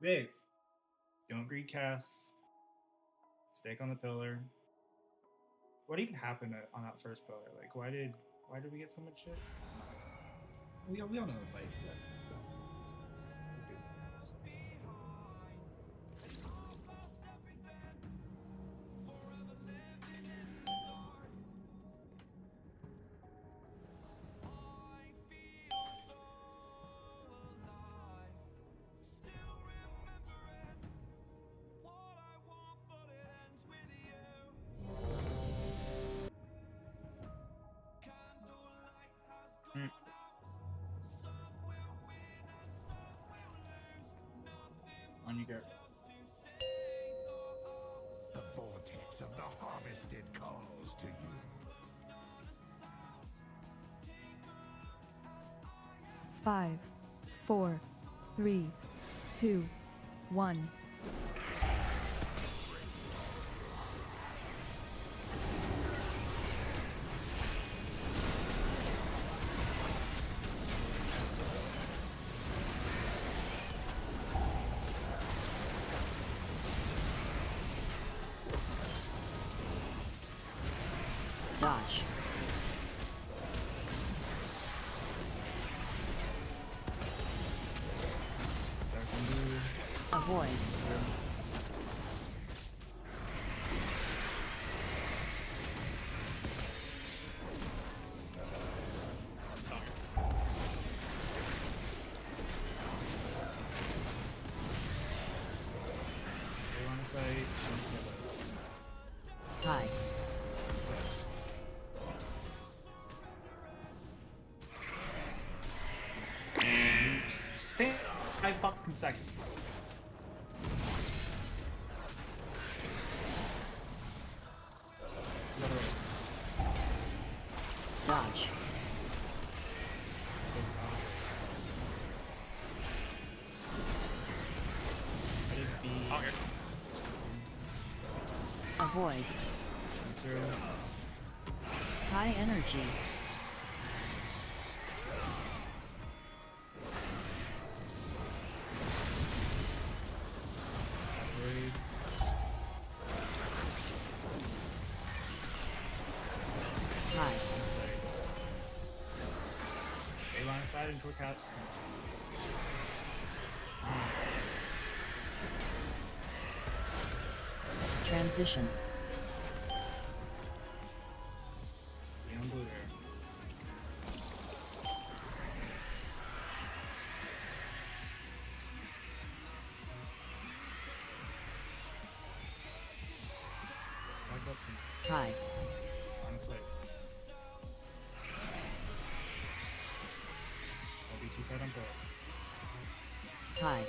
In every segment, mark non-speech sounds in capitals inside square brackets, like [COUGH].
Wait. Don't greed cast. Stake on the pillar. What even happened on that first pillar? Like, why did why did we get so much shit? We all, we all know the fight. But... On you go. The vortex of the harvested calls to you. Five, four, three, two, one. Zero. High energy. Insight. A line side into a Transition. Hide.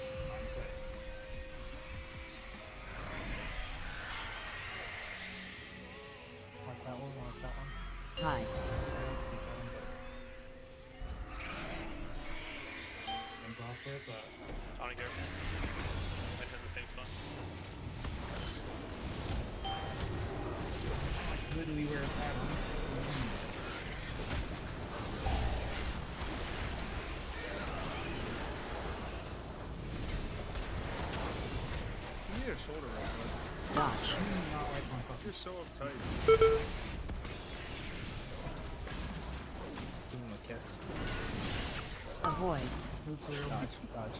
Watch that one, watch that one. Hide. On site, two side on pillar. And glass where it's at. Uh, on here. Might hit the same spot. Literally where it's at. Dodge. Not like my fucking You're so uptight. Give him a kiss. Avoid. move. Dodge, dodge.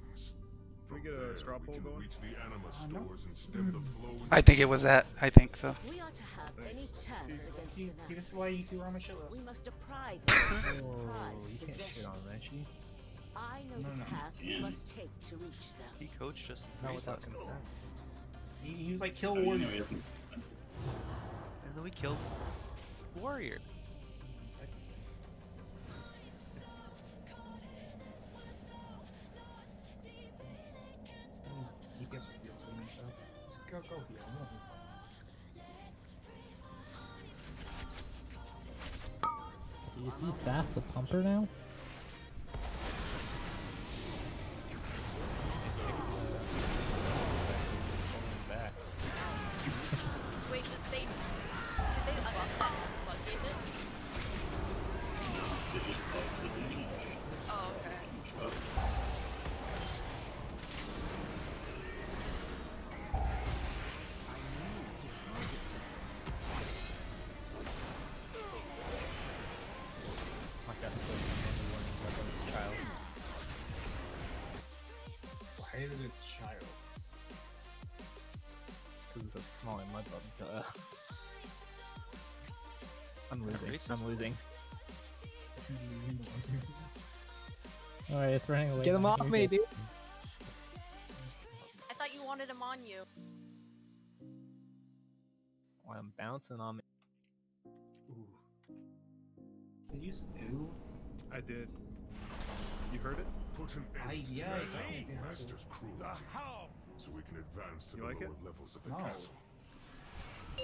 underpinnings. Can we get a straw we poll going? reach the anima Uh, no. and stem the flow I think it was that. I think so. We ought to have any chance See- against See, the see, this is why you two are on my shit We must deprive [LAUGHS] them of their Oh, you can't shit possession. on Menchie. I know No, the no. path we must take to reach them. He coached us. Not without consent. He, he was like, kill How do you know warrior. And then we killed Warrior. Gets what heals for himself. Just go, go heal. No. Do you see Sath's a pumper now? I'm losing. [LAUGHS] I'm losing. Alright, it's running away. Get him now. off You're me, dude! I thought you wanted him on you. Why I'm bouncing on me. Ooh. Did you stew? I did. You heard it? Put an I- end yeah, to I the definitely did. master's cruelty, so we can advance to You the like it? levels of the No. castle. We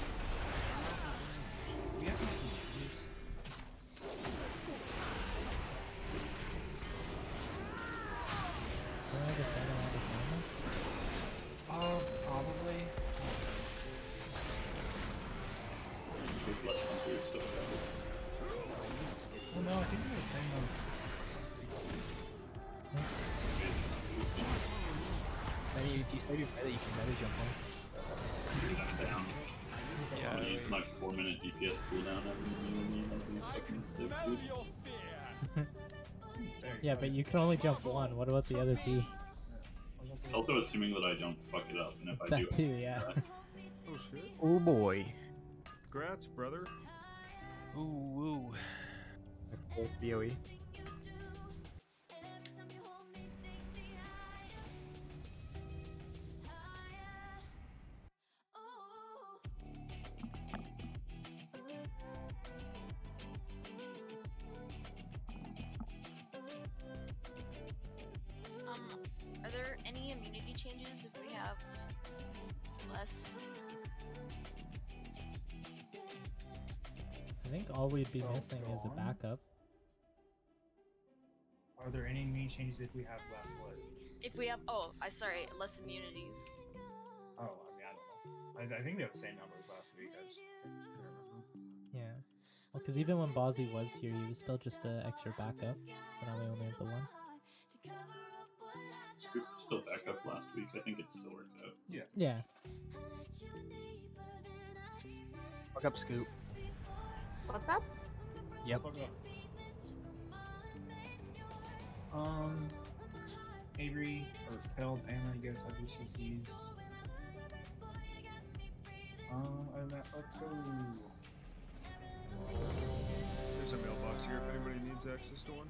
4 minute DPS cooldown every minute. That'd be fucking so Yeah, but you can only jump one. What about the other two? It's also assuming that I don't fuck it up, and if I do, too, yeah. [LAUGHS] Oh shit. Oh boy. Congrats, brother. Ooh, ooh. That's both BOE. Changes if we have less? I think all we'd be So, missing is a backup. Are there any main changes if we have less what? If we have oh, I sorry, less immunities. Oh, I mean, I don't know. I, I think they have the same numbers last week. I just can't remember. Yeah. Well, because even when Bozzy was here, he was still just an extra backup. So now we only have the one. Scoop still back up last week. I think it still worked out. Yeah. Yeah. Fuck up, Scoop. What's up? Yep. Fuck up. Um, Avery or Feld, Anna, you guys have your CCs. Um, other than that, let's go. There's a mailbox here if anybody needs access to one.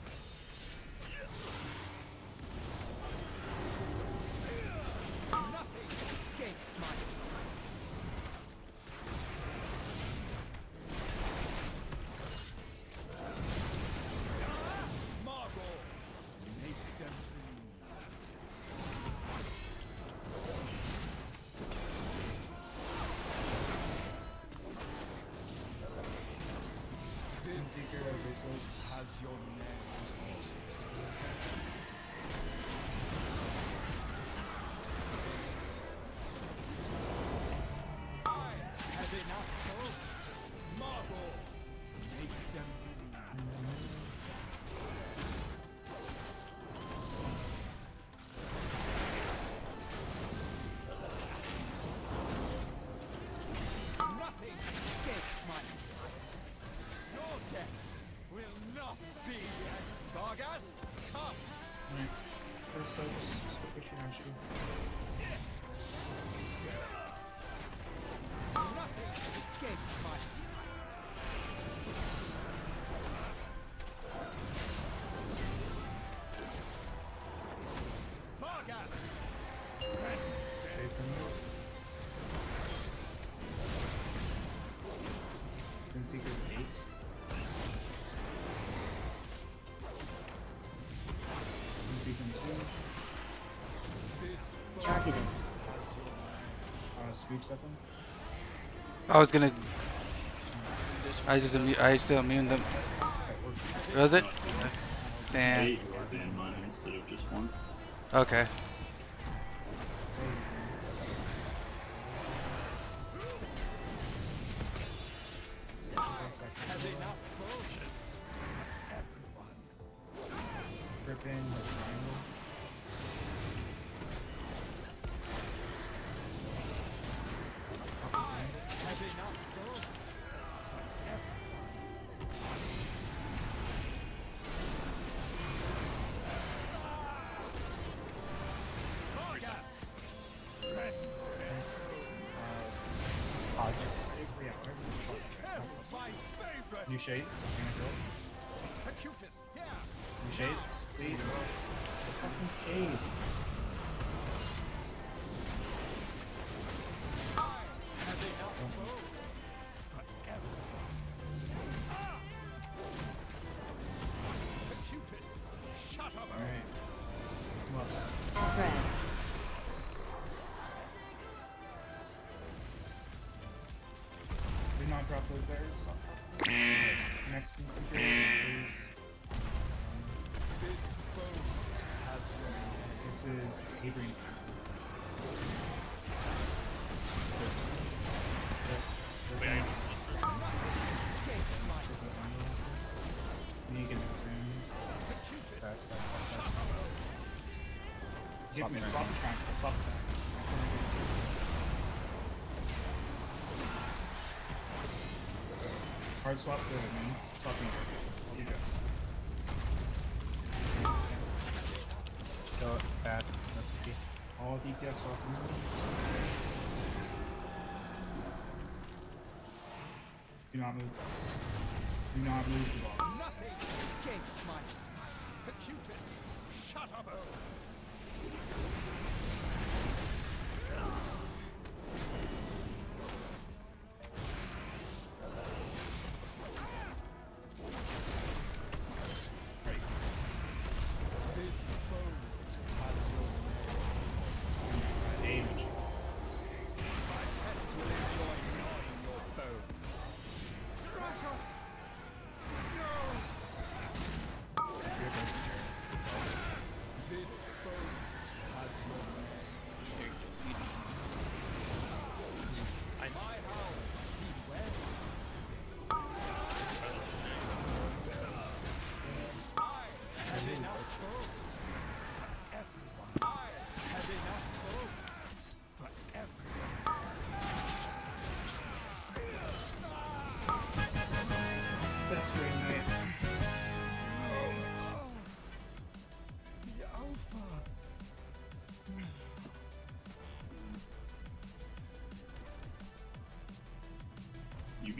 Sin Seeker's 8. Sin Seeker 2. Targeted. Uh, Scoop Stefan. I was gonna. I just immu- I still immune them. Was it? Damn. Eight instead of just one. Okay. Swap swap the track. Swap the. Hard swap to me. Swap me. I'll fast. Let's see. All DPS swap. Do not move. Do not move.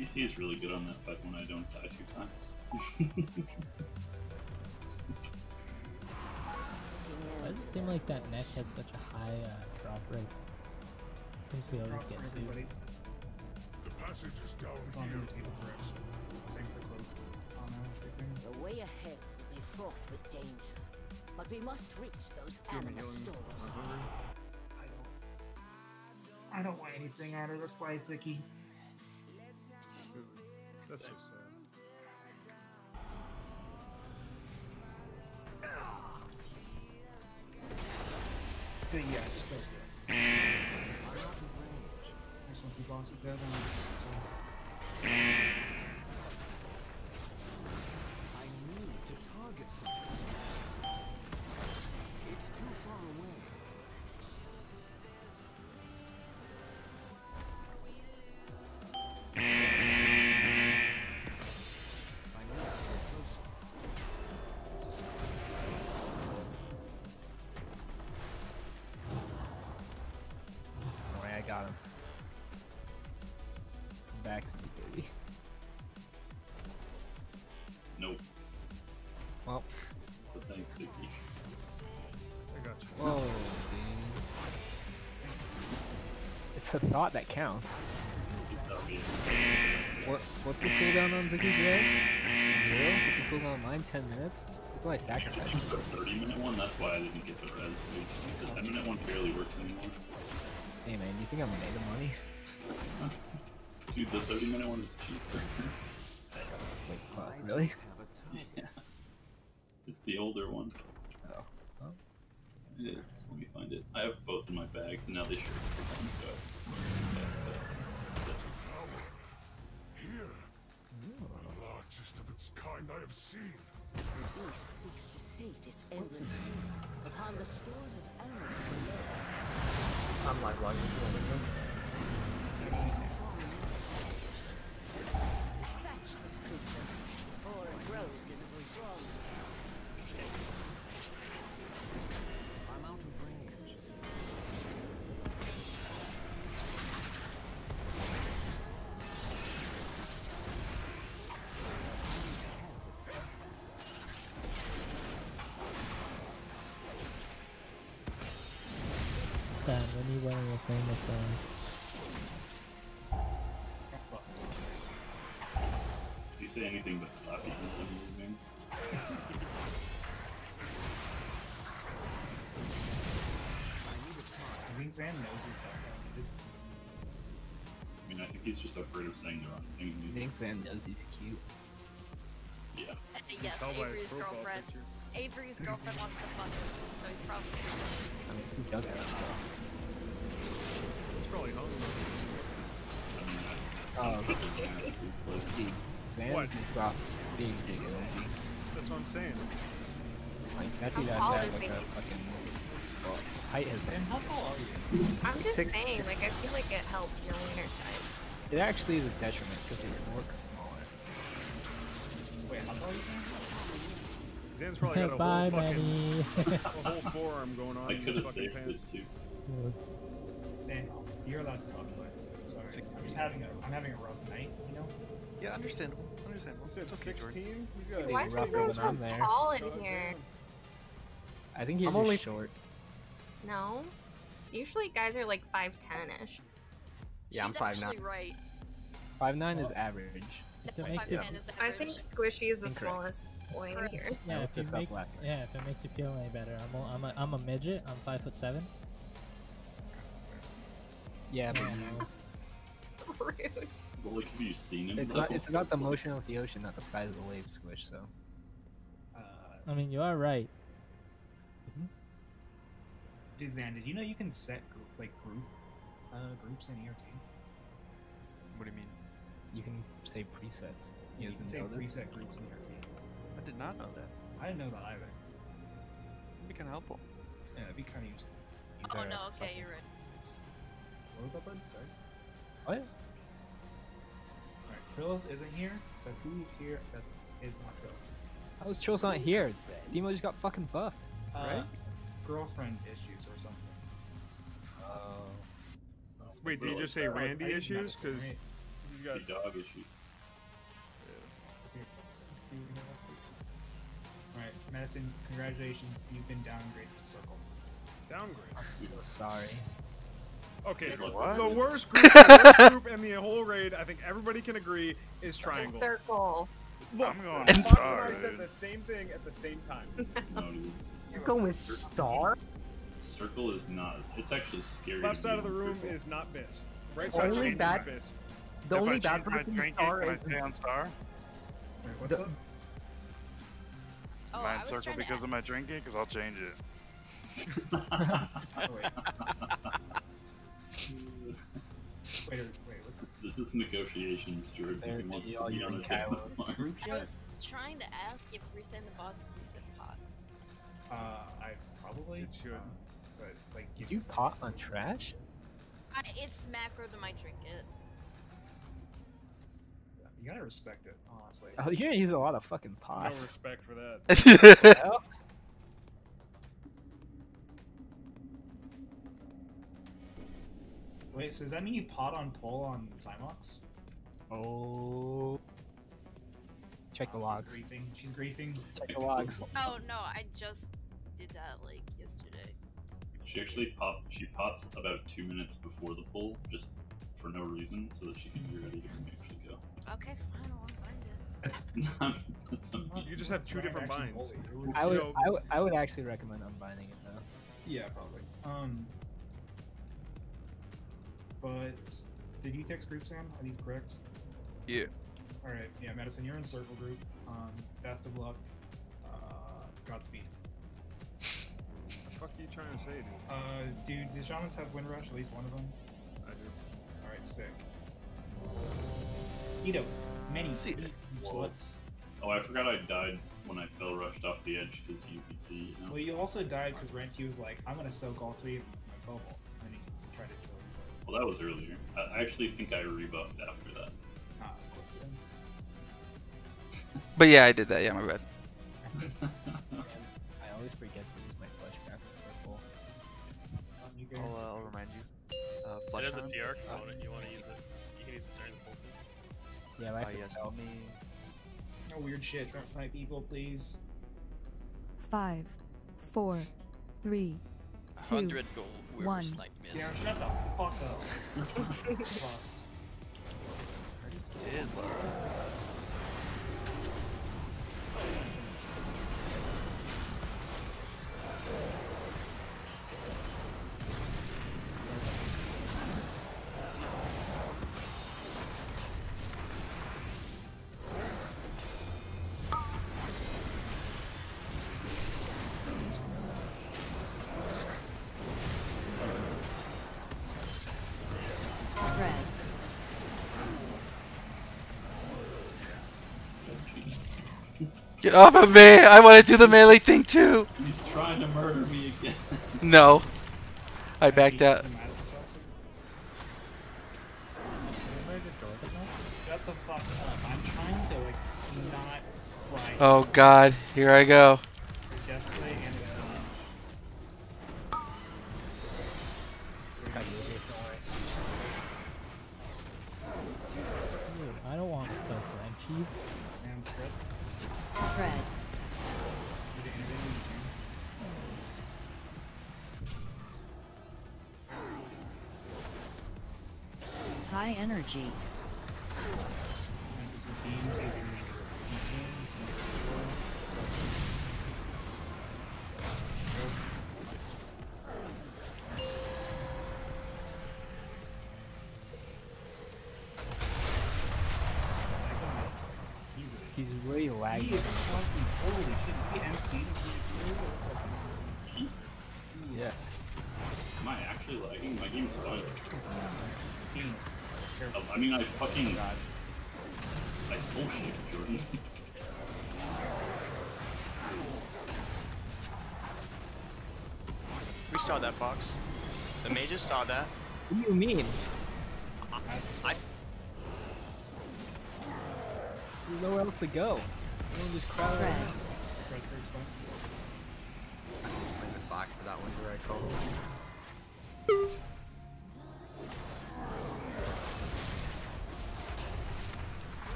UBC is really good on that fight when I don't die two times. Why does it seem like that neck has such a high uh, drop rate? Seems we always get for two. The passage is down It's on the table for us. Same for cloak. Everything. The way ahead will be fraught with danger. But we must reach those Give me anima stores. I don't. I don't want anything out of this fight, Zicky. Nope. Well, But thanks, Vicky. I got you. Whoa, dude. It's a thought that counts. What What's the cooldown on Ziggy's Res? Zero? What's the cooldown on mine? 10 minutes? Look what I sacrificed. The 30 minute one, that's why I didn't get the res. The 10 minute one barely works anymore. Hey man, you think I'm made of money? Dude, the 30 minute one is cheaper. Wait, what? Really? Yeah. It's the older one. Oh. Well. It's, let me find it. I have both in my bags, and now they share for one, so. Here, the largest of its kind I have seen. The beast seeks to sate its endless hunger upon the stores of anima below. I'm like logging say anything but stop eating when moving. I think Zan knows he's back. I mean, I think he's just afraid of saying the wrong thing. I think Sam knows he's cute. Yeah. Uh, yes, tell by his Avery's girlfriend. picture. Avery's girlfriend wants to fuck him, so he's probably. I mean, who doesn't? So. He's probably hungry. Oh, Dude, Sam What? keeps off being big OG. That's what I'm saying. Like, that How dude has tall to have like a fucking. Well, height has been. How tall? I'm just Six- saying, like, I feel like it helps your wiener size. It actually is a detriment because it looks smaller. Wait, how tall are you saying? Zan's probably got a Bye, whole Manny. fucking [LAUGHS] a whole forearm going on I in could his have fucking saved pants. this too. Dan, you're allowed to talk, but sorry. I'm just having a I'm having a rough night, you know? Yeah, understandable. Understandable. He said It's okay, Jordan. 16? He's got Why is rougher everyone than so tall in God here? I think he's I'm only- short. No. Usually guys are like 5'10 ish. Yeah, I'm She's 5'9". actually right. Five nine is average. If it makes 5'10 I think Squishy is the Incorrect. smallest boy in here. Yeah, looked if this you up make, last yeah, if it makes you feel any better, I'm a, I'm a, I'm a midget. I'm five foot seven. Yeah, but [LAUGHS] you- Rude. Well, like, have you seen him? it's not. It's about the motion of the ocean, not the size of the wave squish. So. Uh I mean, you are right. dude, Zan, did you know you can set group like group uh groups in your team? What do you mean? You can say presets. He You can doesn't say know preset groups in your team. I did not know that. I didn't know that either. It'd be kind of helpful. Yeah, it'd be kinda useful. Oh no, okay, fucking- you're right. What was that bud? Sorry. Oh yeah. Alright, Trillis isn't here, so who's here that is not Trillis? How is Trills not here? Demo just got fucking buffed. Uh, Right? girlfriend issues or something. Oh. Wait, did you just say it's Randy issues? Because he's got. Big dog issues. See what we got last week. Alright, Madison, congratulations. You've been downgraded to circle. Downgraded? I'm so sorry. Okay, What? the worst group, the worst [LAUGHS] group in the whole raid, I think everybody can agree, is Triangle. Circle. Look, I'm going Fox with and I said the same thing at the same time. [LAUGHS] No. You're going with Star? Circle is not. It's actually scary. Left side of the on room Circle. is not Biss. Right side I of the room change is my- The if only I bad change my person in Star can I is stay on Star? Wait, what's The- up? Oh, Am I I in was Circle trying to because of my drinking? Because I'll change it. [LAUGHS] Oh, wait. wait, wait, what's that? This is negotiations, Jordan. There, wants to all be you on and the Kylo. table. It's group I was trying to ask if resetting the boss would reset pots. Uh, I probably should. um, but like, give Did you me a second. pot on trash? I, it's macro to my trinket. You gotta respect it, honestly. Oh, you're gonna use a lot of fucking pots. No pots. respect for that. [LAUGHS] Wait, so does that mean you pot on pull on Xy'mox? oh. Check the logs. She's griefing. She's griefing. Check the logs. [LAUGHS] Oh no, I just did that like yesterday. She actually pop. She pots about two minutes before the pull, just for no reason, so that she can be ready to actually go. Okay, fine, I'll find it. [LAUGHS] That's. You just have two Ryan different actually binds. I would, know- I would, I would actually recommend unbinding it though. Yeah, probably. Um, but did you text group Sam? Are these correct? Yeah. All right. Yeah, Madison, You're in circle group. Um, best of luck. Uh, Godspeed. What the fuck are you trying to say, dude? Uh, dude, do shamans have wind rush? At least one of them. I do. All right, sick. Ito, many See- sluts. Oh, I forgot I died when I fell rushed off the edge because UPC. You know? Well, you also died because Renki was like, "I'm gonna soak all three of them with my bubble," Well, that was earlier. I I actually think I rebuffed after that. But, ah, of course. then. But yeah, I did that. Yeah, my bad. [LAUGHS] I always forget to use my flesh craft for full. Um, I'll, uh, I'll remind you. Uh, It flush has a round. DR Uh. You want to use it. You can use it during the pull too. Yeah, I oh, have to yes, sell. me. No weird shit. Don't snipe people, please. Five, four, three, two, 100 gold. One. sniped me. Yeah, shut the fuck up. [LAUGHS] Bust. Did Get off of me! I want to do the melee thing too. He's trying to murder me again. No, [LAUGHS] I backed out. Shut the fuck up. I'm trying to, like, not cry. Oh God, here I go.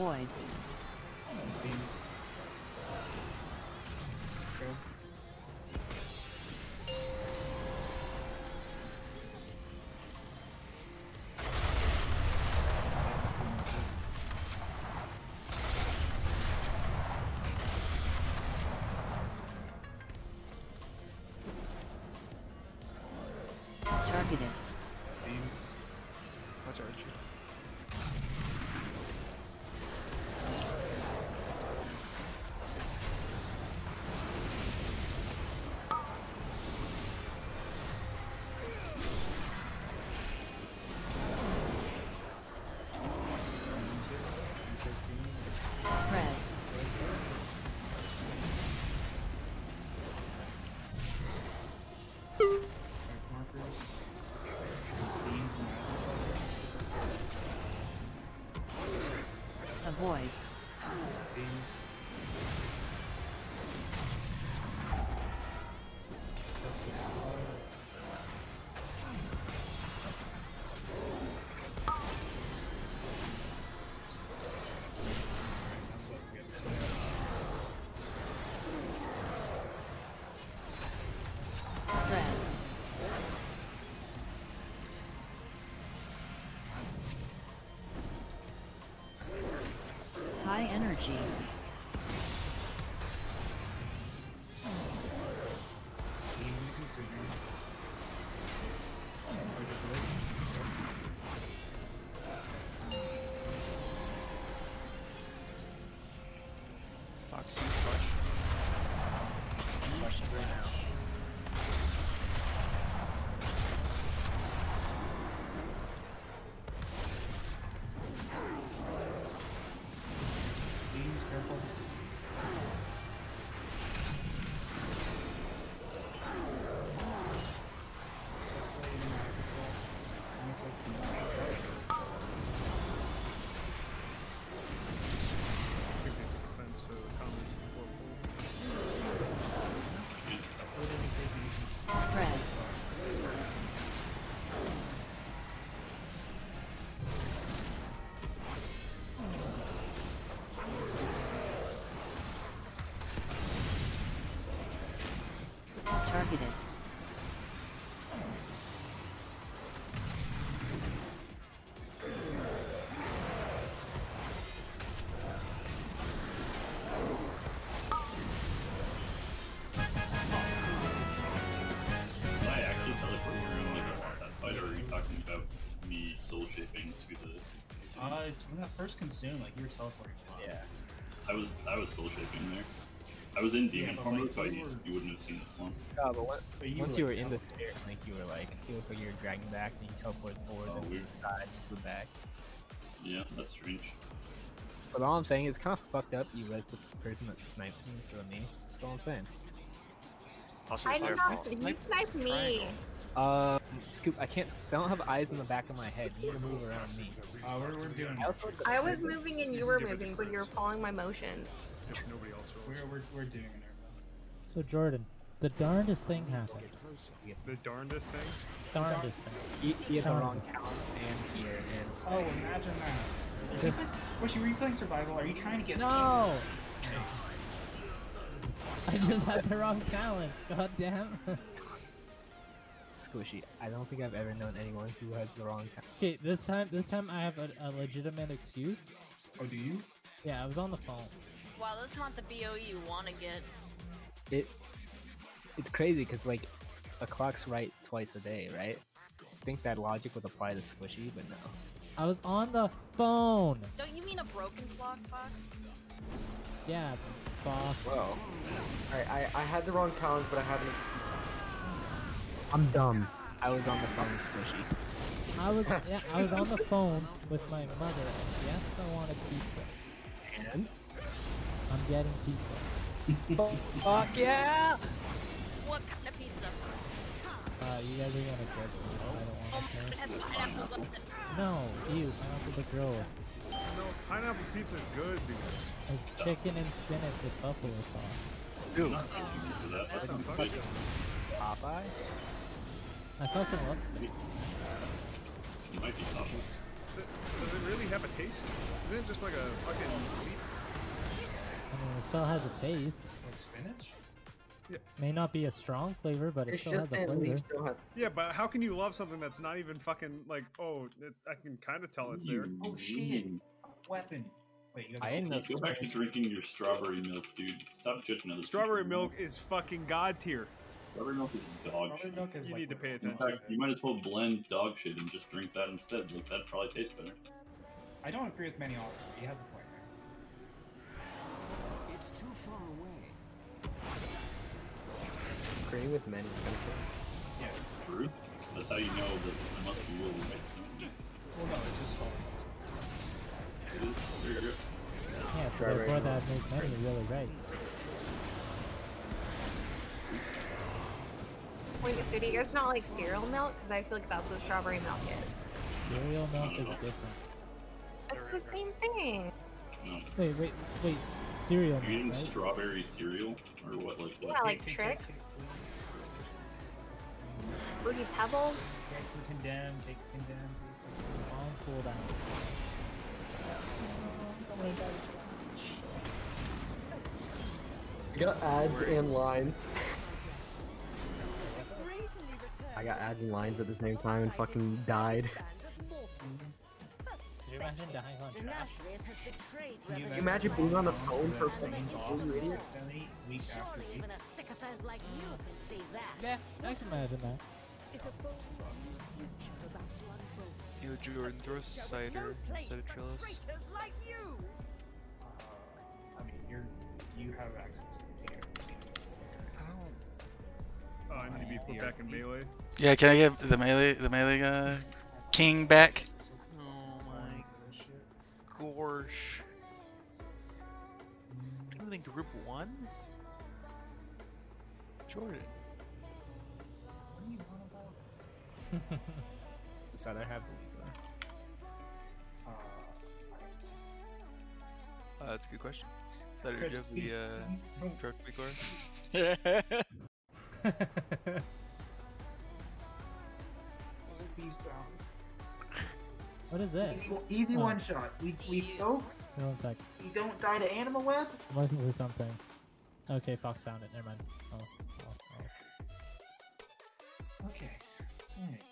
Avoid. Avoid. Energy. First consumed, like you were teleporting. a. Yeah. I was I was soul shaping there. I was in demon but, form like, so I, you you, were- you wouldn't have seen the form. Oh, but what, But you once you were like, in the teleporting. spirit, like you were like, you look like you were dragging back, and you teleport forward, Oh, then to weird. the side, to the back. Yeah, that's strange. But all I'm saying is, kind of fucked up. You res the person that sniped me instead of me. That's all I'm saying. Also, I it's did not. fault. You sniped me. Um, Scoop, I can't. I don't have eyes in the back of my head. You need to move around me. Uh, we're, we're doing. I I was moving and you were moving, but you were following my motions. Nobody else. We're, we're, we're doing it. So Jordan, the darndest thing happened. The darndest thing. Darndest thing. He, he had the wrong talents and gear and Oh, spec. imagine that. Is he playing, was you replaying survival? Are you trying to get? No. I just had the wrong talents. God damn. [LAUGHS] Squishy. I don't think I've ever known anyone who has the wrong time. Okay, this time, this time I have a, a legitimate excuse. Oh, do you? Yeah, I was on the phone. Wow, that's not the BOE you want to get. It. It's crazy because like, a clock's right twice a day, right? I think that logic would apply to Squishy, but no. I was on the phone. Don't you mean a broken clock, Fox? Yeah, boss. Well, alright, I, I had the wrong talent, but I have an excuse. I'm dumb. I was on the phone, Squishy. I was yeah, I was on the phone with my mother, and yes, I wanted pizza. And? I'm getting pizza. [LAUGHS] Fuck yeah! What kind of pizza? Uh, you guys are gonna judge me. I don't Oh want my god, it to has pineapples on it. No, you. Pineapple the girl. No, pineapple pizza is good, dude. It's chicken and spinach with buffalo sauce. Dude. Not thank you for that. What the That's fuck? good. Popeye? I fucking love spinach. You might be tough. Does it, does it really have a taste? Isn't it just like a fucking leaf? I mean, it still has a taste. Like spinach? May not be a strong flavor, but it It's still just has a flavor. leaves still have. Yeah, but how can you love something that's not even fucking like? Oh, it, I can kind of tell it's there. Oh shit! Weapon. Wait, you guys I ended up Go back to drinking your strawberry milk, dude. Stop judging other Strawberry people. milk is fucking god tier. Strawberry milk is dog shit. milk is You like need to pay In attention. fact, you might as well blend dog shit and just drink that instead. Like that probably tastes better. I don't agree with many authors. You has a point there. It's too far away. Agreeing with men is kind of cool. Yeah. True. That's how you know that it must be really right. Well, no, it's just strawberry It is. There you go. Yeah, so Strawberry therefore that makes many really right. Wait, so do you guys not like cereal milk? Because I feel like that's what strawberry milk is. Cereal milk is different. It's the same thing. No. Wait, wait, wait. Cereal Are you eating right? strawberry cereal or what? Like what? Yeah, like Trick, Fruity Pebbles. Take for condemn, take for condemn. Long cooldown. I got ads and lines. I got ads and lines at the same time and fucking died. Could you imagine dying on trash? Denathrius has betrayed Can you Can you imagine being on the phone for Same boss you idiot? week after week? even a sycophant like you can see that. Yeah, I can imagine that. It's a bold future about to unfold. Yo, Jordan, throw a cider instead of Trillis. Traitors like you! Uh, I mean, you're you have access to the game. Oh, I need to be put back in melee. Yeah, can I get the melee the melee uh, king back? Oh my gosh. I'm in group one? Jordan. [LAUGHS] Does Southern have the lead? Uh, Uh, that's a good question. Cider, do you have the uh, [LAUGHS] Dark Vigor? [LAUGHS] Feast down. What is this? Easy, easy Oh. one shot. We we soak. Wait One. We don't die to animal web. I'm looking for something. Okay, Fox found it. Never mind. Oh, oh, oh. Okay. Alright.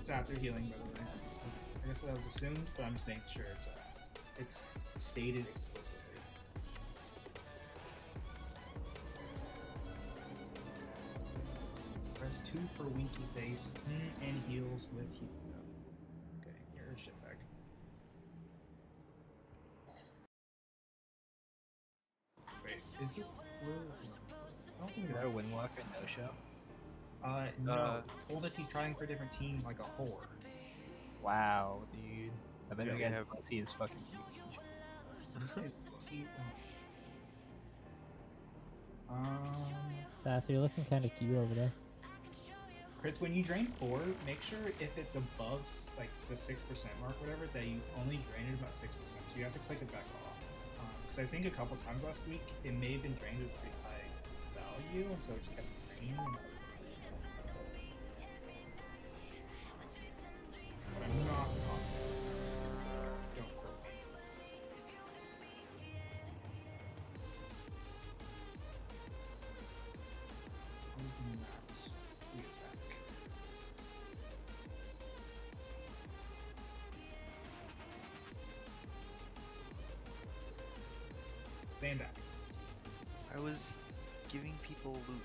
It's after healing, by the way. I guess that was assumed, but I'm just making sure it's uh, it's stated explicitly. For winky face and heals with heal. Okay, you're a shitbag. Wait, is this blue? I don't think Is that that a Windwalker no show? Uh, no. Uh, told us he's trying for different teams like a whore. Wow, dude. I bet Yeah, you we guys have- want to see his fucking huge. See, um, Sath, you're looking kind of cute over there. Crits, when you drain four, make sure if it's above like the six percent mark, whatever, that you only drain it about six percent. So you have to click it back off. Um, because I think a couple times last week it may have been drained at a pretty high value, and so it just kept draining. But I'm not Stand back. I was giving people loot.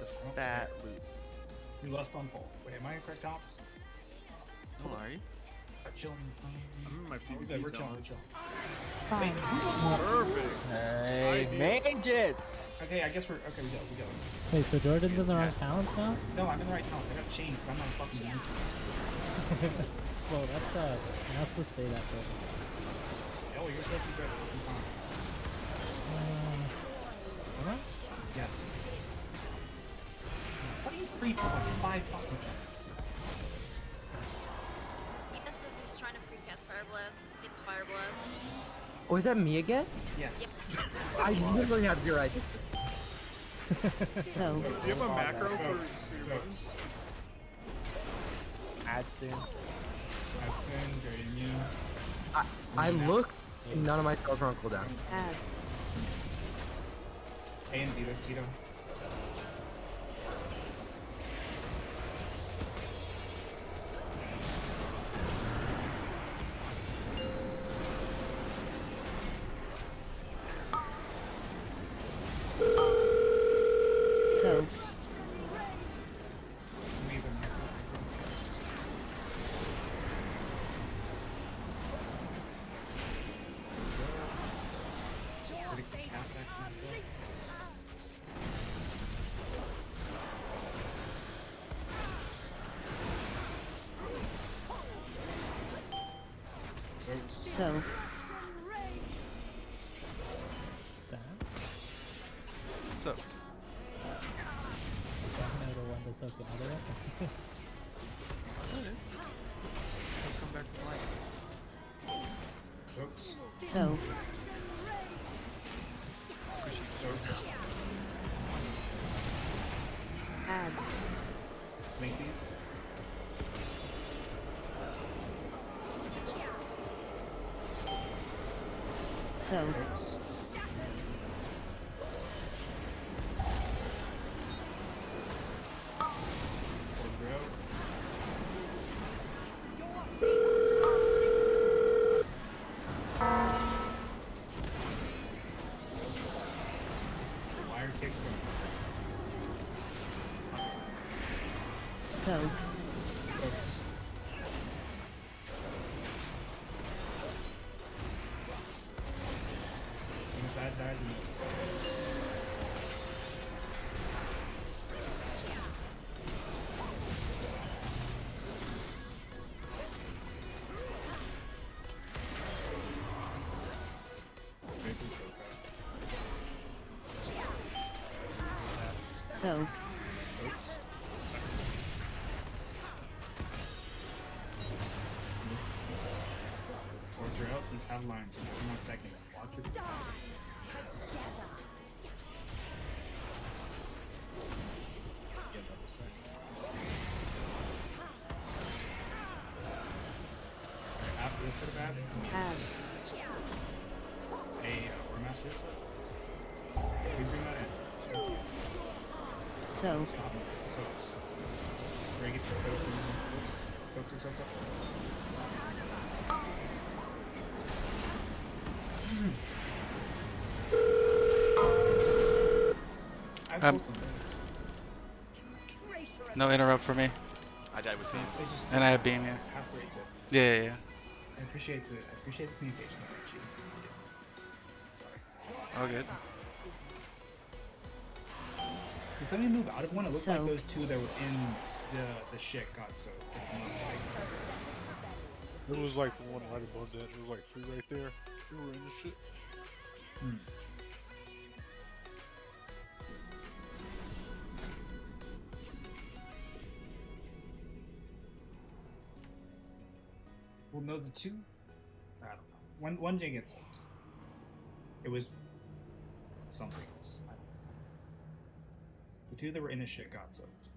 The fat loot. We lost on pole. Wait, am I in correct, Tops? No, are you? We're chilling. I'm in my We're PvP good. We're chilling. We're chilling. Fine. Perfect. Hey, made it! Okay, I guess we're okay. We go. We go. Wait, so Jordan's in the wrong talents now? No, I'm in the right talents. I got changed. 'cause I'm not a fucking YouTube. [LAUGHS] Well, that's uh, you're not supposed to say that, but. Oh, you're supposed to be better. Yes. What are you free for like five fucking seconds? Yes, this is trying to precast Fire Blast. It's Fire Blast. Oh, is that me again? Yes. Yep. [LAUGHS] I literally had your idea. [LAUGHS] So, Do you have a macro that. for, Soaks, for your buttons? soaks. Add soon. Add soon, very immune. I, I looked, and none of my spells were on cooldown. Ads. AMZ this, Tito. So, so, Oops. Towards your these have lines. One second. Watch it. After set of ads, it's me. Ads. A uh, War Master set. Please bring that in. So, Stop it. Soaks. Bring it to soaks and soaks, soaks, soaks, soaks. I've Um, sold some things. No interrupt for me. I died with him. It's just And I have beam, yeah. Half the rates it. Yeah, yeah, yeah. I appreciate the I appreciate the communication. Archie. Sorry. All good. Did somebody move out of one? It looked like those two that were in the the shit got so. If I'm not mistaken. It was like the one right above that. There was like three right there. They were in the shit. Hmm. Well, no, the two. I don't know. One one didn't get soaked. It was something else. I don't know. The two that were in the shit got soaked.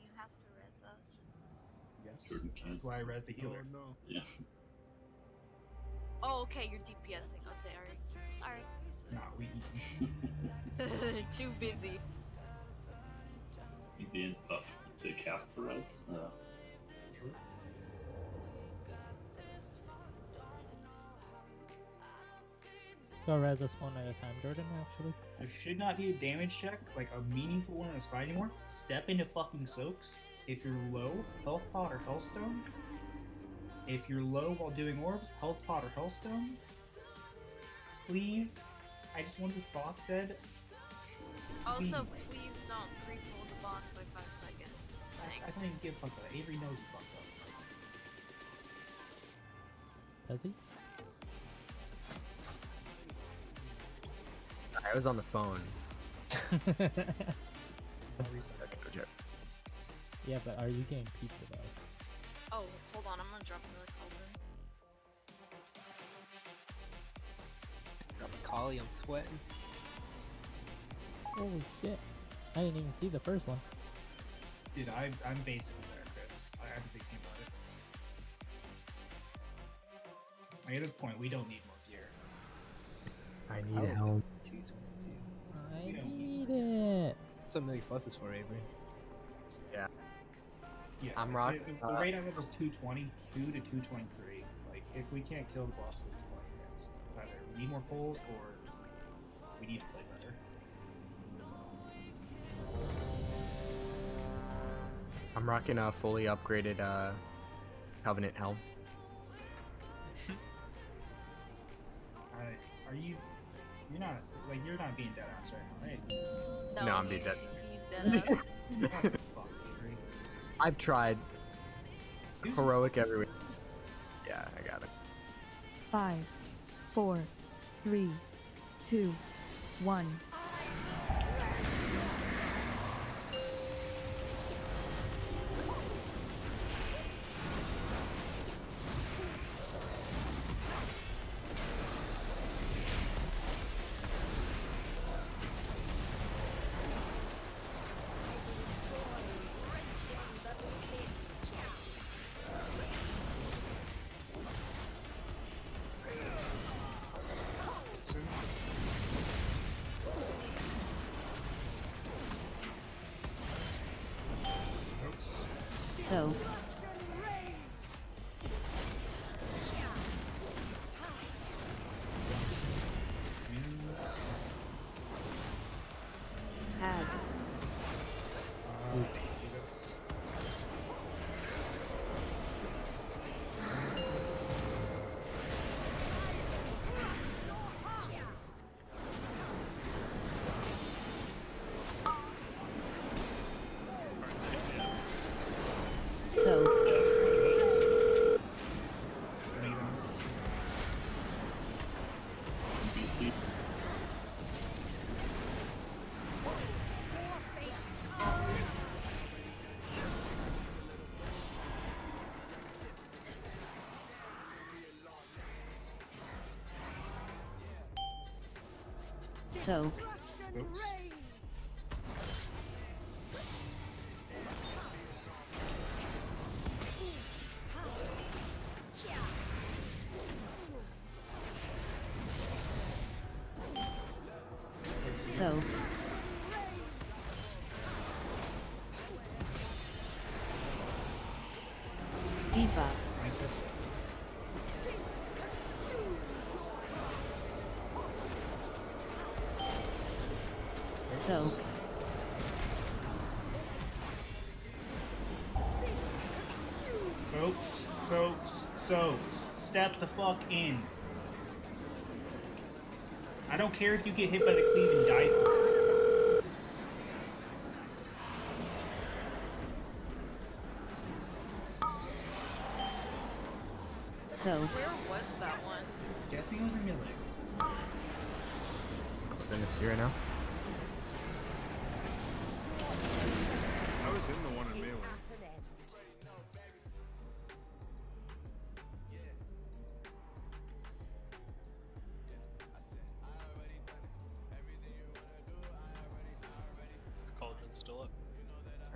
You have to res us. Yes. Jordan can. That's why I res the healer. Oh, no. Yeah. Oh, okay, you're DPSing. Oh, sorry. Sorry. Nah, we. [LAUGHS] Too busy. You'd be in up to cast the res. Uh, Go res us one at a time, Jordan, actually. There should not be a damage check, like a meaningful one in this fight anymore. Step into fucking soaks. If you're low, health pot or healthstone. If you're low while doing orbs, health pot or healthstone. Please, I just want this boss dead. Also, Please. please don't pre-pull the boss by five seconds. I, I Thanks. don't even give a fuck about. Avery knows you fucked up. Does he? I was on the phone. No reason. Okay, go check. Yeah, but are you getting pizza though? Oh, hold on, I'm gonna drop another cauldron. Got my collie, I'm sweating. Holy shit! I didn't even see the first one. Dude, I, I'm basically there, Chris. I, I'm thinking about it. Like, at this point, we don't need more gear. I I need was help. Two twenty-two. I need it. That's what Millie Plus is for, Avery. Yeah. Yeah, I'm the- rock- The, the uh, rate on it was 222 to 223. Like, if we can't kill the boss at this point, it's, just, it's either we need more pulls or we need to play better. I'm rocking a fully upgraded uh, Covenant helm. I, are you? You're not like you're not being dead ass right now, right? No, I'm being dead. He's dead ass. [LAUGHS] I've tried. Heroic every week. Yeah, I got it. Five, four, three, two, one. So, Oops. So, Soaks, soaks, soaks. Step the fuck in. I don't care if you get hit by the cleave and die for it. so, Where was that one? Guessing it was a melee. Clipping this here right now.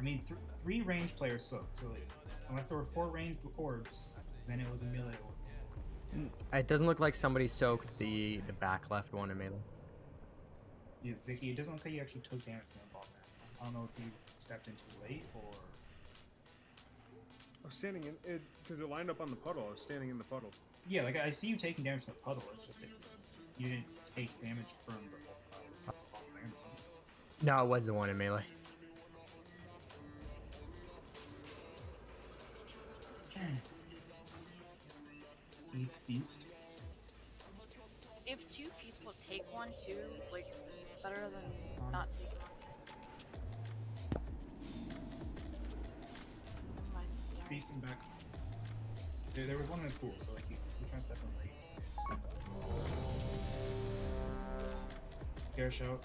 I mean, th- three range players soaked. So like, unless there were four ranged orbs, then it was a melee orb. It doesn't look like somebody soaked the the back left one in melee. Yeah, Ziki, it doesn't look like you actually took damage from the ball man. I don't know if you stepped in too late or. I was standing in it because it lined up on the puddle. I was standing in the puddle. Yeah, like I see you taking damage from the puddle. It's just that you didn't take damage from the. Uh, ball. No, it was the one in melee. Eat feast. If two people take one too, like it's better than not taking one. Mind. Feasting back. There, there was one in the pool, so like you, you trying to step in late. Step up. Air shout.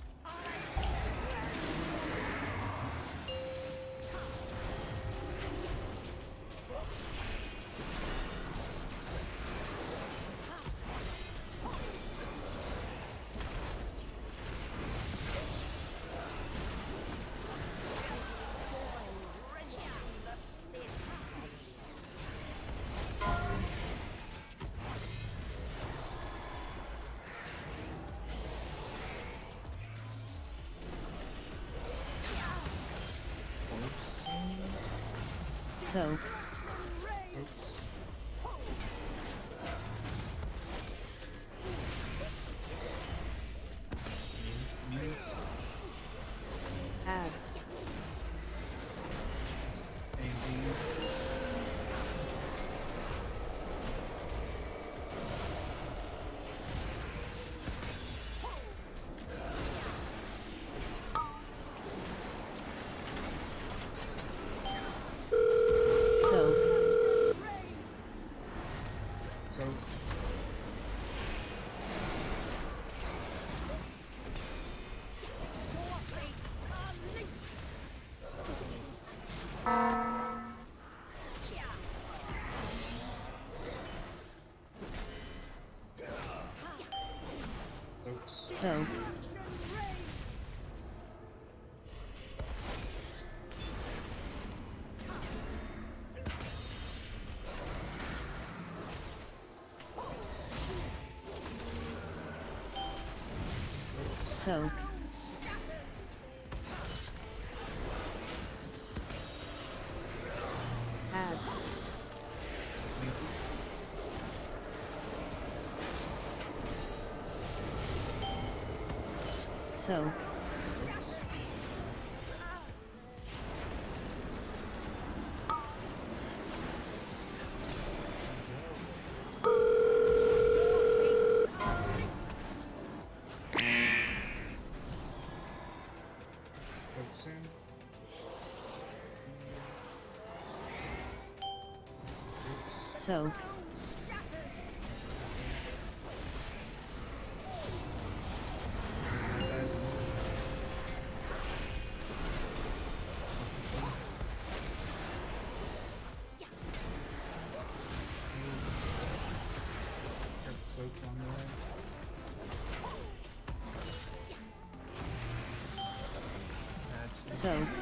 so. Soak. so. on the way. So,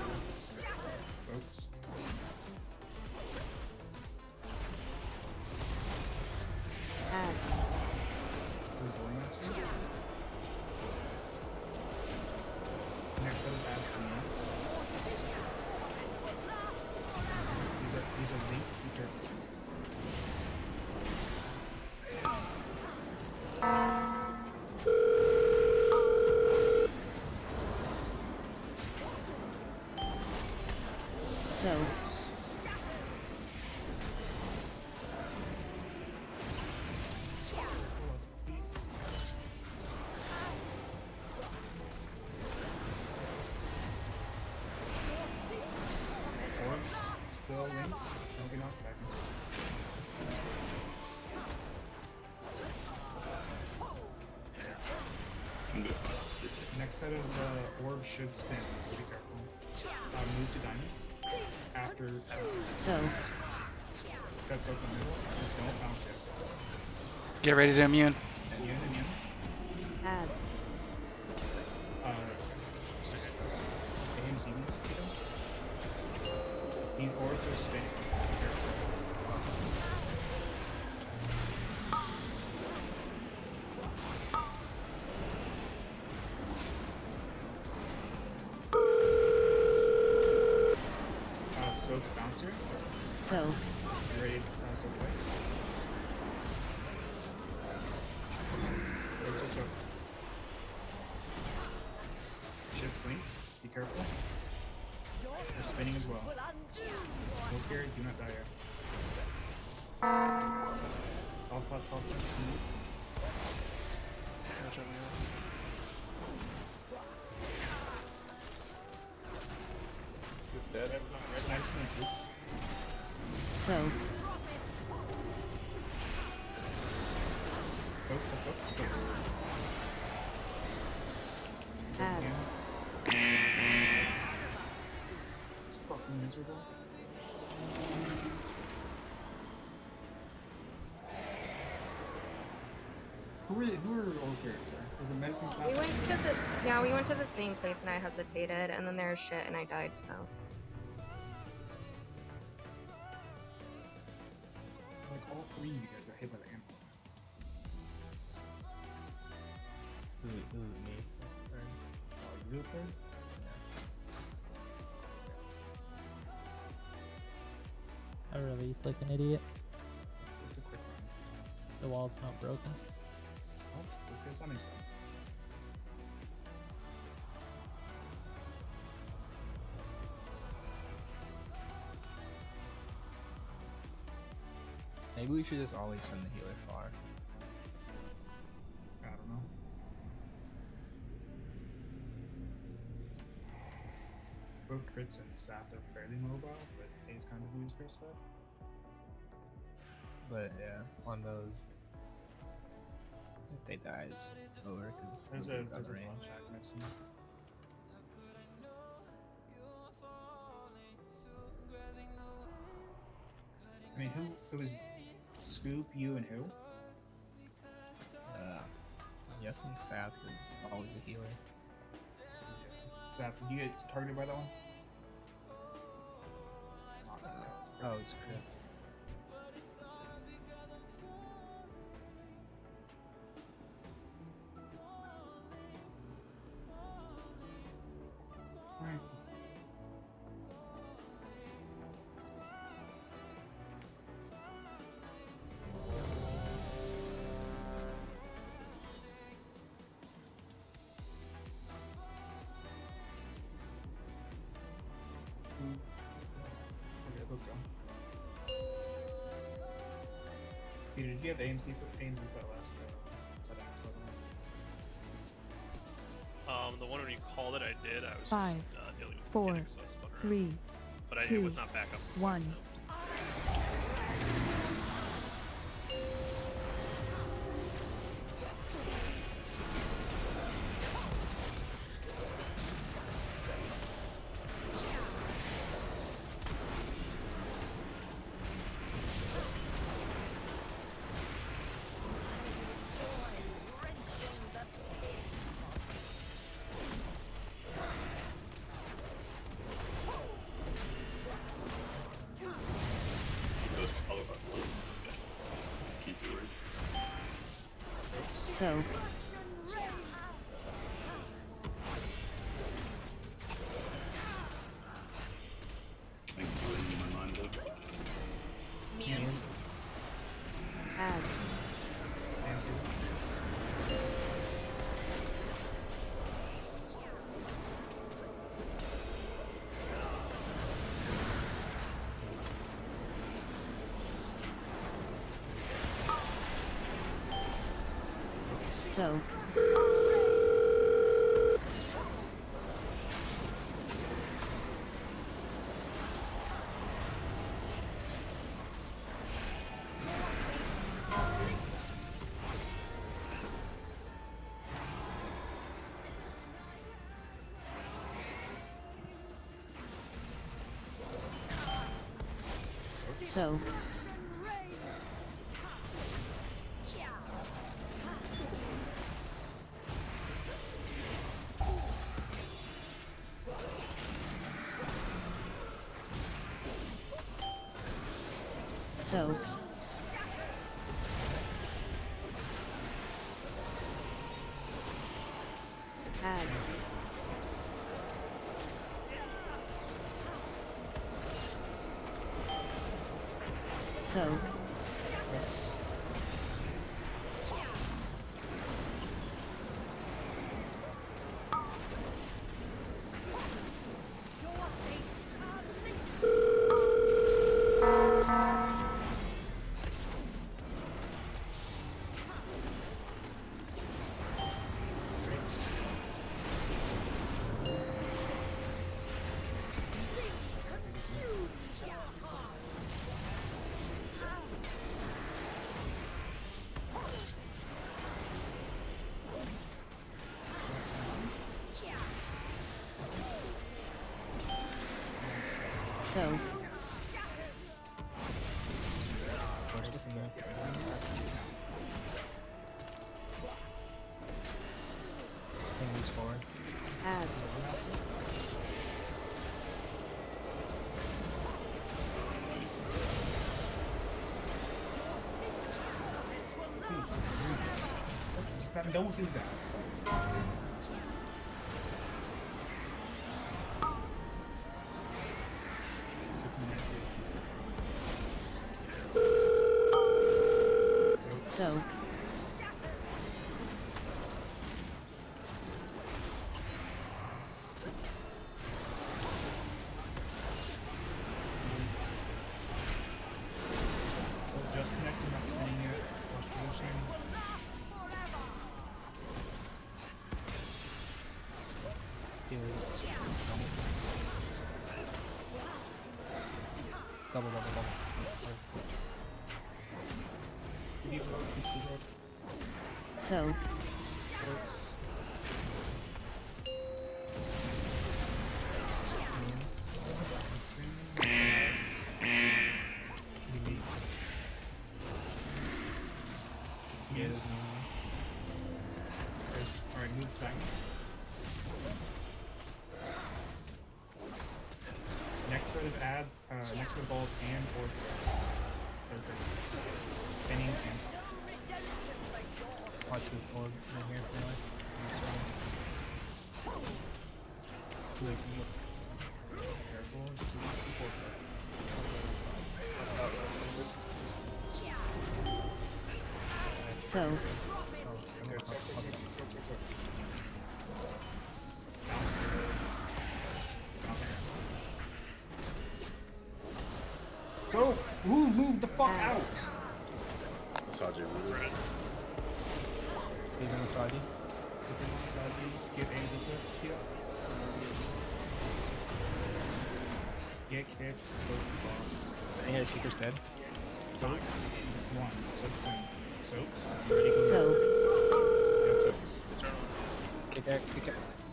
side of the orb should spin, so be careful. Uh, move to diamond. After. So. That's open middle. Just don't bounce it. Get ready to immune. Were who were old? Was it medicine? We went to the yeah, we went to the same place and I hesitated, and then there was shit and I died. So Maybe we should just always send the healer far. I don't know. Both crits and Sap are fairly mobile, but Ace kind of moves first spot. But yeah, on those, if they die, it's over because There's a there's a range. I mean, who it was Scoop, you, and who? Uh, I'm guessing Sath is always a healer. Sap, did you get targeted by that one? Oh, it's crits. MC15s is that last round. Um, the one when you called it, I did. I was Five, just, uh, four, so I uh, three, but I, two, it was not backup. One. Words. So, So, So. Ads. Please, don't do that. So, Works. Yes. Alright, move back. Next set of ads, uh, next set of balls and or Watch this orb right here for life. It's gonna swing. Like, look. Careful. just keep- keep working. so. Bounce. So, who moved the fuck out? Even Usagi. Get Angie first, Kia. Just get kicks, spokes, boss. I hear Sheikers dead. Soaks, one. Soaks in. Soaks. I'm ready to go. So. Yeah, soaks. Kick X, kick X.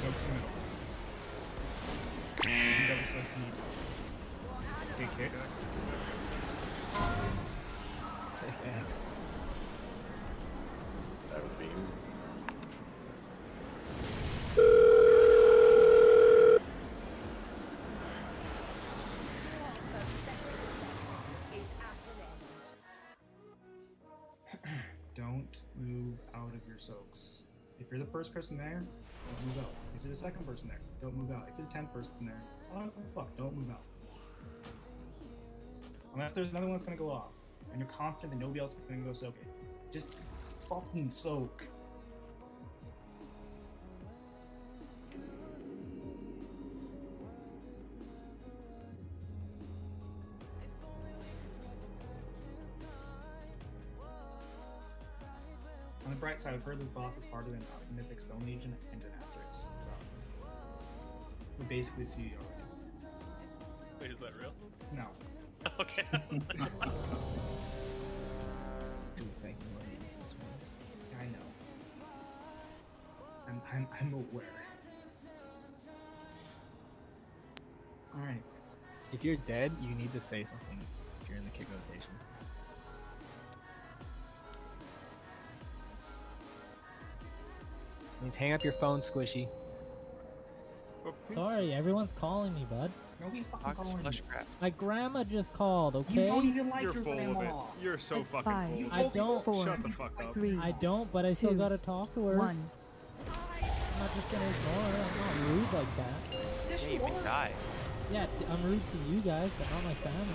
Soaks in middle. And double soak in middle. Get kicks. Kick X. the first person there, don't move out. If you're the second person there, don't move out. If you're the tenth person there, I don't give a fuck. Don't move out. Unless there's another one that's gonna go off, and you're confident that nobody else is gonna go soak it. Just fucking soak. The bright side, I've heard this boss is harder than Mythic Stone Legion and Denatrix, so we basically see you already. Wait, is that real? No. [LAUGHS] okay. [LAUGHS] He's taking one of the ones. I know. I'm, I'm, I'm aware. Alright. If you're dead, you need to say something if you're in the kick rotation. Means hang up your phone, Squishy. Sorry, everyone's calling me, bud. Nobody's fucking Fox calling flush you. crap. My grandma just called, okay? You don't even like You're your full grandma. of it. You're so fucking Five, full. of I it. don't. four, Shut the fuck up. three, I don't, but I still gotta talk to her. one. I'm not just gonna ignore her. I'm not rude like that. Yes, Yeah, you you can are. die. Yeah, t- I'm rude to you guys, but not my family.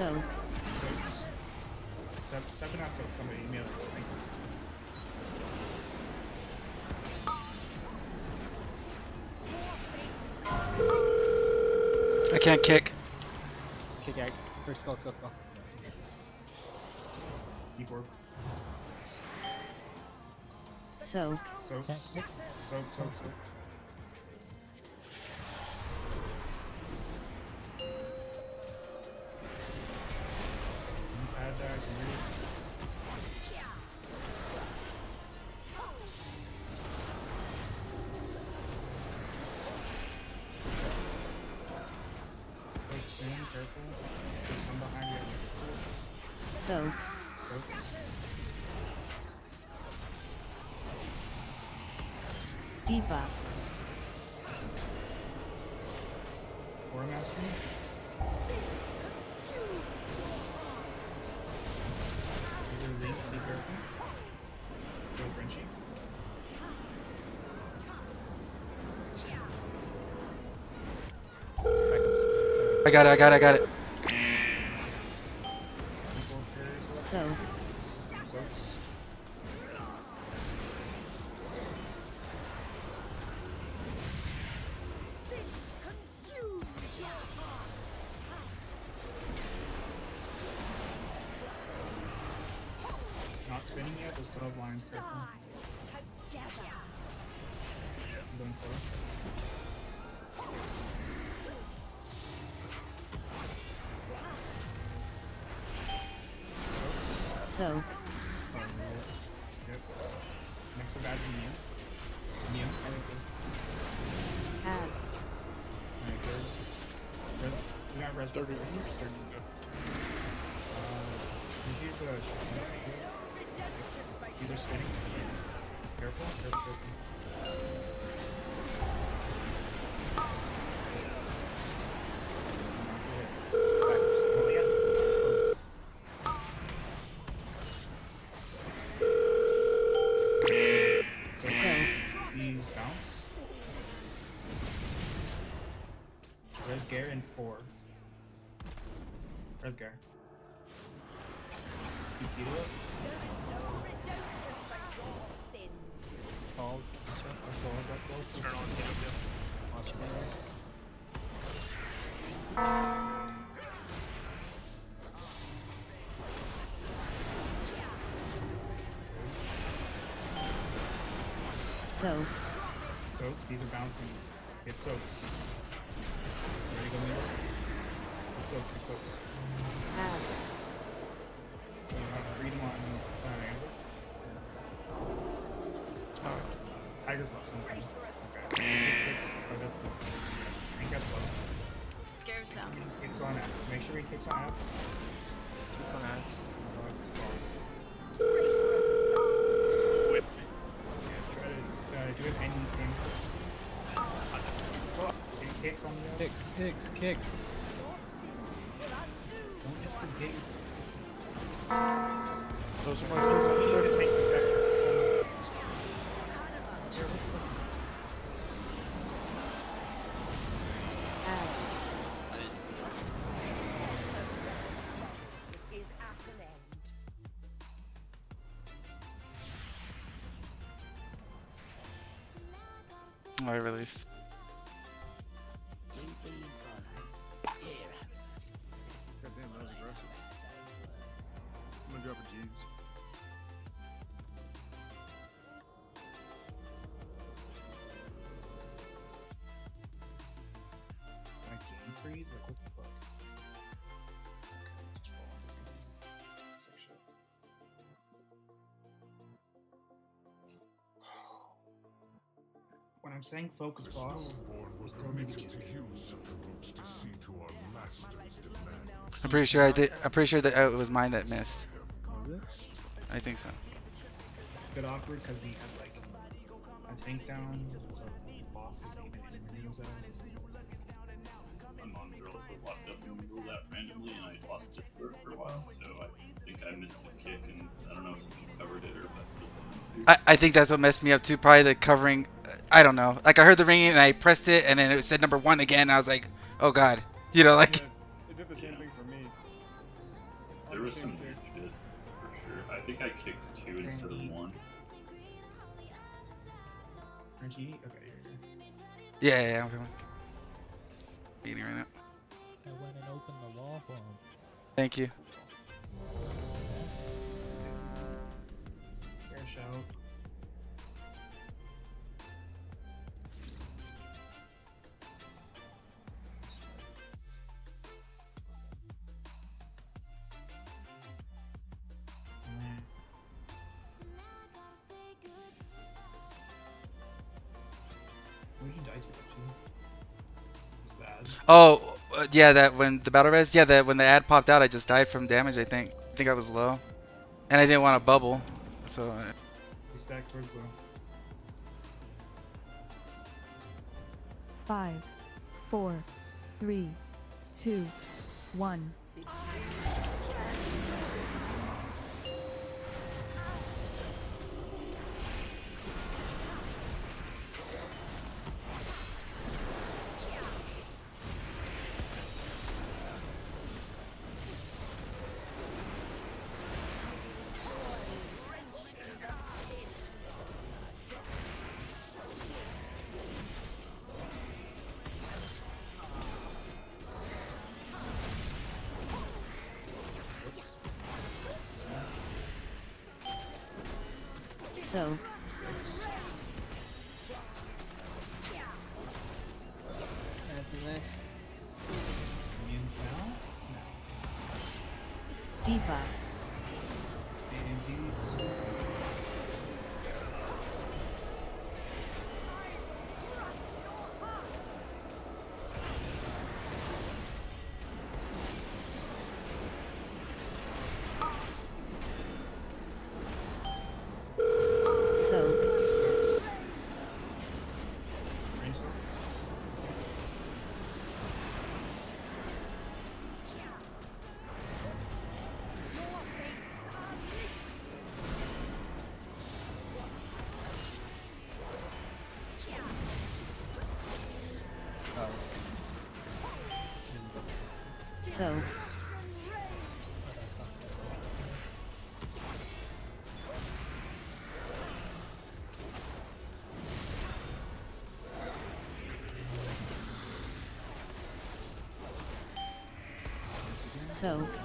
so, Soaks. Step, stepping out, soaks. Somebody email it. Thank you. I can't kick. Kick out. First go, go, go. Keyboard. so, Soaks. Can't. Soak, soak, soak. I got it, I got it, I got it. Resgar in four. Resgar. You key to it? Falls. Or falls that close? Turn on too. Watch it there. so, Soaks, these are bouncing. Get soaks. Ready to go middle? Get soaks, get soaks. ads, So you have freedom on uh, Amber. Oh, Tiger's lost something. Okay. Oh, that's the. I think that's low. Gare's down. Kicks on ads. Make sure he kicks on ads. Kicks on ads. Kicks on the ads. Kicks, kicks, kicks. Don't just forget. Those Just monsters. need to take this back. So, ads, is at an end. I released. I'm saying focus The boss. Was to permitted to use such roots to see to our master's demands. I'm pretty sure I did. I'm pretty sure that uh, it was mine that missed. I think so. bit awkward because we had like a tank down, so the boss wasn't even in those ads. My mom also locked up in the middle that randomly, and I lost it for, for a while. So I think I missed the kick, and I don't know if somebody covered it or if that's just. I, I think that's what messed me up too. Probably the covering. I don't know. Like I heard the ringing and I pressed it and then it said number one again. I was like, oh god. You know, like. Oh, uh, yeah. That when the battle res, yeah. That when the ad popped out, I just died from damage. I think. I think I was low, and I didn't want to bubble, so. uh, We stacked towards blue. Five, four, three, two, one. So, so,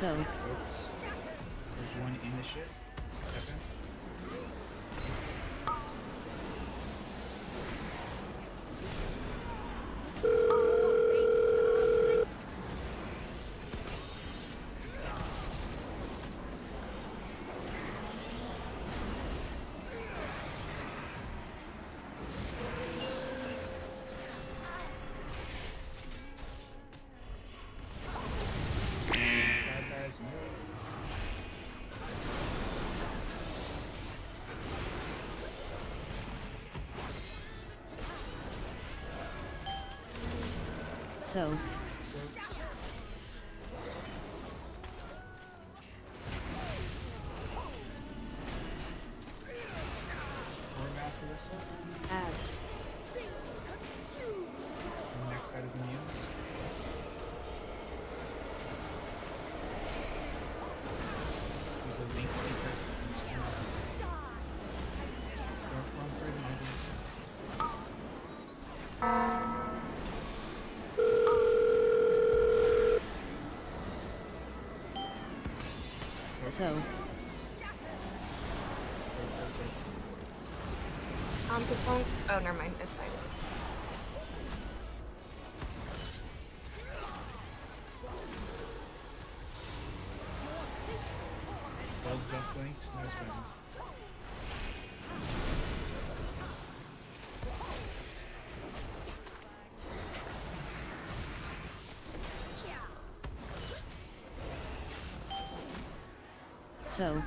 so, There's one in the ship. So, so, Um, onto Funk. Oh, never mind. It's fine. Soak.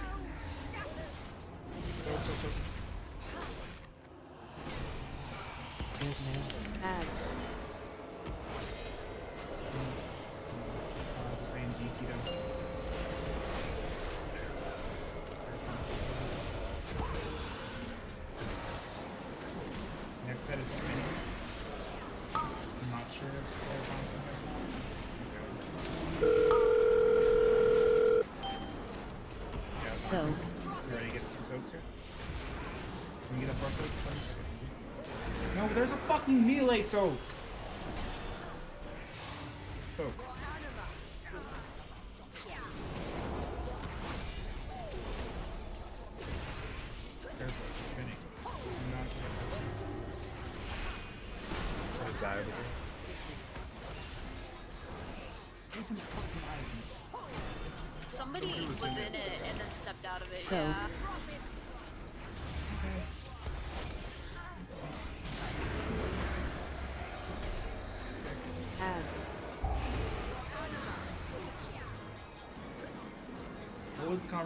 Next set is Can you get a first? Son? No, there's a fucking melee! Soak.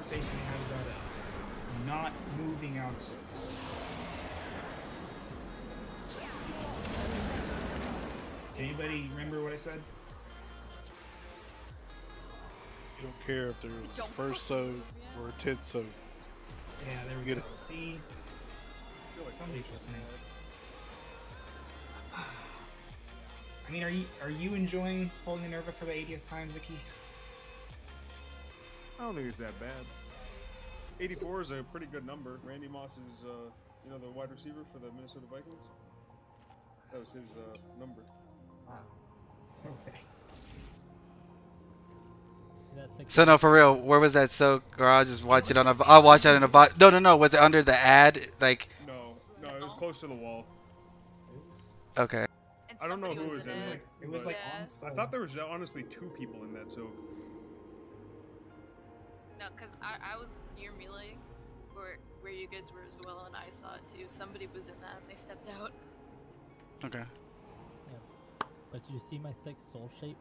Conversation we had about it? Not moving out of soaks. Can anybody remember what I said? You don't care if they're Don't first so or a tenth so. Yeah, there we Get go. it. See? Somebody's listening. I mean, are you are you enjoying holding Minerva for the 80th time, Ziki? I don't think it's that bad. 84 is a pretty good number. Randy Moss is, uh, you know, the wide receiver for the Minnesota Vikings. That was his uh, number. [LAUGHS] Okay. Like So no, for real, where was that soak? Or I'll just watch it on a. I'll watch it in a bot. No, no, no. Was it under the ad? Like, No, no, it was close to the wall. okay. I don't know who was was in in it. it. It was like Yeah. on I thought there was honestly two people in that soak. No, because I, I was near melee, where where you guys were as well, and I saw it too. Somebody was in that, and they stepped out. Okay. But did you see my sick soul shape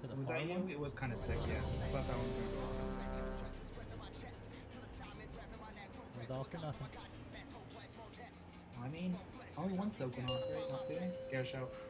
to the Was far that you? It was kind of sick, yeah. I thought that one was gonna It was all for nothing. I mean, oh, only one soak went off, right? Not two? Get a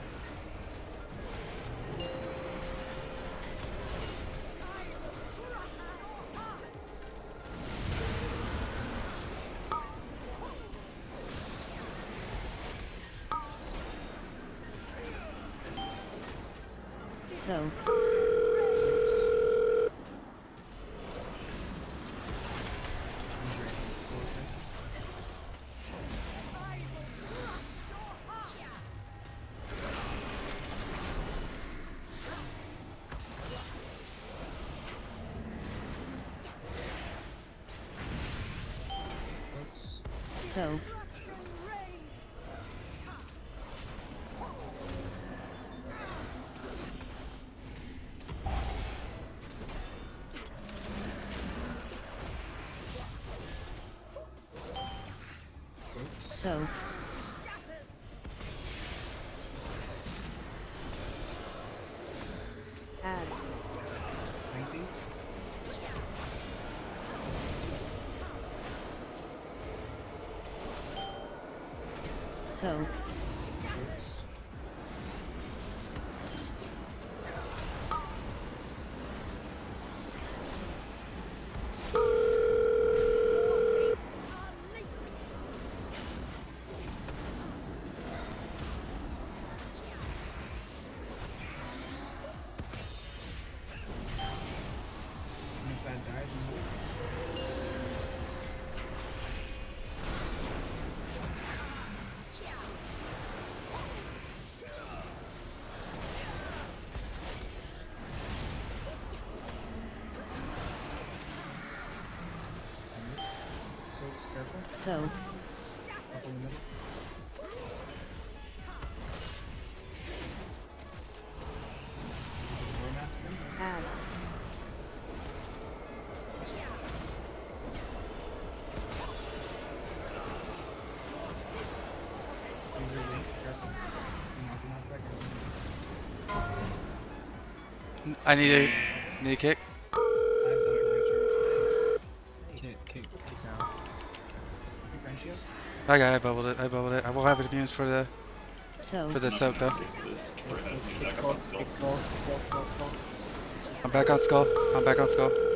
so, So. Ads. These? So. Into I need a need a. Kick, I got it. I bubbled it. I bubbled it. I will have it immunes for the So. for the soak though. I'm back on skull. I'm back on skull.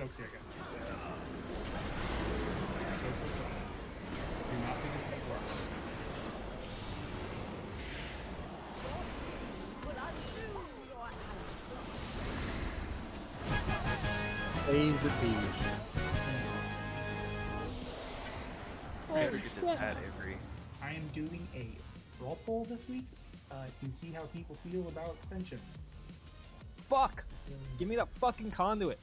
Two sets of soaks here again. Soak, soak, soak. Do not think this set works. Plays a bee. Never get to that every. I am doing a roll poll this week uh, to see how people feel about extension. Fuck! Give me that fucking conduit.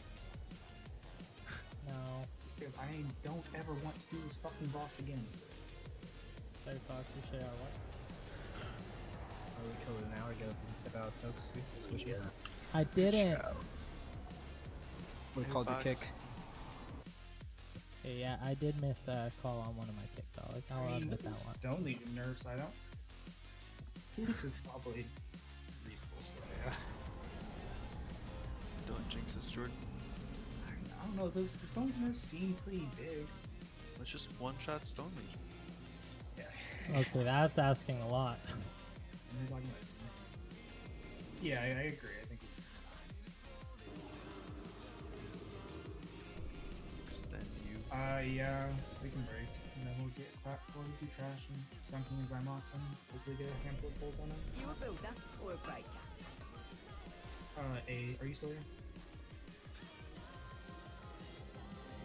This fucking boss again. Sorry, Fox, you should have what? Oh, we killed it an hour ago. We can step out, soak, squish, squish it. I didn't. We called the kick. Hey, yeah, I did miss a call on one of my kicks. I'll, I'll I mean, admit that this one. Stone Legion nerfs, I don't. [LAUGHS] This is probably reasonable story. Yeah. Don't jinx us, Jordan. I don't know. Those the Stone nerfs seem pretty big. Let's just one shot Stone Legion. Yeah. Okay, that's asking a lot. And they're talking about- Yeah, I, I agree. I think. Extend you. Uh, yeah, we can break. And then we'll get crack barbecue trash and something King and Xy'mox and hopefully get a handful of pulls on it. You a builder or a breaker? Uh, A, are you still here?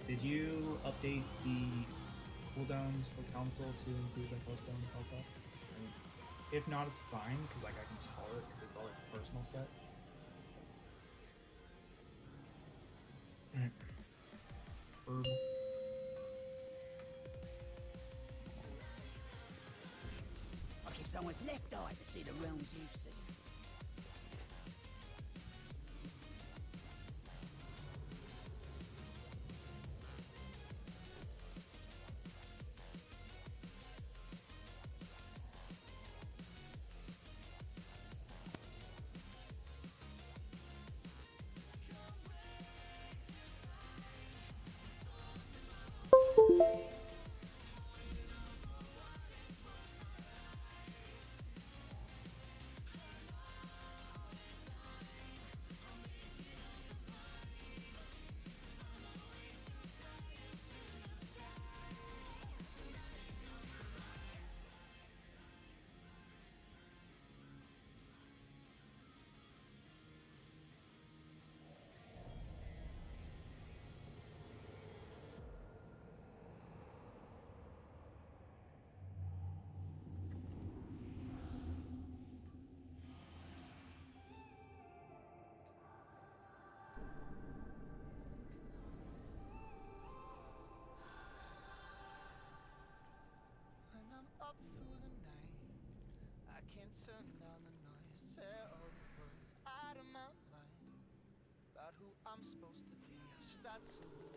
Did you update the cooldowns for council to include the custom health ups? If not, it's fine because like I can just call it because it's always a personal set. Alright. Herb. Like if someone's left eye to see the realms you've seen. When can't turn down the noise. Say all the words out of my mind about who I'm supposed to be. I start to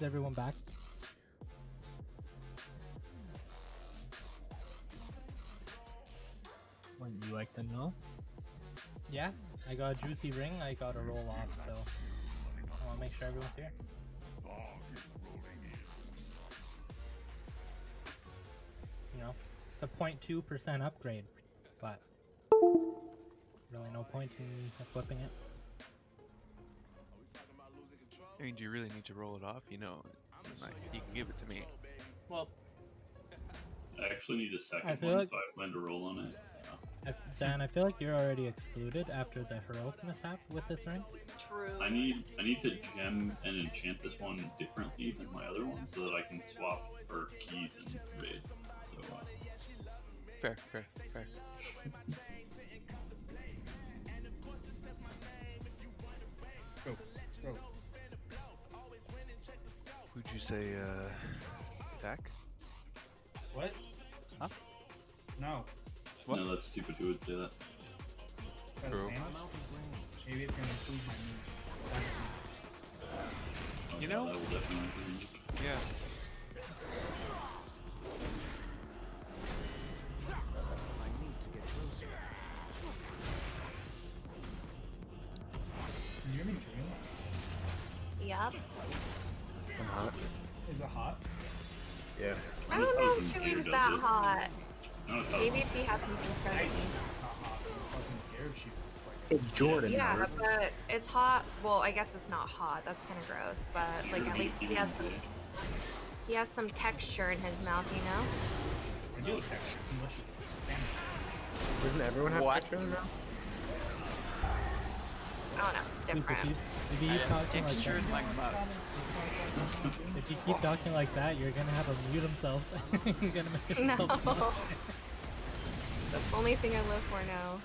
Is everyone back? Wouldn't you like to know? Yeah, I got a juicy ring. I got a roll off, so I want to make sure everyone's here. You know, it's a 0.2 percent upgrade, but really no point in equipping it. I mean, do you really need to roll it off? You know, like, you can give it to me. Well, I actually need a second feel one, like- so I plan to roll on it. I, Dan, I feel like you're already excluded after the heroic mishap with this ring. True. I need I need to gem and enchant this one differently than my other one, so that I can swap for keys and raid. So uh, Fair, fair, fair. Who'd you say, uh, attack? What? Huh? No. What? no, that's stupid. Who would say that? Got a Bro. sandwich? Maybe it's gonna include my meat. You know- that will definitely be- Yeah. Can you hear me chewing? Yep. I'm hot. Is it hot? Yeah. I don't know if chewing's that hot. No, it's not Maybe if you have some concern. Not hot. I'm fucking scared she was like. It's Jordan. Yeah, Howard. but it's hot. Well, I guess it's not hot. That's kind of gross. But like at least he has some, he has some texture in his mouth, you know. I do texture. Doesn't everyone have What? texture in their mouth? I don't know. It's If different. you, if you keep talking like Texture that, in my mouth. If you keep talking like that, you're gonna have him mute himself. [LAUGHS] you're gonna make No. [LAUGHS] talk. That's the only thing I live for now.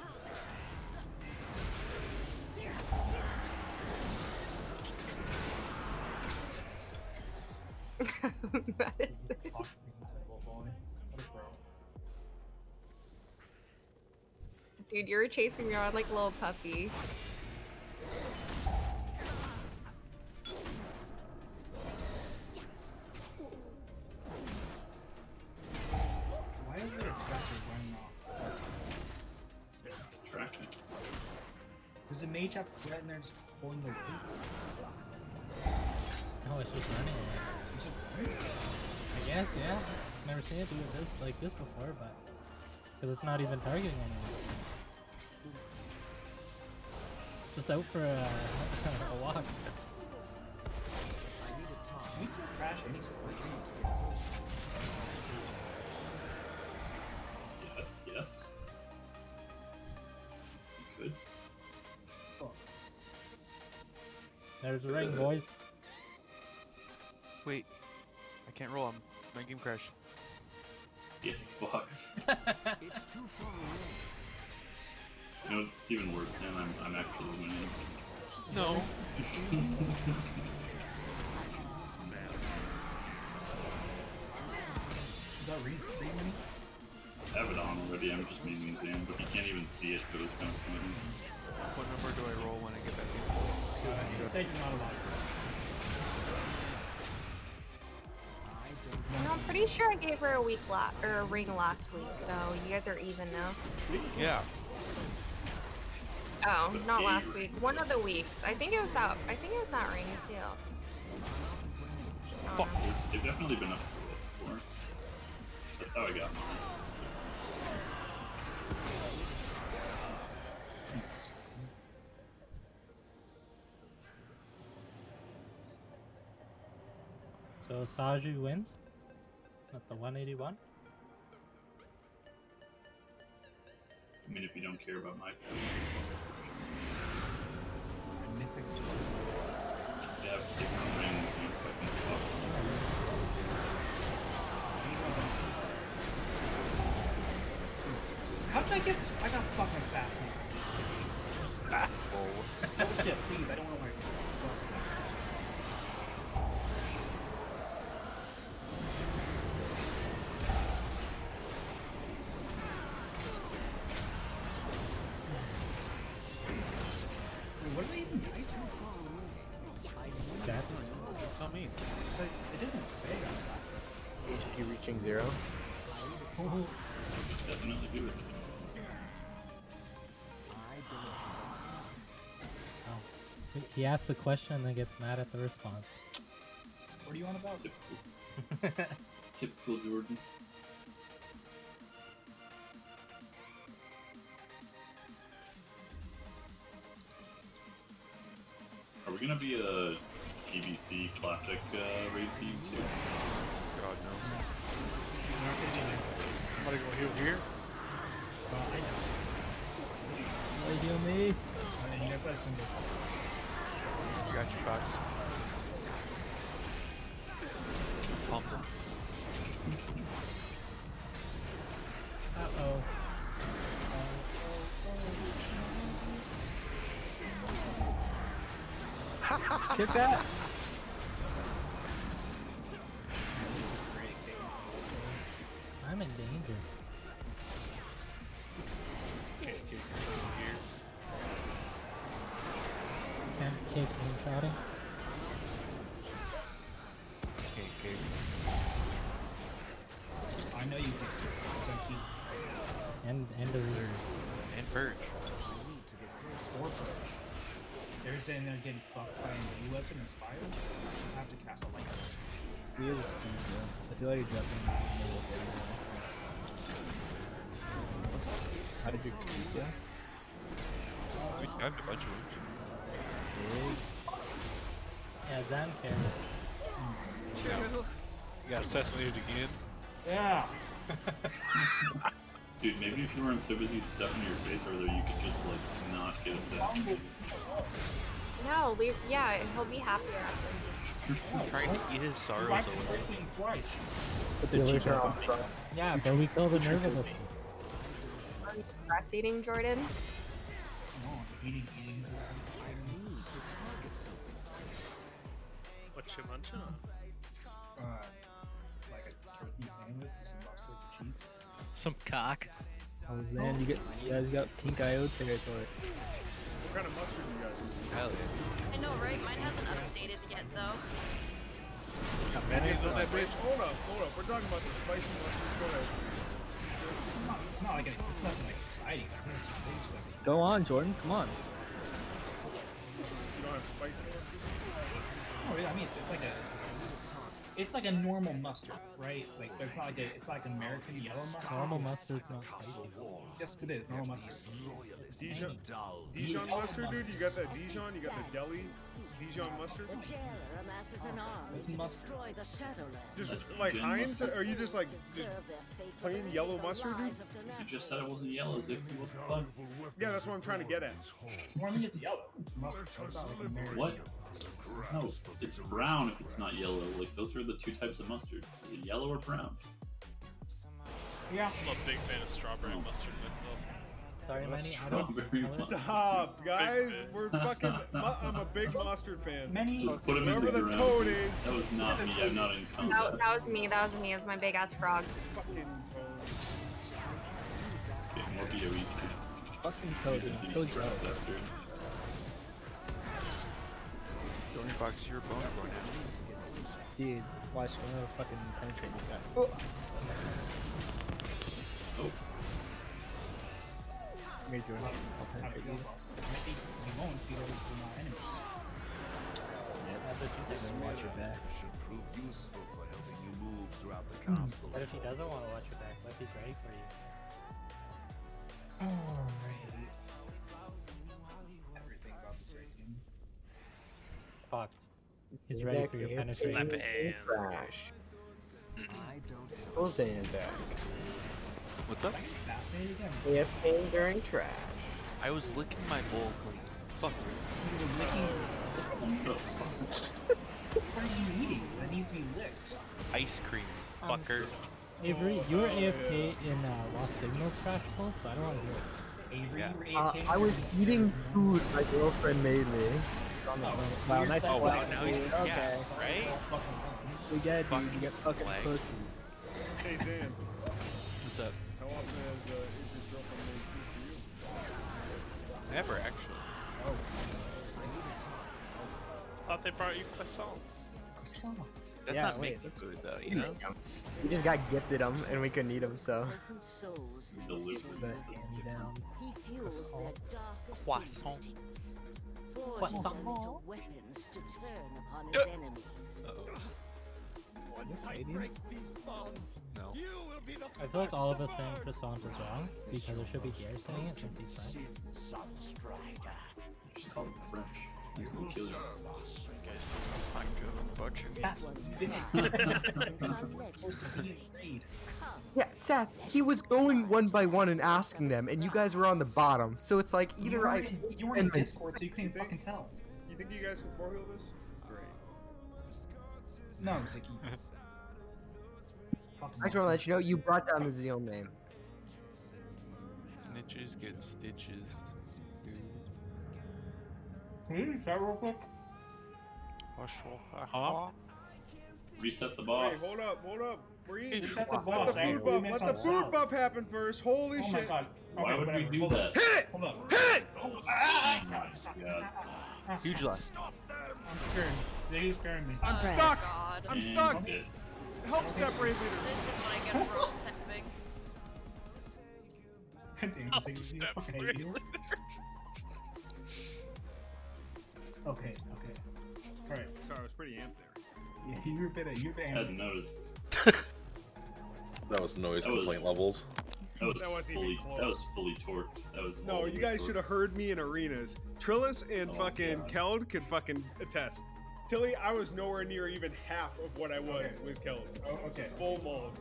Medicine. Fuck, reasonable boy. What a bro. Dude, you were chasing me around like a little puppy. The mage have to get in there just pulling the weight? No, it's just running away. It? I guess, yeah. Never seen it do it this like this before, but because it's not even targeting anyone. Just out for a, [LAUGHS] a walk. We can crash any sport. There's a ring, boys. Wait. I can't roll. I'm, my game crashed. Get fucked. [LAUGHS] It's too far away. You know, it's even worse, man. I'm, I'm actually winning. No. [LAUGHS] Is that read free? I have it on already. I'm just making Zam, but you can't even see it, so it's kind of funny. What number do I roll when I get back in? You said you're not allowed. You know, I'm pretty sure I gave her a week la- or a ring last week, so you guys are even now. Yeah. Oh, not last week. One of the weeks. I think it was that. I think it was that ring too. I. They've- They've definitely been up before. That's how I got mine. So Saju wins at the 181. I mean, if you don't care about my family. They have different rings and fucking stuff. How did I get? I got fucking assassinated. [LAUGHS] oh shit! Please, I don't want my. Wait, He- He asks a question and then gets mad at the response. What do you want about? [LAUGHS] Typical Jordan. Are we gonna be a TBC classic uh, raid team too? God no. Somebody gonna heal here? What do you me? I mean, you guys have some Got you, Fox. Pump him. Uh oh. Get that! Feel like he's jumping in the middle of everything. What's up? How did your keys go? I have a bunch of them. Yeah, Zan cares. You got assassinated again. Yeah. [LAUGHS] Dude, maybe if you weren't so busy stuffing your face over there, you could just like not get assassinated. No, leave. Yeah, he'll be happier after. Trying to eat his sorrows Why did away. everything twice? Put the Healers cheeks are on. on. Yeah, but we killed the nerve of the Are you stress eating, Jordan? No, eating, eating. What you munching on? Uh, like a turkey sandwich with some mustard and cheese. Some cock. Oh, Zan, you get you guys got pink IO territory. What kind of mustard you guys use? Hell yeah. I know, right? Mine hasn't updated yet, though. Got mayonnaise on that bitch. Hold up, hold up. We're talking about the spicy mustard. Go ahead. It's not, it's not like a, it's nothing like exciting. I heard some things like Go on, Jordan. Come on. You don't have spicy mustard? Oh, no, I mean it's, it's like a it's, a it's like a normal mustard, right? Like it's not like a it's like American yellow mustard. normal mustard's not spicy. Yes, it is normal mustard. Dijon, Dijon mustard, dude. You got that Dijon. You got the deli Dijon mustard. The jailer amasses an army It's to mustard. destroy the Shadowlands. Just That's like Heinz, or are you just like just Serve their fate plain yellow mustard, dude? You just said it wasn't yellow, Zick. What the fuck? Yeah, that's what I'm trying to get at. Well, I mean it's yellow. It's mustard. It's like What? No, it's brown if it's not yellow. Like those are the two types of mustard. Is it yellow or brown? Yeah. I'm a big fan of strawberry oh. mustard myself. Sorry, Manny. I don't. I don't- Stop, guys. We're fucking. I'm a big mustard fan. Many. Just put him in Wherever the the toad is. That was not me. I'm not in That, combat. that was me. That was me. It was my big ass frog. Fucking toad. Okay, more BOE. Fucking toad. I'm so jealous. After. Tony Fox, you're a boner going in. Dude, watch. I'm gonna fucking penetrate this guy. Oh. Here, Jordan. I'll penetrate you. Maybe we won't because we're not enemies. That's what you think. Then watch your back. Should prove useful for helping you move throughout the What castle. if he doesn't want to watch your back? What if he's ready for you? Alright. Everything about this raid team. Fucked. He's ready for your penetration. Slap hand. Trash. I don't help. Full Sand back. What's up? Fascinated again. AFK during trash. I was licking my bowl clean. Fuck. You were licking. What are you eating? That needs to be licked. Ice cream. Um, Fucker. Avery, you were AFK in uh, Lost Signals crash pool, so I don't want to hear it. Avery, Yeah. you were Uh, AFK. I was eating food my girlfriend made me. Wow, nice Oh, wow, flex, now he's. dude. Yeah, Okay. right? We get it, dude. You get fucking flag. pussy. Hey Dan, What's up? How uh, Avery's girlfriend made food for you? Never actually. Oh. Thought they brought you croissants. croissants. That's Yeah, not wait. making food though, you know. We just got gifted them and we couldn't eat them, so. Broken souls Delivery. The hand down. He fuels their darkest Croissant. instincts. Croissant. them into Once I break these bonds, No. you will be the I feel like all of us saying croissant is wrong because it should be Gare saying it since he's French. Just call it French. He's gonna kill you. This one's mine. and some legendary. Come, Yeah, Seth, he was going one by one and asking them, and you guys were on the bottom. So it's like either were I. in, you were in and my- Discord, so you couldn't fucking tell. You think you guys can four heal this? Great. No, Ziki. [LAUGHS] Fucking I just want to let you know you brought down the Zeal name. Snitches get stitches. Dude. Can you use that real quick? Huh? Reset the boss. Wait, hold up, hold up. Breathe. Reset the Let boss, the food buff. Let the the food buff happen first. Holy Oh shit. my god. Why Okay, would we do Hold that? Hit it! Hold up. Hit it! Oh my god. Huge lust. I'm scared. Ziki's scaring me. I'm Oh, stuck. God. I'm And stuck. dead. Help step brave leader. This is what I get for all temping. [LAUGHS] Damn, Ziki, you step fucking brave idiot. Okay, okay. Alright. Sorry, I was pretty amped there. Yeah, you were a bit, you were a bit I hadn't noticed. [LAUGHS] That was noise That was- complaint levels. That was That wasn't even fully. close. That was fully torqued. That was. No, you guys torqued. should have heard me in arenas. Trillis and Oh, fucking God. Keld could fucking attest. Tilly, I was nowhere near even half of what I was Okay. with Keld. Oh, okay. Full mold.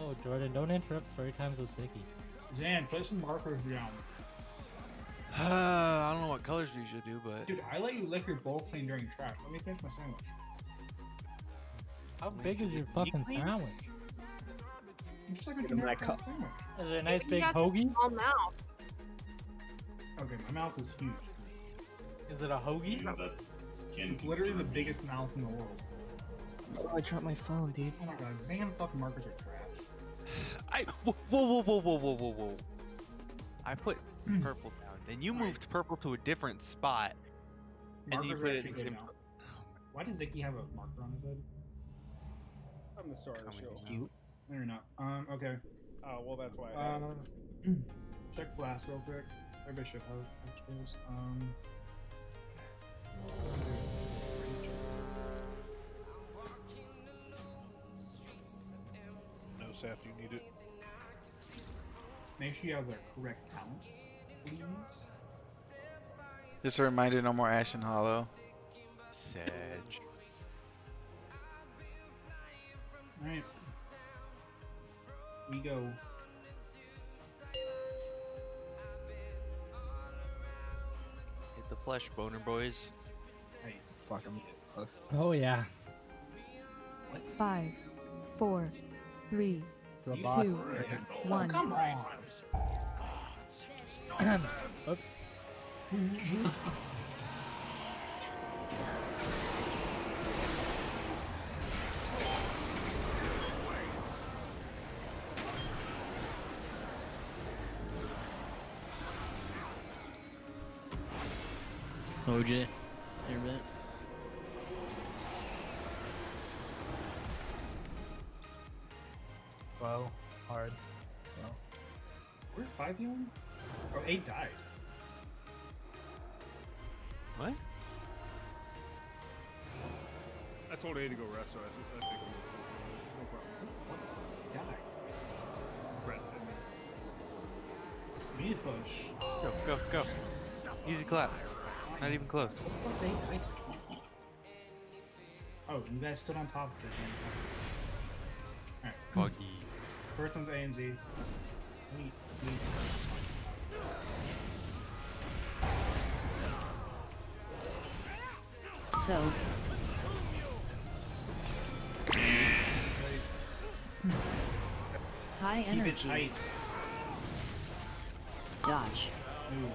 Oh, Jordan, don't interrupt story times with Ziki. Zan, put some markers down. Uh, [SIGHS] I don't know what colors you should do, but Dude, I let you lick your bowl clean during track. Let me finish my sandwich. How big is your fucking clean? sandwich? It's like a Give him generic that cup. sandwich. Is it a nice big has hoagie? small mouth. Okay, my mouth is huge. Is it a hoagie? Yeah, that's. It's literally the biggest mouth in the world. Oh, I dropped my phone, dude. Oh my god, Zan's fucking markers are trash. [SIGHS] I whoa whoa whoa whoa whoa whoa whoa. I put hmm. purple down, then you moved purple to a different spot, and then you put it in the good same. now. Why does Ziki have a marker on his head? I'm the star of the show. cute. No, you're not. Um, okay. Oh, well, that's why I had Uh, [CLEARS THROAT] check flask real quick. Everybody should have extras. Um. No, Seth, you need it. Make sure you have the correct talents, please. Just a reminder, no more Ashen Hollow. Sag. Alright. We go. Hit the flesh, boner boys. Hey, Fuck, I'm close. Oh yeah. Five, four, three, To the two, boss. one. Come on! [CLEARS THROAT] Oops. OJ, here a bit. Slow, hard, slow. Where's five healing? Oh, eight died. What? I told A to go rest, so I, I think I'm no problem. Died. Brett, I mean, Mid push. Go go go. Easy clap. Not even close. Oh, you guys stood on top of it. Alright. Buggies. First one's A and Z. Wait, wait. So, high energy. tight. Dodge. Move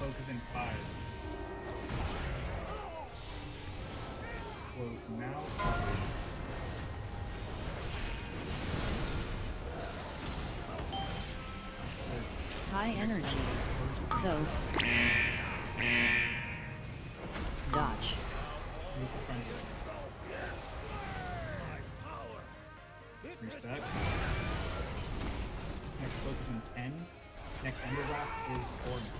Focus in five. Close now. High energy. So. Dodge. Move to front. Restack. Next focus in 10. Next Ender Blast is 4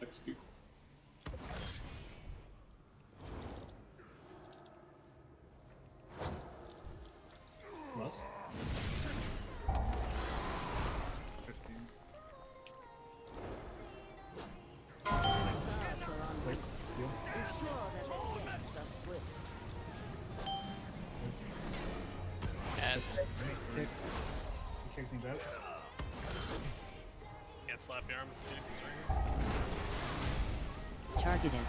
Get out of your insects, people. Rust? 15. Wait, heal. Be sure that the gates are swift. Kicks. He kicks and bets. Can't slap your arms with Jinx. Targeted.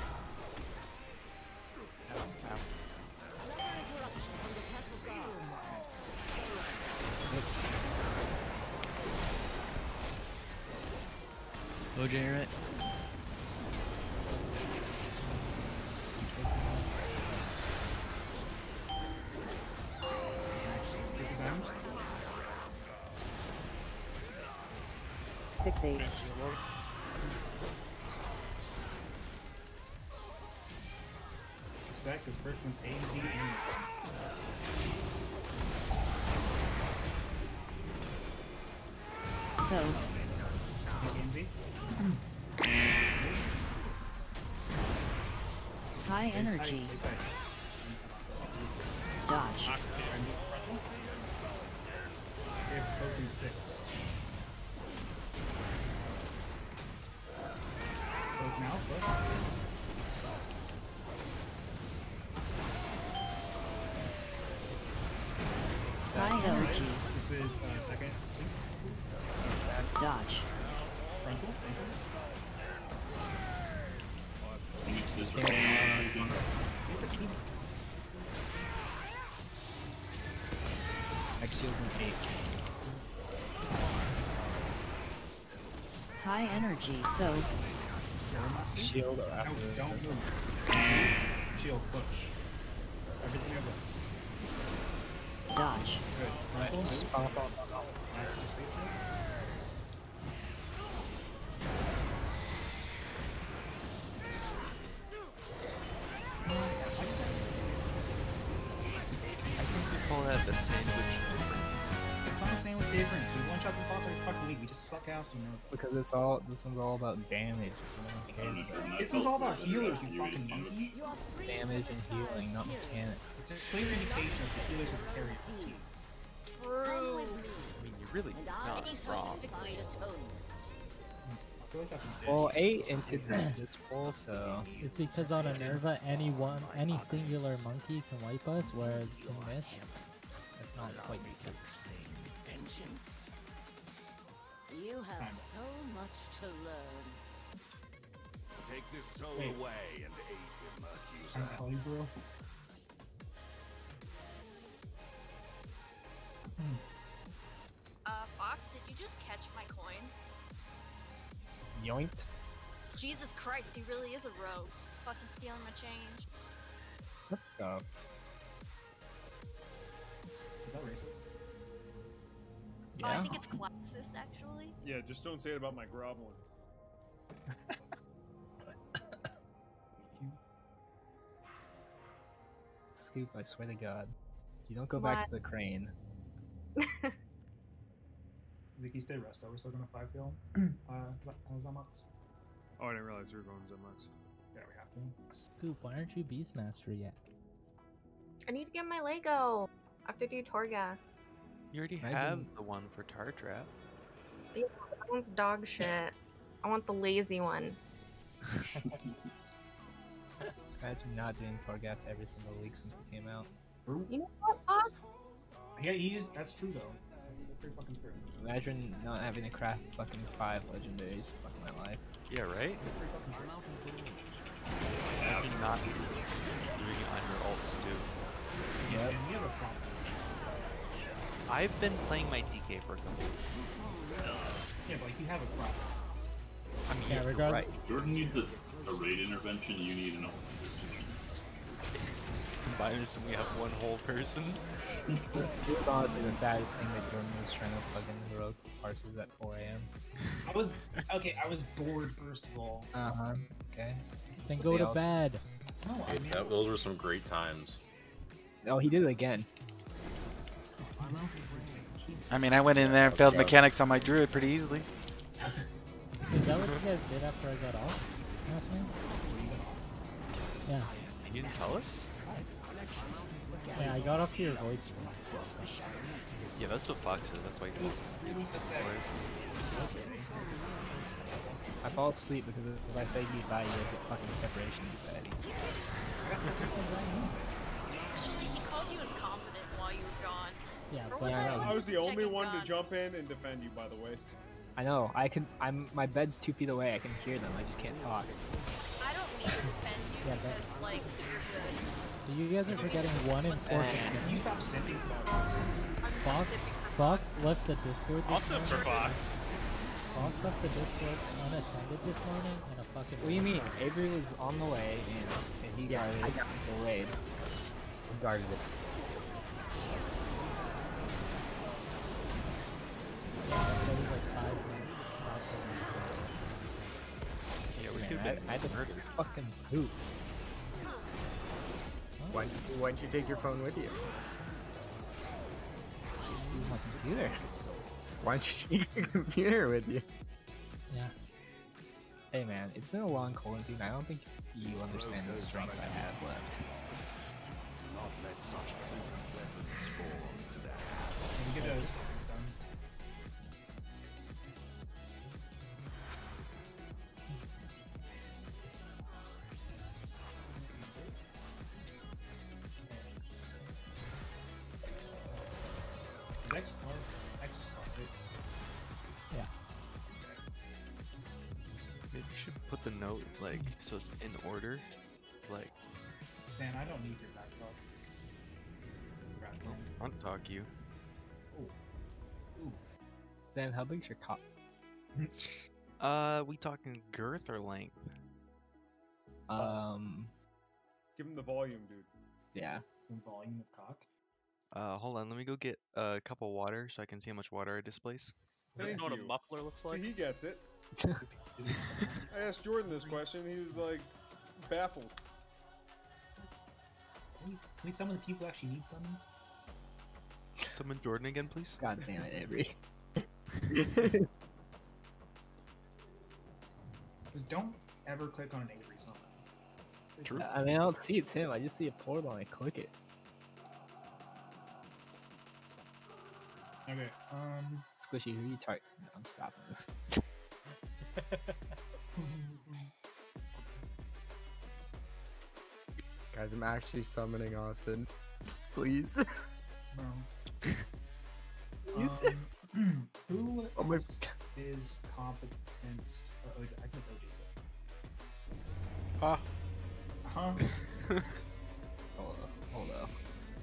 OJ, right. So. A and Z. High energy. This Give it to Next shield's an 8. High energy. So. Shield or No, after don't this move. Shield, push. Everything I left. Dodge. Good. Nice. Frontal. Pop, pop, difference. We one shot the boss every fucking week. We just suck ass, you know. Because it's all this one's all about damage. So no one cares about This one's all about healers, you fucking monkey. damage and healing, not mechanics. It's a clear indication that the healers are the carry of this team. True. I mean, you're really not Me wrong. specifically. I feel like that's a Well, 8 into this, this full, so. It's because on Inerva, any one, any singular monkey can wipe us, whereas in this, it's not quite the case. You have so much to learn. Take this soul Wait. away and aid him, I'm accuser. calling, bro. Uh, Fox, did you just catch my coin? Yoinked. Jesus Christ, he really is a rogue. Fucking stealing my change. What the? Is that racist? Oh, I think it's classist, actually. Yeah, just don't say it about my groveling. Scoop, I swear to God. You don't go back to the crane. [LAUGHS] Ziki, stay resto. We're still gonna five heal. [CLEARS THROAT] uh, Xy'mox. Oh, I didn't realize we were going Xy'mox. Yeah, we have to. Scoop, why aren't you Beastmaster yet? I need to get my Lego. I have to do Torghast. You already Imagine- have the one for Tar Trap. Yeah, that one's dog shit. I want the lazy one. [LAUGHS] Imagine not doing Torghast every single week since it came out. You know what, Fox? Yeah, he is. That's true though. That's pretty fucking true. Imagine not having to craft fucking five legendaries. Fuck my life. Yeah, right? Imagine not doing it on your ults too. Yeah, Yep. and you have a problem. I've been playing my DK for a couple weeks. Yeah, but like you have a problem. I mean, Yeah, you're regard- right. Jordan needs a, a raid intervention. You need an ult intervention. Minus, and we have one whole person. [LAUGHS] It was honestly the saddest thing that Jordan was trying to fucking heroic parses at 4 a.m. I was okay. I was bored first of all. Uh huh. Okay. Then go to they all- bed. No, I mean, that, those were some great times. Oh, he did it again. I mean, I went in there and failed mechanics on my druid pretty easily. Is that what you guys did after I got off last night? Yeah. You didn't tell us? Yeah, I got off to your voice. Yeah, that's what Fox says. That's why he tells us to do it. I fall asleep because if I say goodbye, you guys get fucking separation anxiety. [LAUGHS] Actually, he called you incompetent while you were gone. Yeah, but was that I was the only second one to jump in and defend you, by the way. I know. I can. I'm. My bed's two feet away. I can hear them. I just can't talk. I don't need to defend you Yeah, but- because, like, you're good. You guys are forgetting one important Can thing. you stop sending photos? Fox, Fox left the Discord this Also for morning. Fox. Fox left the Discord unattended this morning in a fucking. What do you mean? Avery was on the way, and, and he Yeah, guarded I it got- until raid. Guarded it. Yeah, there was like five minutes after Yeah, we Man, could I, have I had been to murdered. fucking poop. Why, why'd you take your phone with you? Use my computer. Why'd you [LAUGHS] take your computer with you? Yeah. Hey man, it's been a long quarantine. I don't think you understand the strength I have left. Can you get those done? Next one, next one. Yeah. Maybe you should put the note like so it's in order. Like, Man, I don't need your back talk. front talk you. Sam, how big's your cock? [LAUGHS] Uh, we talking girth or length? Um, Give him the volume, dude. yeah. The Volume of cock. Uh, hold on. Let me go get a cup of water so I can see how much water I displace. Does Thank know what a you. muffler looks like? See, he gets it. [LAUGHS] I asked Jordan this question. He was like baffled. Wait, wait, some of the people actually need summons? Summon Jordan again, please. God damn it, Avery. [LAUGHS] Just don't ever click on an Avery summon. True. I mean, I don't see it's him. I just see a portal and I click it. Okay, um. Squishy, who you target? No, I'm stopping this. [LAUGHS] Guys, I'm actually summoning Austin. Please. No. Please. [LAUGHS] Um, [CLEARS THROAT] who Oh my- is competent? Or, OJ, I think OJ. Huh? Huh? [LAUGHS] Hold up. Hold up.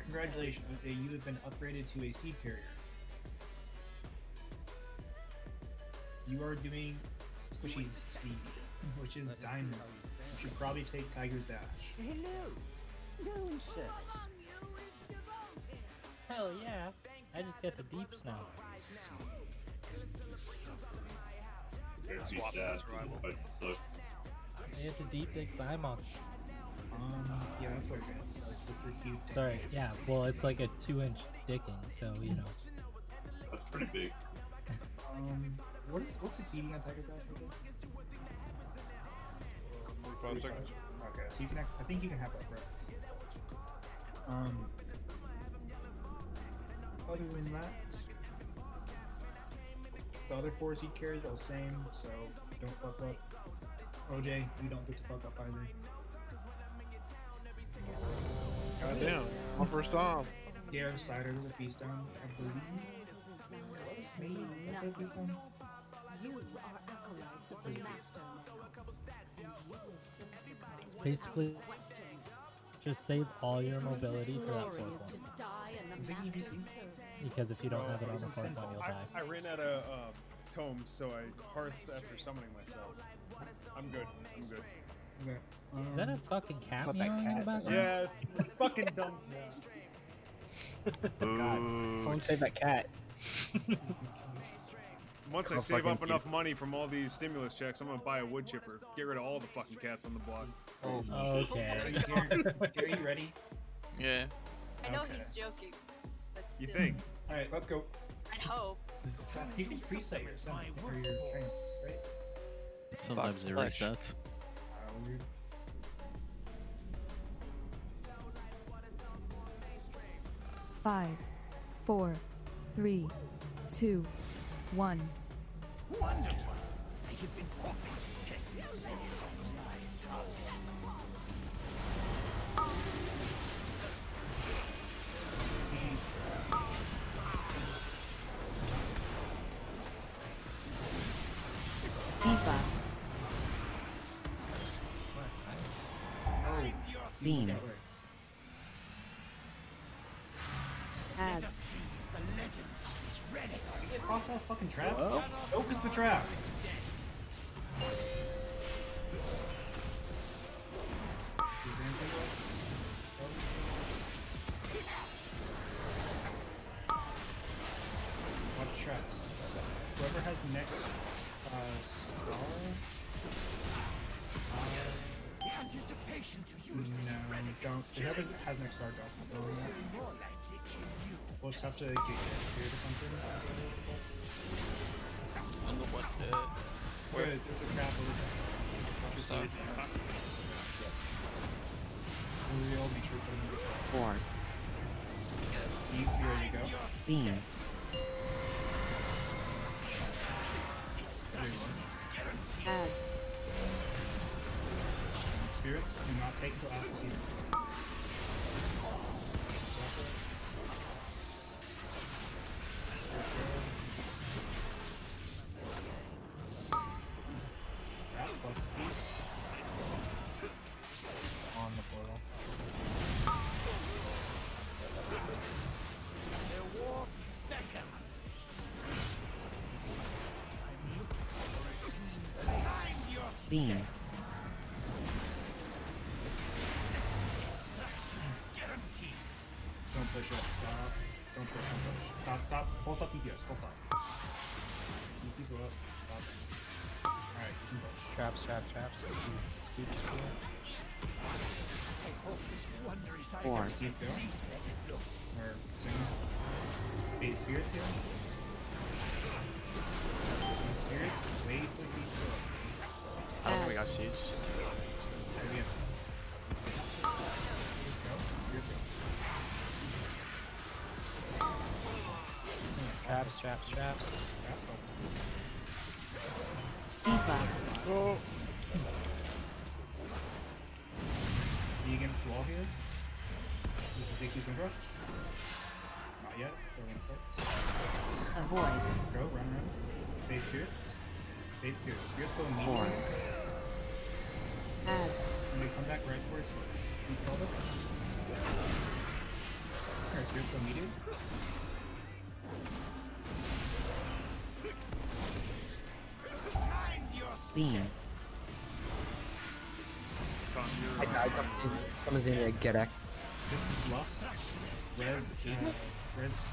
Congratulations, OJ. You have been upgraded to a seed carrier. You are doing Squishy's seed, which is diamond. You should probably take Tiger's Dash. Hello. Nonsense. Hell yeah! I just get the deeps now. That'd be Swap sad this 'cause this rival. fight sucks. I get to deep dig Xy'mox. Um, yeah, that's what it is. Like, huge. Sorry, yeah. Well, it's like a two-inch dicking, so you know. That's pretty big. Um, what is what's the seeding on Tiger's Dash? again? 45 seconds. Okay, so you can. act- I think you can have that for every. Um. other than that, the other fours he carries are the same, so don't fuck up. OJ, you don't get to fuck up either. Goddamn, my first time. Yeah, cider was a feast down, I believe. Was maybe a feast? You are acolytes of the master Basically, just save all your mobility for that fourth Glorious one. to die in the Is it master's EBC? Because if you don't have it on the It's fourth one, sinful. you'll die. I ran out of uh, tomes, so I hearthed after summoning myself. I'm good. I'm good. Okay. Is that a fucking cat What that meowing in the cat? background? Yeah, it's fucking dumb. [LAUGHS] God, someone save that cat. [LAUGHS] Once I save up keep- enough money from all these stimulus checks, I'm gonna buy a wood chipper. Get rid of all the fucking cats on the block. Oh, Okay. Gary, Gary, you ready? Yeah. I know Okay. he's joking, but You think? Alright, let's go. I hope. You can preset your summons or your trance, right? Sometimes it flesh. resets. Uh, weird. Five, four, three, two, one. Wonderful. I have been hoping to test the limits of my tongues. Tifa. Beam. You. We'll just have to get cleared or something. Wonder what uh, the. Good, there's a trap over this. Stop. We'll all be true for them as. Four. See, you go? Beam. Spirits do not take until after season. Your Beam. guarantee. Don't push it. Stop. Don't push. Don't push. Stop. Stop. Full stop DPS. Full stop. Keep people up. Stop. Alright, you can push. Traps, traps, traps. These scoops for it. I hope this wonder is Four. either go. as it looks. Or soon. Bait spirits here. These spirits, wait for seeds to go. I we got seeds. There we have seeds. Spirits go. Spirits go. Traps, traps, traps. Trap, go. Tifa. Oh, Be against the wall here. This is Iku's mid rush. Not yet. They're gonna start. Avoid. Go, run, run. Fade spirits. Fade spirits. Spirits go Four. immediately. Ads. And they come back right for. We call it. Alright, spirits go immediately. Beam. I died. Someone's, to get Ek. This is Lust. Res, uh, Res.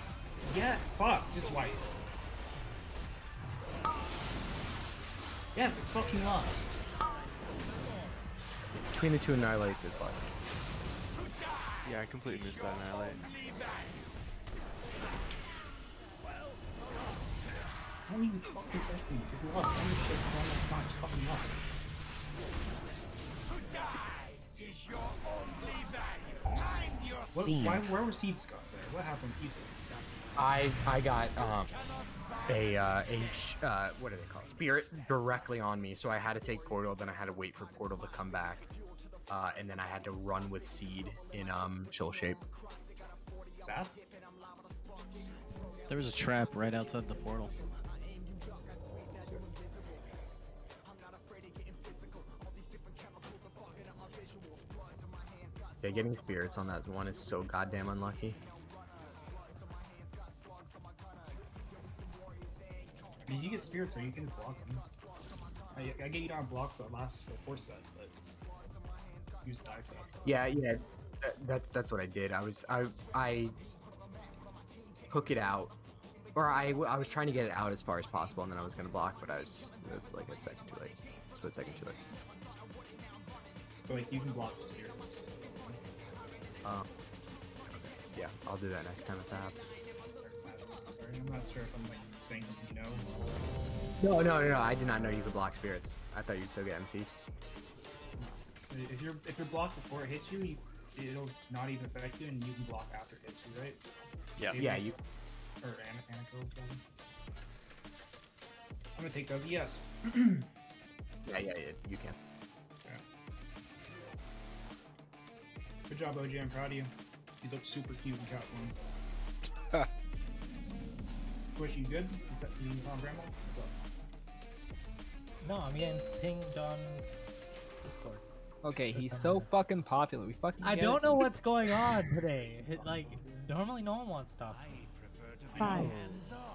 Yeah, fuck, just white. Yes, it's fucking Lust. Between the two annihilates is last. Yeah, I completely missed that annihilate. Don't even fucking touch me. Just Lust. Don't even on it's not just fucking Lust. To die is your only value. Mind your What, why, where were seeds scuffed there? What happened to you? I I got um a uh, a sh- uh, what do they call it? Spirit directly on me, so I had to take portal. Then I had to wait for portal to come back, uh, and then I had to run with seed in um chill shape. Seth? There was a trap right outside the portal. Yeah, getting spirits on that one is so goddamn unlucky. I mean, you get spirits, so you can block them. I, I get you don't block for the last for force set, but use Yeah, yeah, that, that's that's what I did. I was I I hook it out, or I I was trying to get it out as far as possible, and then I was gonna block, but I was it was like a second too late, split second too late. But like you can block the spirits. Uh, yeah, I'll do that next time if that happens. I'm not sure if I'm like saying something you know. No, no, no, no. I did not know you could block spirits. I thought you'd still get MC. If you're if you're blocked before it hits you, you it'll not even affect you, and you can block after it hits you, right? Yeah. Maybe- Yeah, you. Or Ana- I'm gonna take WS. [CLEARS THROAT] Yeah, yeah, yeah. You can. Good job, OJ. I'm proud of you. You look super cute in Cat One. [LAUGHS] Wish you good? You t- You found grandma? What's up? No, I'm getting pinged on Discord. Okay, he's so fucking popular. We fucking. I don't it. know what's going on today. It, like, normally no one wants stuff. Five,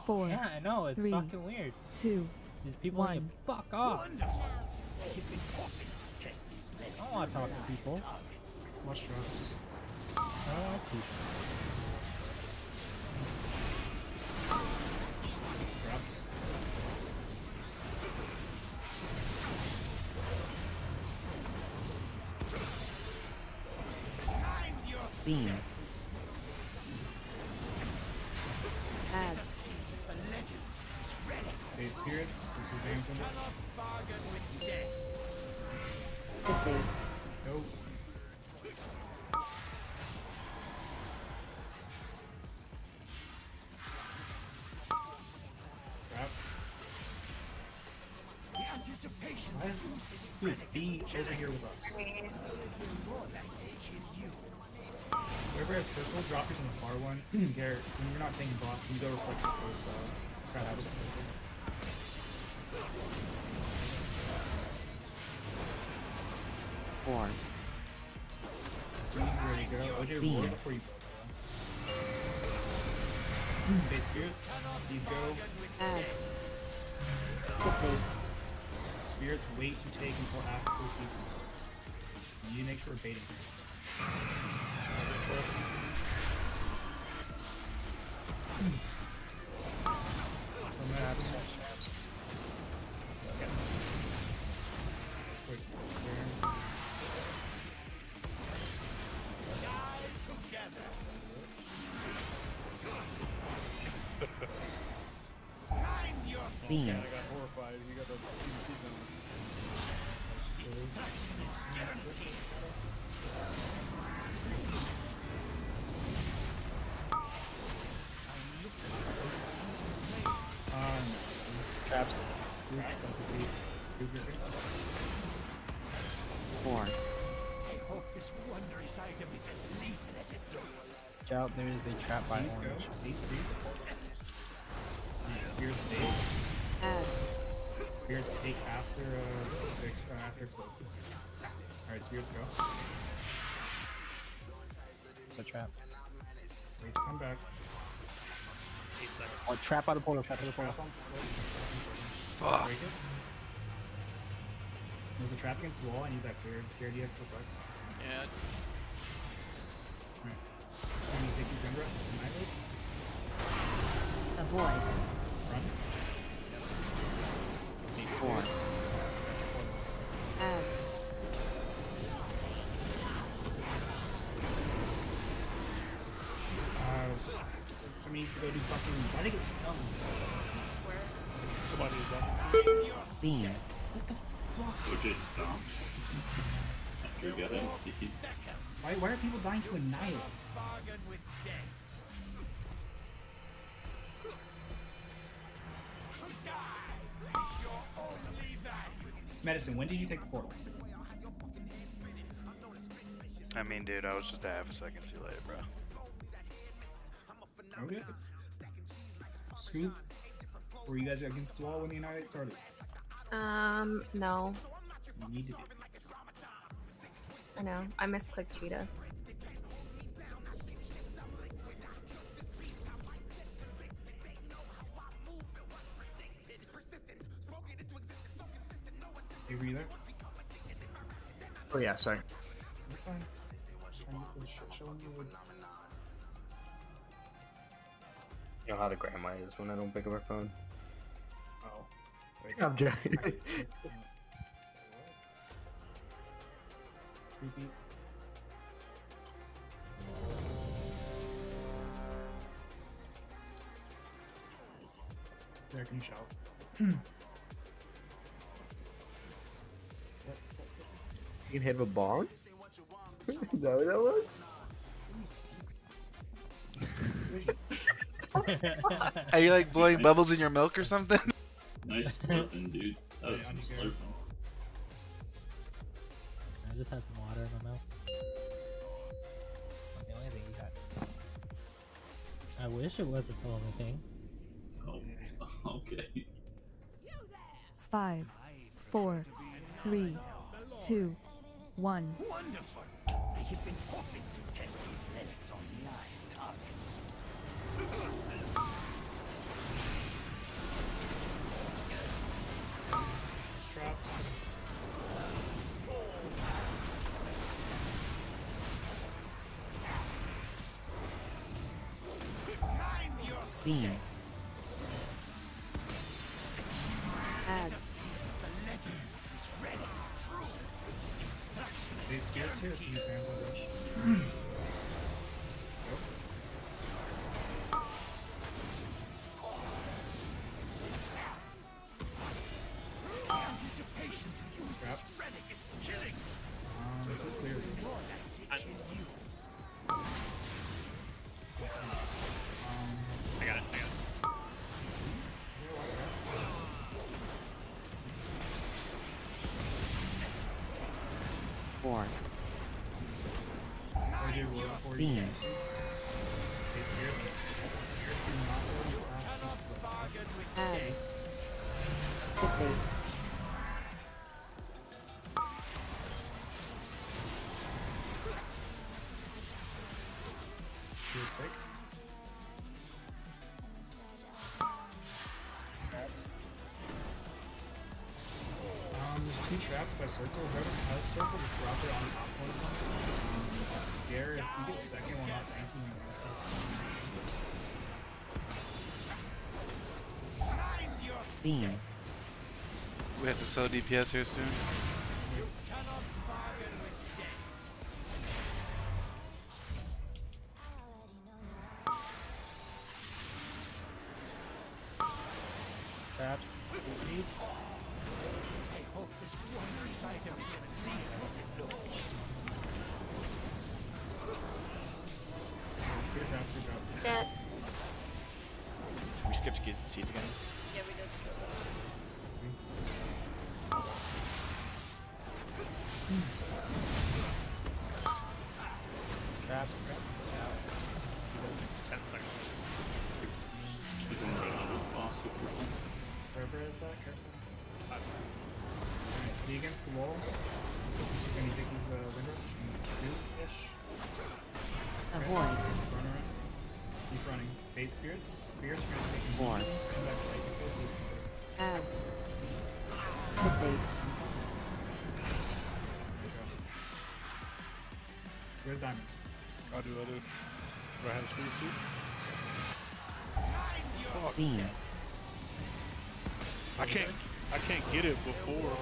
four, Yeah, I know. It's three, fucking weird. two, These people need one. to fuck off. I don't want to talk to people. Watch drops. I don't like people. Beam. Ads. Hey, spirits. This is Anthem. Go. Drops. The anticipation. Why is this dude be over here with us? Whoever has circle, drop yours on the far one. [CLEARS THROAT] Garrett, when you're not taking boss, can you go reflect your close uh crowd out of circle? Four. Three, ready to go. OJ, roll before you go. Bait spirits, seed go. Ads. Spirits wait to take until after the season. You need to make sure we're baiting here. Out, there is a trap by Seeds go. orange. Seeds, seeds. Spirits take. Ads. Spirits take after uh, ex- uh after explosive. Alright, spirits go. It's a trap. Wait, come back. Eight seconds. Oh, trap out of portal, trap out of portal. Trap on. Fuck. Break it. There's a trap against the wall. I need that cleared. Cleared you have reflect. Yeah. Alright. So when you take your Grimra, it's annihilate. Avoid. Run. Four. Ads. Uh, somebody needs to go do fucking. Why did I get stunned? Somebody is done. Beam. What the fuck? OJ stomped. After he got MC. Why, why are people dying to annihilate? Medicine, when did you take the fork? I mean, dude, I was just a half a second too late, bro. Oh, okay. Scoop, were you guys against the wall when the Annihilate started? Um, no. You need to be. I know. I misclicked cheetah. Hey, were you there? Oh yeah, sorry. You're fine. Just trying to get this shit show on you. You know how the grandma is when I don't pick up her phone. Oh. I'm joking. [LAUGHS] Scoopy. There, can you shout? Yep, that's good. You can hit a bomb? [LAUGHS] Is that what that was? Are you like blowing bubbles in your milk or something? Nice [LAUGHS] slurping, dude. That was Yeah, some on you go. slurping. I just had some water in my mouth. Not the only thing you got. I wish it wasn't the only thing. Oh, [LAUGHS] okay. Five, four, three, two, one. Wonderful. I have been hoping to test these relics on live targets. [LAUGHS] Beam. Four. I There's two by circle. Whoever has circle, just drop it on top one of them. Um, Gare, if you get second while not tanking, you can We have to sell DPS here soon. Too? Fuck. I can't, I can't get it before.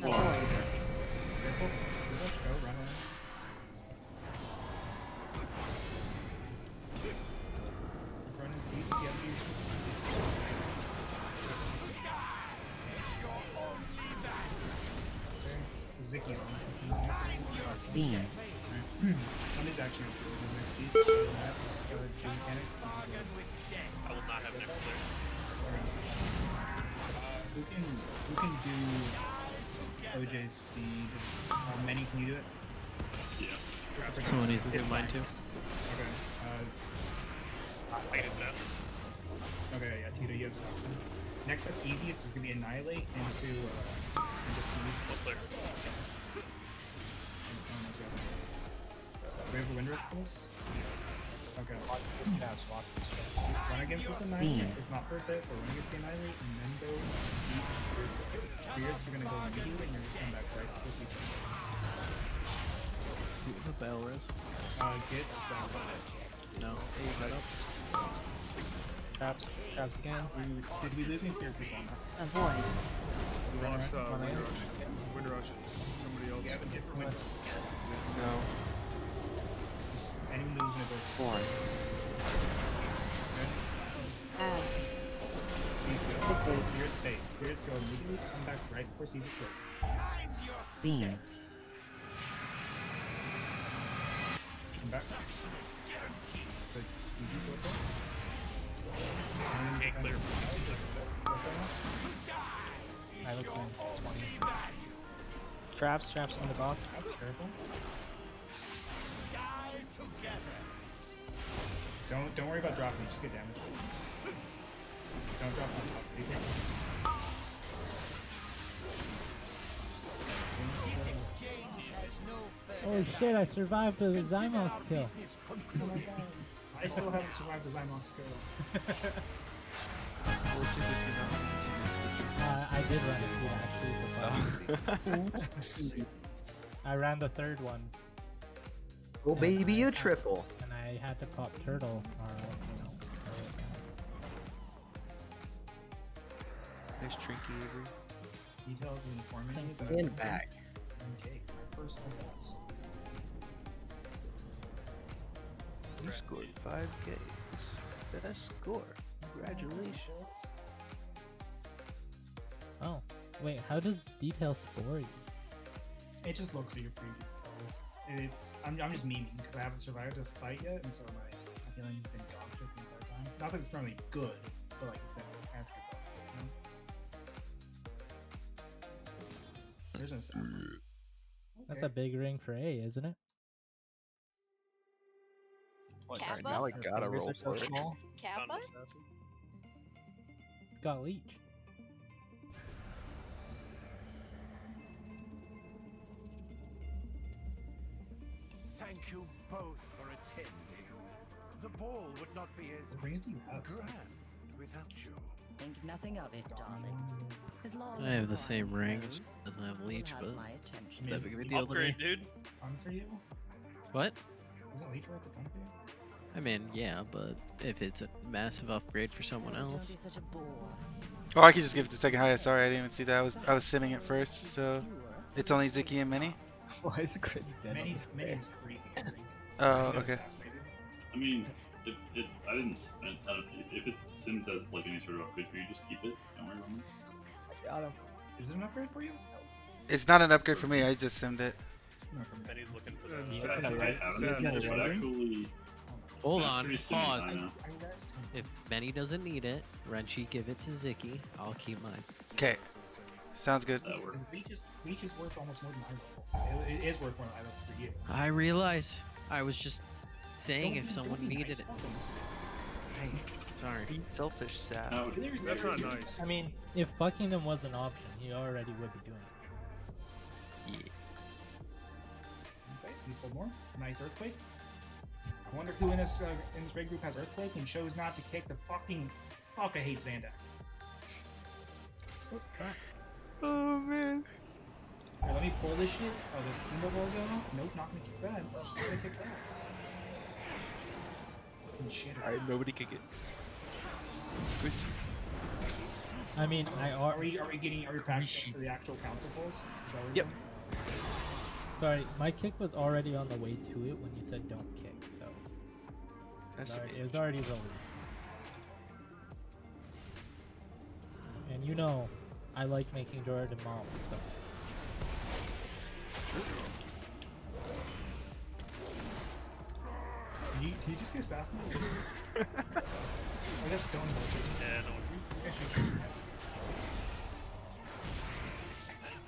Trap Rhea's on on. board. Careful. Go. Run around. Run in seats. You have to use Zicky on. Beam. On his action, the next seat. That is the mechanics. I will not have next clear. Who can who can do OJ's seed? How many can you do it? Yeah. Someone needs to do mine too. Okay. Uh, I can do that. okay. Yeah. Tito, you have something. Next set's easiest is gonna be annihilate into uh, into seeds. Full clear. Do we have a wind rush for this? Okay. Watch those traps. Watch those traps. Run against this annihilate. It's not for a bit, but run against the annihilate and then go seed spirits. Spirits, you're gonna go immediately and you're just come back right before seeds. The bell res. Uh, get uh, No. Hey, head up. Traps. Traps again. we, did we lose any spirit people on that? Avoid. We lost uh. Wind Rush. Wind Rush. Somebody else. You have a different wind. No. Just Spirits go immediately. Come back right before. Beam. Come back. Clear. I look in 20. Traps. Traps on the boss. That's careful. Don't don't worry about dropping. Just get damage. Don't drop on top. Be careful. Oh shit, I survived the Xy'mox kill. I still haven't survived the Xy'mox kill. [LAUGHS] Uh, I did run it too, actually. for. [LAUGHS] I ran the third one, Oh, baby, a triple. And I had to pop turtle, or else, you know. I. Nice trinky, Avery. Details of informing you that And back. Okay, my personal boss. You scored 5K. Best score. Congratulations. Oh, wait, how does detail score you? It just looks at your previous kills. It's I'm, I'm just memeing because I haven't survived a fight yet, and so my my feeling's been dog shit the entire time. Not that it's normally good, but like it's been actually dog shit. You know? There's an assassin. That's a big ring for A, isn't it? What, Kappa? now I gotta roll so for it. small. Kappa? Got leech. Thank you both for attending. The ball would not be as What brings you up? grand without you. Think nothing of it, darling. As long I have the same ring, knows, it doesn't have leech, have but my attention. that big of a deal to me. Dude. Fun for you? What? Isn't Leech worth a ton for you? I mean, yeah, but if it's a massive upgrade for someone else, be such a bore. Oh, I could just give it the second highest. Sorry, I didn't even see that. I was I was simming it first, so it's only Ziki and Mini. [LAUGHS] Why is Crits dead? on Many's this Many's stairs? crazy. Oh, Get okay. I mean, if it, I didn't spend a ton of. If, if it sims as like any sort of upgrade for you, just keep it. Don't worry about it. Got him. Is it an upgrade for you? It's not an upgrade for me. I just simmed it. No. Benny's looking for Uh, the. I, I haven't. Sad. It's Sad. actually. hold on, pause. I know. I rest If Benny doesn't need it, Renchi give it to Ziki. I'll keep mine. Okay, sounds good. That works. Leech is, Leech is worth almost more than my level. It, it is worth more than my level for you. I realize. I was just saying Don't if someone needed nice, it. fuck 'em. Hey, sorry. Be selfish, Sap. No, That's not nice. I mean, if fucking them was an option, he already would be doing it. Yeah. Okay, we pull more. Nice earthquake. I wonder who in this uh, in this raid group has earthquake and chose not to kick the fucking. Fuck, I hate Xandak. Oh man. Here, let me pull this shit. Oh, there's a single ball going off? Nope, not gonna kick that. Not gonna kick that. Fucking shit. Alright, nobody can get. Good. I mean, I Are are. we, are we getting, are we practicing for the actual council polls? Is that what we're Yep. doing? Sorry, my kick was already on the way to it when you said don't kick, so. That's Alright, okay. it was already released. And you know, I like making Jordan mom, so. Did you, did you just get assassinated? [LAUGHS] I got stone Yeah, no. [LAUGHS]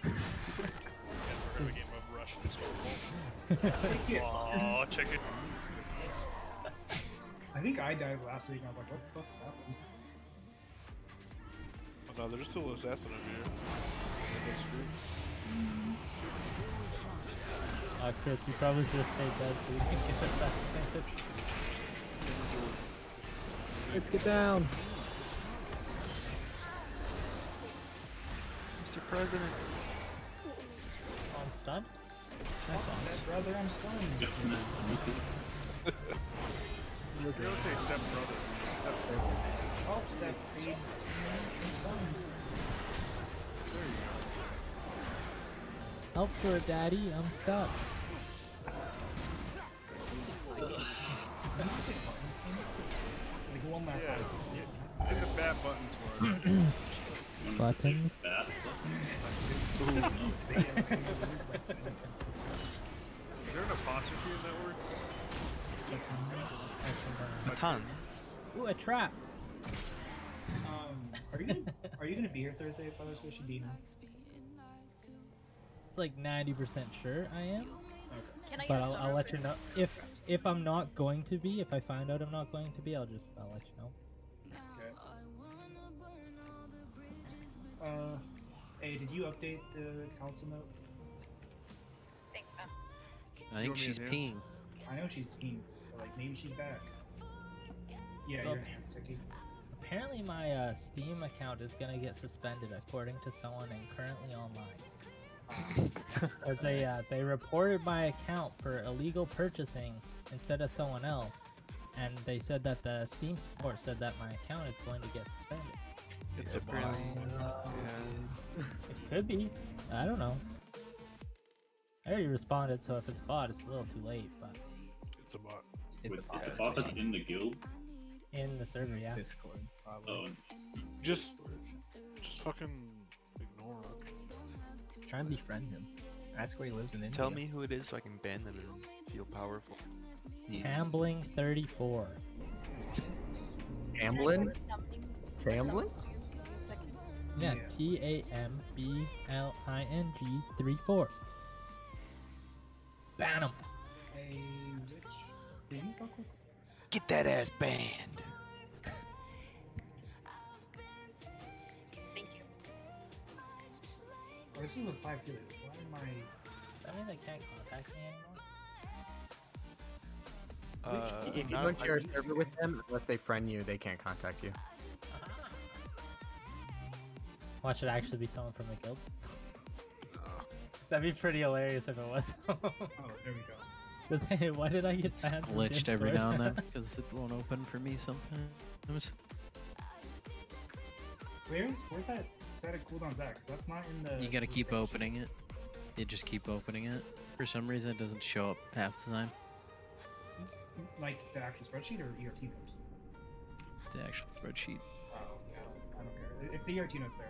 Never heard of a game of Russian scoreboard. oh, check it. I think I died last week and I was like, what the fuck is happening? Oh, no, there's still assassin over here. That's good. Uh, Chris, you probably should have stayed dead so we can get assassinated. Let's get down. Mr. President. I'm stunned? Step brother, I'm stunned. You don't say step brother. Step brother. Oh, step Help for daddy, I'm stuck. Like one last Yeah, time. yeah. Hit the bat buttons for us. Buttons? Bat Say it like a word, like saying something. Is there an apostrophe in that word? Baton. Ooh, a trap! Are you gonna, are you gonna be here Thursday, Father Squishy Dino? Like 90% sure I am. Can I But get a I'll, I'll let you know. If if I'm not going to be, if I find out I'm not going to be, I'll just, I'll let you know. Okay. Uh, hey, did you update the council note? Thanks, man. I think she's peeing. I know she's peeing. but like maybe she's back. Yeah, So- you're Hanseki. Apparently my uh, Steam account is gonna get suspended according to someone and currently online. [LAUGHS] Because they uh, they reported my account for illegal purchasing instead of someone else, and they said that the Steam support said that my account is going to get suspended. It's Yeah, a bot. apparently, yeah. It could be. I don't know. I already responded, so if it's a bot, it's a little too late. But It's a bot. It's With a bot. the bot that's in the guild. In the server, yeah. Discord. Probably. Oh, Just, just fucking ignore him. Try and befriend him. Ask where he lives in India. Tell me who it is so I can ban them and feel powerful. Gambling 34. Hamblin? Something. Hamblin? Someone, please, give me a second. Yeah, Yeah. T A M B L I N G 3 4. Ban him. Hey, Rich, do you fuck with? Get that ass banned. Thank you. Oh, this is a five killer. Why am I? That mean they can't contact me anymore? Uh, If you not go if to I- your server with them, unless they friend you, they can't contact you. Watch it actually be someone from the guild. That'd be pretty hilarious if it was. Oh, there we go. But [LAUGHS] hey, Why did I get It's banned? glitched every now and then because it won't open for me sometimes. Where's where's that set of cooldowns at? 'Cause that's not in the. You gotta keep state opening it. You just keep opening it. For some reason, it doesn't show up half the time. Like the actual spreadsheet or ERT notes? The actual spreadsheet. Oh, yeah, I don't, care. If the ERT notes there,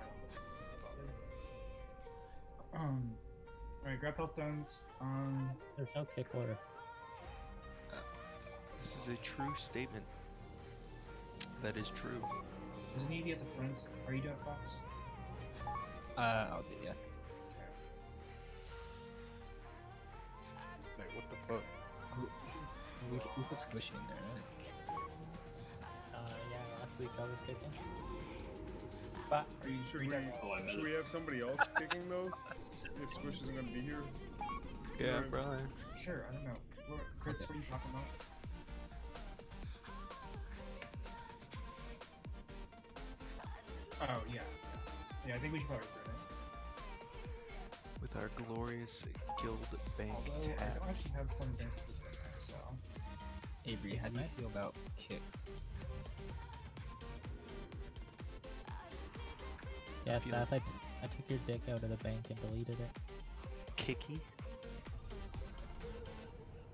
I don't. Um, alright, grab healthstones. Um, There's no kick order. This is a true statement. That is true. does it need to at the front? Are you doing Fox? Uh, I'll do yeah. Like, what the fuck? We, we put squishy in there, right? Uh, yeah, last week I was kicking. But Are you Should are we. Oh, should we have somebody else [LAUGHS] kicking though? If Squish isn't gonna be here? Yeah, probably. Sure, I don't know. What, Chris, what are you talking about? Oh yeah, yeah. Yeah, I think we should probably prune it. With our glorious guild bank Although I don't actually have 20 banks right so. Avery, how do you feel about kicks? Yeah, Feel- I, I, t- I took your dick out of the bank and deleted it. Kicky.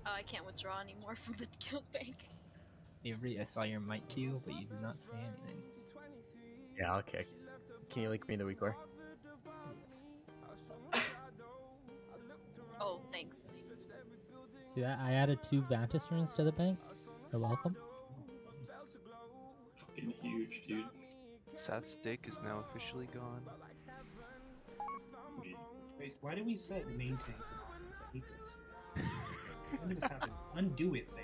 Oh, I can't withdraw anymore [LAUGHS] from the guild bank. Avery, I saw your mic cue, but you did not say anything. Yeah, I'll kick. Can you link me in the weak core? Oh, thanks. See that? I added two Vantus runes to the bank. You're welcome. Fucking huge, dude. Seth's dick is now officially gone. Wait, why did we set the main tanks in offense? I hate this. When did this happen? [LAUGHS] Undo it, Sam.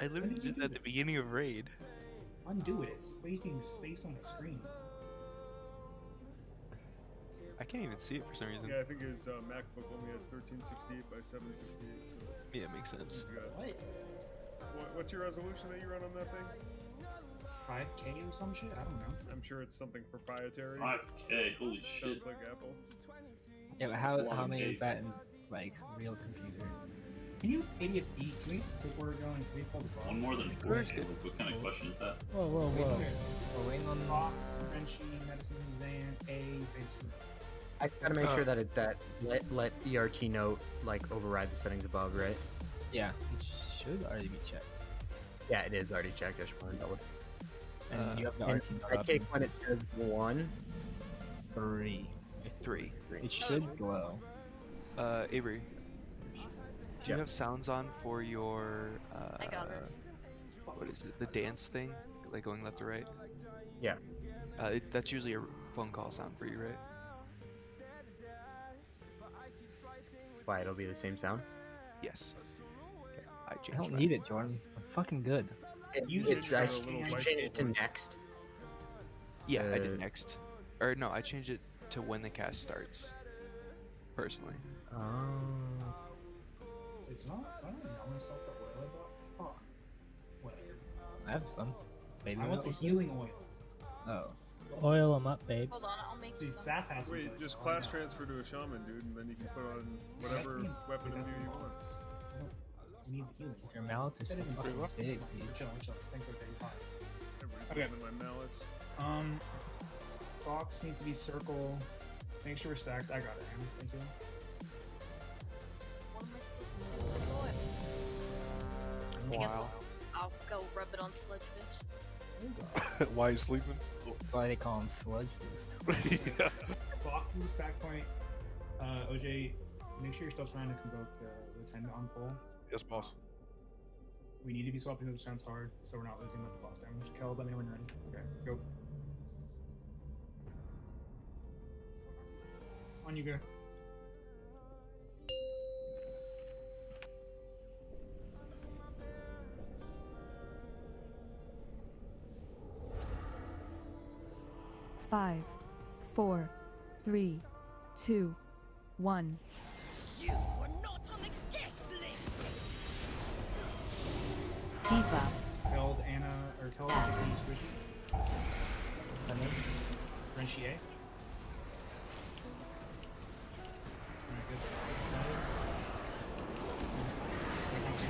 I literally did you that at the beginning of raid. Undo it. It's wasting space on the screen. I can't even see it for some reason. Yeah, I think his uh, MacBook only has 1368 by 768, so Yeah, it makes sense. got. What? What, what's your resolution that you run on that thing? 5K or some shit? I don't know. I'm sure it's something proprietary. 5K, holy shit. Sounds like Apple. Yeah, but how, how many is that in like real computer? Can you idiots eat? Can we take where we're going? Can we pull the boss? One more than 4K. Like, what kind of question is that? Whoa, whoa, whoa. We're waiting on Fox, Frenchie, Medicine, Zan, A, base. I gotta make Uh, sure that it that let let ERT note like override the settings above, right? Yeah, it should already be checked. Yeah, it is already checked. I just wanted to double. And Uh, you have the And RT I kick when it says one. three. Three. It should glow. Uh, Avery. Do you Yep. have sounds on for your uh, I got it. what is it? The dance thing, like going left to right. Yeah. Uh, it, that's usually a phone call sound for you, right? Why it'll be the same sound? Yes. Okay, I I don't mine. need it, Jordan. I'm fucking good. It, You it's I got a little changed it to next. Yeah, I Uh, did next. Or no, I changed it to when the cast starts. Personally. Oh. Myself the oil about. Fuck. Whatever. I have some. Baby I want the healing oil. Oh. Oil them up, babe. Hold on, I'll make you Dude, some. Zap has Wait, good- just oh, class no. transfer to a shaman, dude, and then you can put on whatever That's the- weapon of the you want. We need the healing. Your mallets are so fucking big, We're dude. chilling, we're chilling. Thanks for taking time. Everybody's Okay. my mallets. Um, Fox needs to be circle. Make sure we're stacked. I got it, Thank you. What am I supposed to do with this oil? I guess I'll, I'll go rub it on Sludge [LAUGHS] Why is sleeping? That's why they call him Sludge Boost. [LAUGHS] yeah. Fox is stack point. Uh, OJ, make sure you're still trying to convoke the lieutenant on pole. Yes, boss. We need to be swapping those chance hard, so we're not losing with the boss damage. Kel, let me know when you're ready. Okay, let's go. On you go. Five, four, three, two, one. You were not on the guest list! Diva. Killed Anna, or killed Ziggy Squishy. Lieutenant. Frenchie A. Alright, good. Good.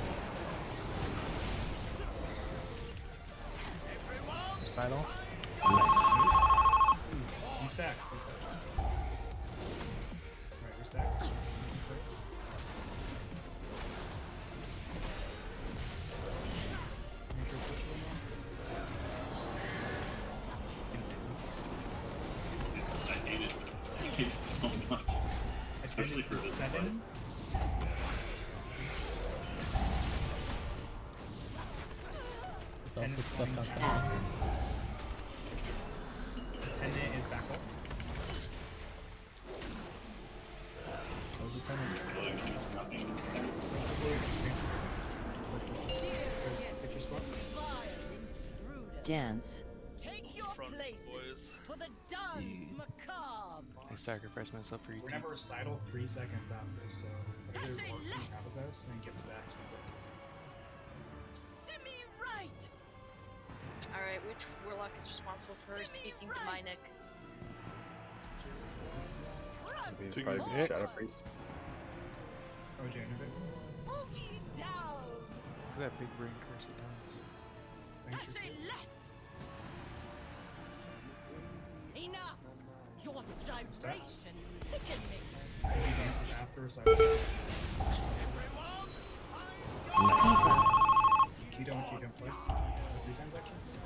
Recital. Don't Ten is click on fine. Attendant is back up. Close Lieutenant. Pick your spot. Dance. Take your Front, places boys. for the dance hmm. macabre. I sacrificed myself for you. We're never recital three seconds after, so whatever work we have of this, and get stacked. Which warlock is responsible for her speaking to my Nick? Maybe probably it. Shadow Priest. Oh, Janovic. Look at that big brain curse at times. Thanks for Enough! Your gyration sicken me! He dances after Cyber. Keto and Keto twice. Uh, three times actually.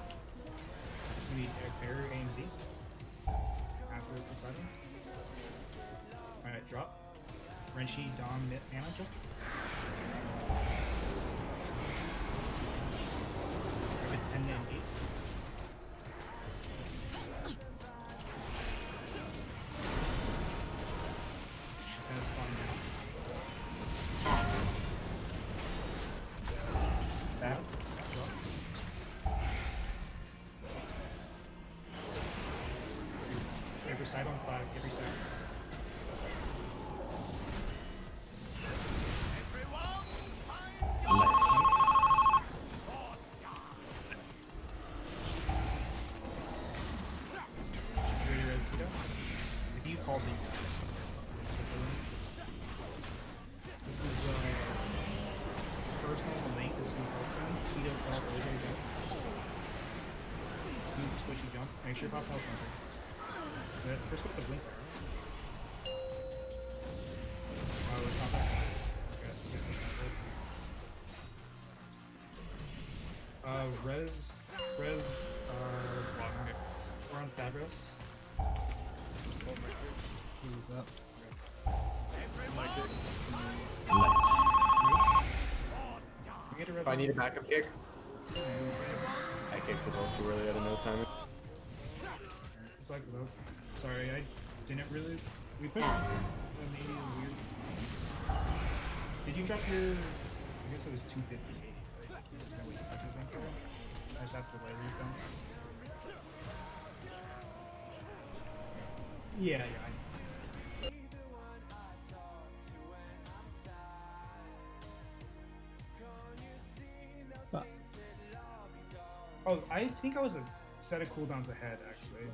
A Barrier AMZ. After is the Cyber. Alright, drop. Renshi, Dom, Manager. Grab a 10 and 8. Make sure you pop health counter. Uh, First with the blinker. Oh, it's not that bad. Okay, okay, let's see. Uh, res, res, uh, we're on Stavros. He's up. We get a res If I need a backup kick, I kicked it a little too early out of no time. Didn't realize we put uh, maybe weird. Did you drop your? I guess it was 250. Like, there's no way you put it for it. I just have to lay dumps. Yeah, yeah. I Oh, I think I was a set of cooldowns ahead actually.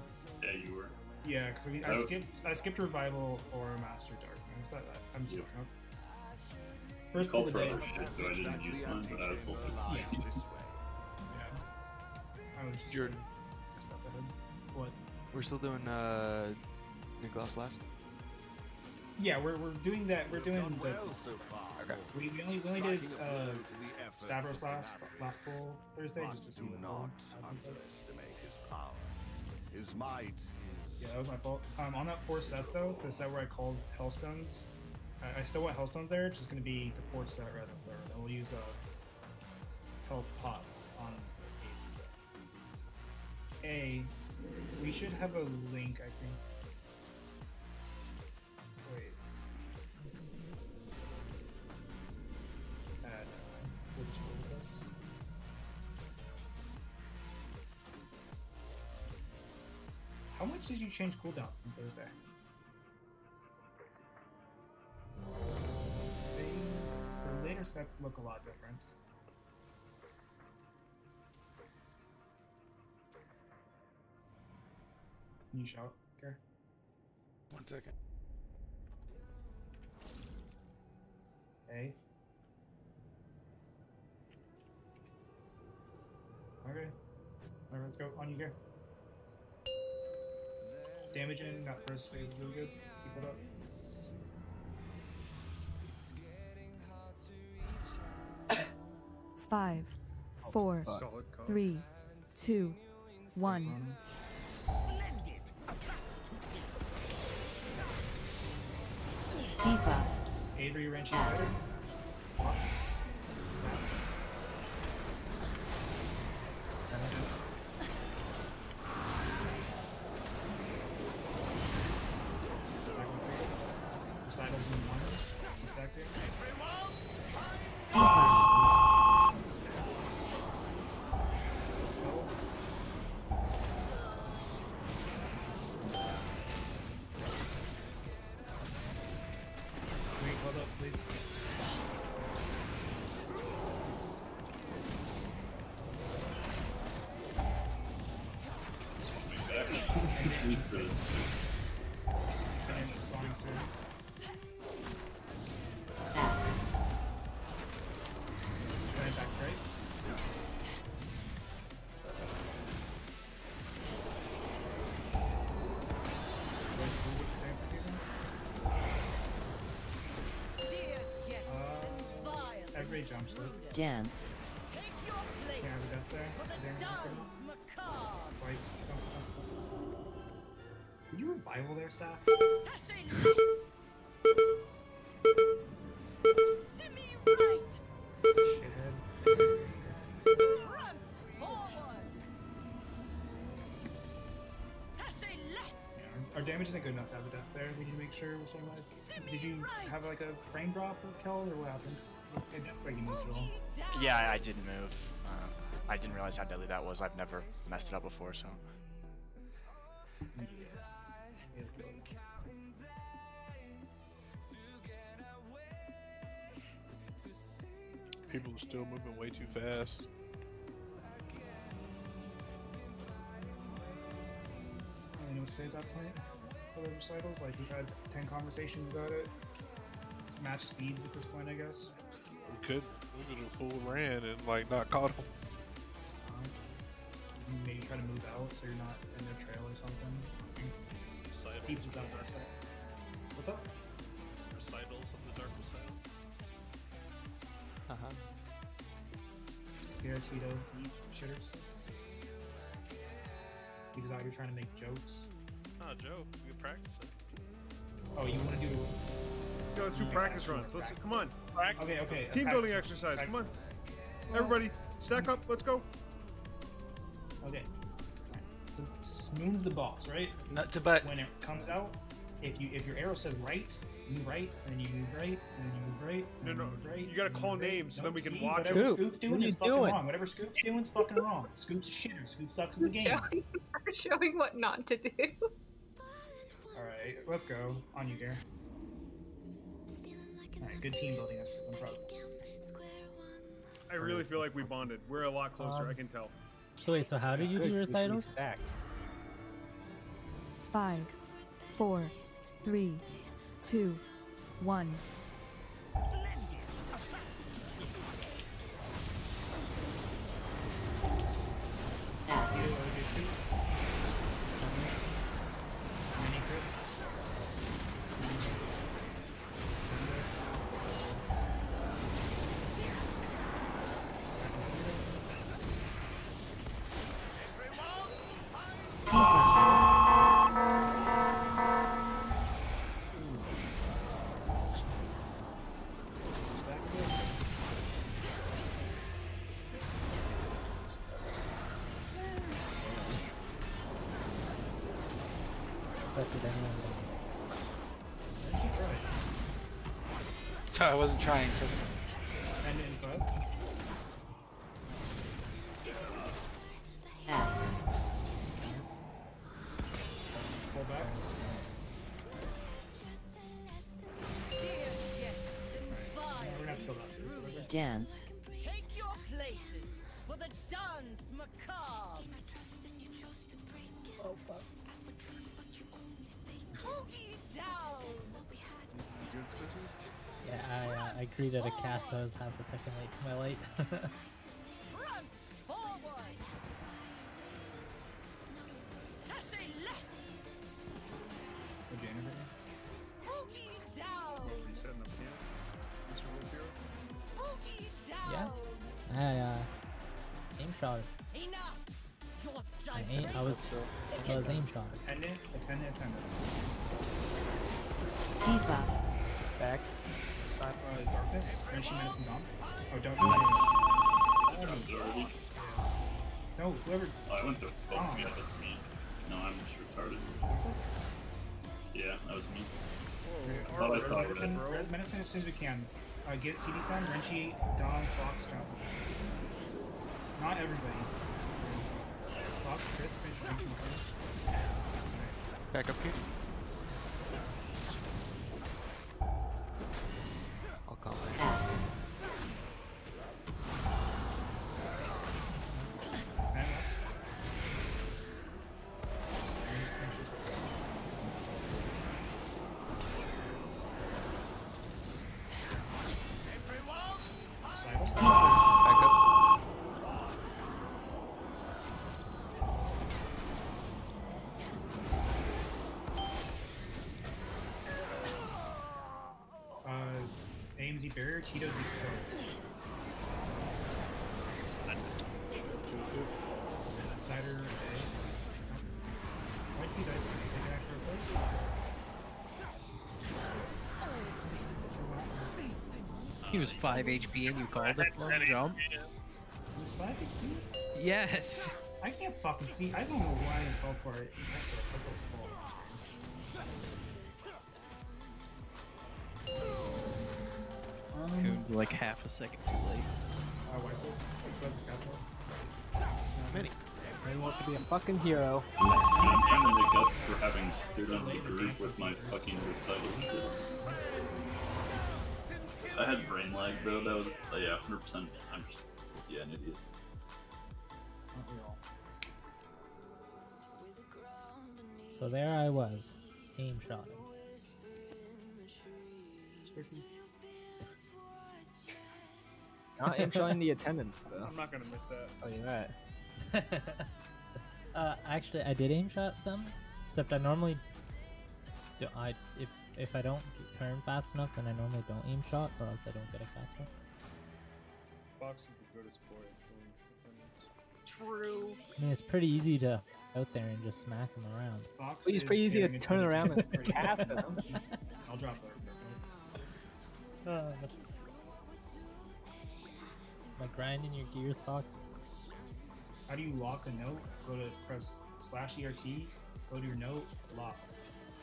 Yeah, you were. Yeah, because I, mean, I skipped I skipped revival or master darkness. That, that I'm just Yep. fucking up. First Call of for the day. other shit, so I didn't use mine, but I was full Yeah. I was just Jordan. a step ahead. What? We're still doing uh, Niklaus last. Yeah, we're, we're doing that. We're doing the. Okay. We, we only we only did uh, Stavros last last pull Thursday just to Do the not underestimate his power. His might Yeah, that was my fault. Um, on that fourth set though, the set where I called healthstones, I, I still want healthstones there. It's just gonna be the fourth set right up there, and we'll use uh, health pots on the eighth set. A, we should have a link. I think. Did you change cooldowns from Thursday? They, the later sets look a lot different. Can you shout, Care? One second. A. Okay. Alright, let's go. On you, Care. Damage in that first phase is really good. Keep it up. [COUGHS] Five, four, Solid call. three, two, one. Diva. Avery Wrenchy Spider. Box. Every jump shot. Dance. Yeah, there. Good. Wipe. Jump, jump, jump. Did you revival there, Saf? Our damage isn't good enough to have a death there. We need to make sure we're staying alive. Did you have like a frame drop of Kel or what happened? It looked like you moved at all. Yeah, I, I didn't move. Uh, I didn't realize how deadly that was. I've never messed it up before, so. People are still moving way too fast. Anything to say that point for the recitals? Like we've had ten conversations about it. Just match speeds at this point, I guess. We could we could have full ran and like not caught them. Um, maybe try to move out so you're not in their trail or something. Recitals Keeps of without the dark that. side. What's up? Recitals of the dark side. Uh huh. Garantito, eat shitters. He was out here trying to make jokes. Oh, joke. we can practice it. Oh, you want to do? Go, let's do practice runs. Let's come on. Okay, okay. Team practice building run, exercise. Come on. Everybody, stack up. Let's go. Okay. So Smoon's the boss, right? Nut to butt. When it comes out, if you if your arrow says right, you move right, and then you move right, and then you move right. No, and no, you move right. you gotta call right. names so then we can see, watch whatever them. Scoop's doing What are is fucking doing? wrong. Whatever Scoop's doing is fucking wrong. Scoop's a shitter. Scoop sucks in the game. Showing, [LAUGHS] showing what not to do. All right, let's go. On you, Gare. All right, good team building exercise in progress. I really feel like we bonded. We're a lot closer. I can tell. So wait, so how do you do we should be stacked. Five, four, three, two, one. Anyone [LAUGHS] I wasn't trying, trust I a cast, so I was half a second late to my light. Front forward. Cache left. Would you enter it? Boogie down. Are you setting up camp? Mr. Wolfhero? Boogie yeah. I uh, aim shot. Enough. Your I, aim, I was I was aim shot. Attendant, attendant, attendant. Debuff. Stack. Side uh, darkness. Banshee medicine bomb. Oh, don't do that. Dropped. No, whoever. Oh, I went to. Oh, Oh. yeah, that's me. No, I'm just retarded. Yeah, that was me. I thought I Res saw red. medicine, medicine as soon as we can. Uh, get CD time, Renchi, Dom, Fox, jump. Not everybody. Fox, crits, finish ranking first. Back up here. Barrier, Tito's equal. Cider, A. Eh? Why did you guys take an extra place? He was 5 HP and you called it for him jump? He's five HP? Yes! I can't fucking see. I don't know why his health bar. That's like half a second too late. I wipe it. That's Casper. Many. I want to be a fucking hero. I'm gonna make up for having stood on the group with my fucking recital. I had brain lag though, that was, uh, yeah, 100%. I'm just, yeah, an idiot. So there I was, aim shotting. Not enjoying the attendance though. I'm not gonna miss that. I'll tell you that. [LAUGHS] uh, actually, I did aim shot them, except I normally do. I if if I don't turn fast enough, then I normally don't aim shot, or else I don't get a fast enough. Fox is the goodest boy at killing opponents. True. I mean, it's pretty easy to out there and just smack them around. Fox Well, it's pretty easy to turn around and [LAUGHS] cast them. I'll drop that. [LAUGHS] Uh, like grinding your gears, box. How do you lock a note? Go to press slash ERT, go to your note, lock.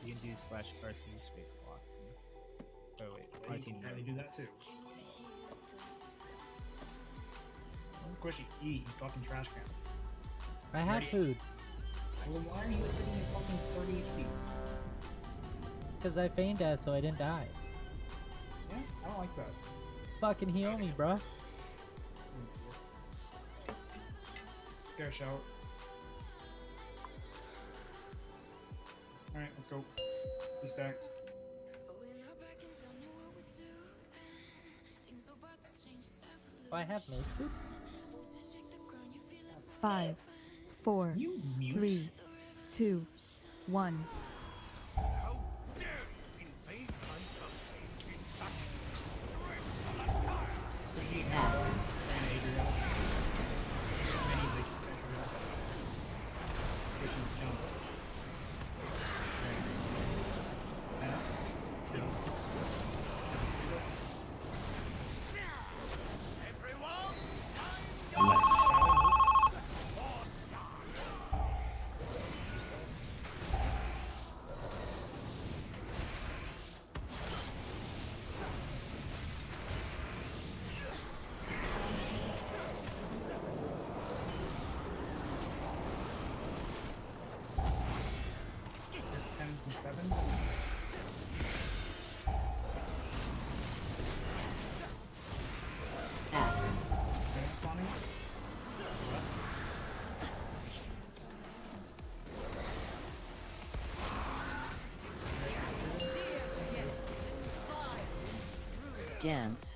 You can do slash RT space lock too. Oh wait, Yeah, RT you can apparently do that too. Of course you eat, you fucking trash can. I have Ready? food. Well, why are you sitting at fucking 30 HP? Because I feigned that so I didn't die. Yeah, I don't like that. Fucking heal me, bruh. Scare Shout. Alright, let's go. Be stacked. I have no food. Five, four, three, two, one. 2007. Dance.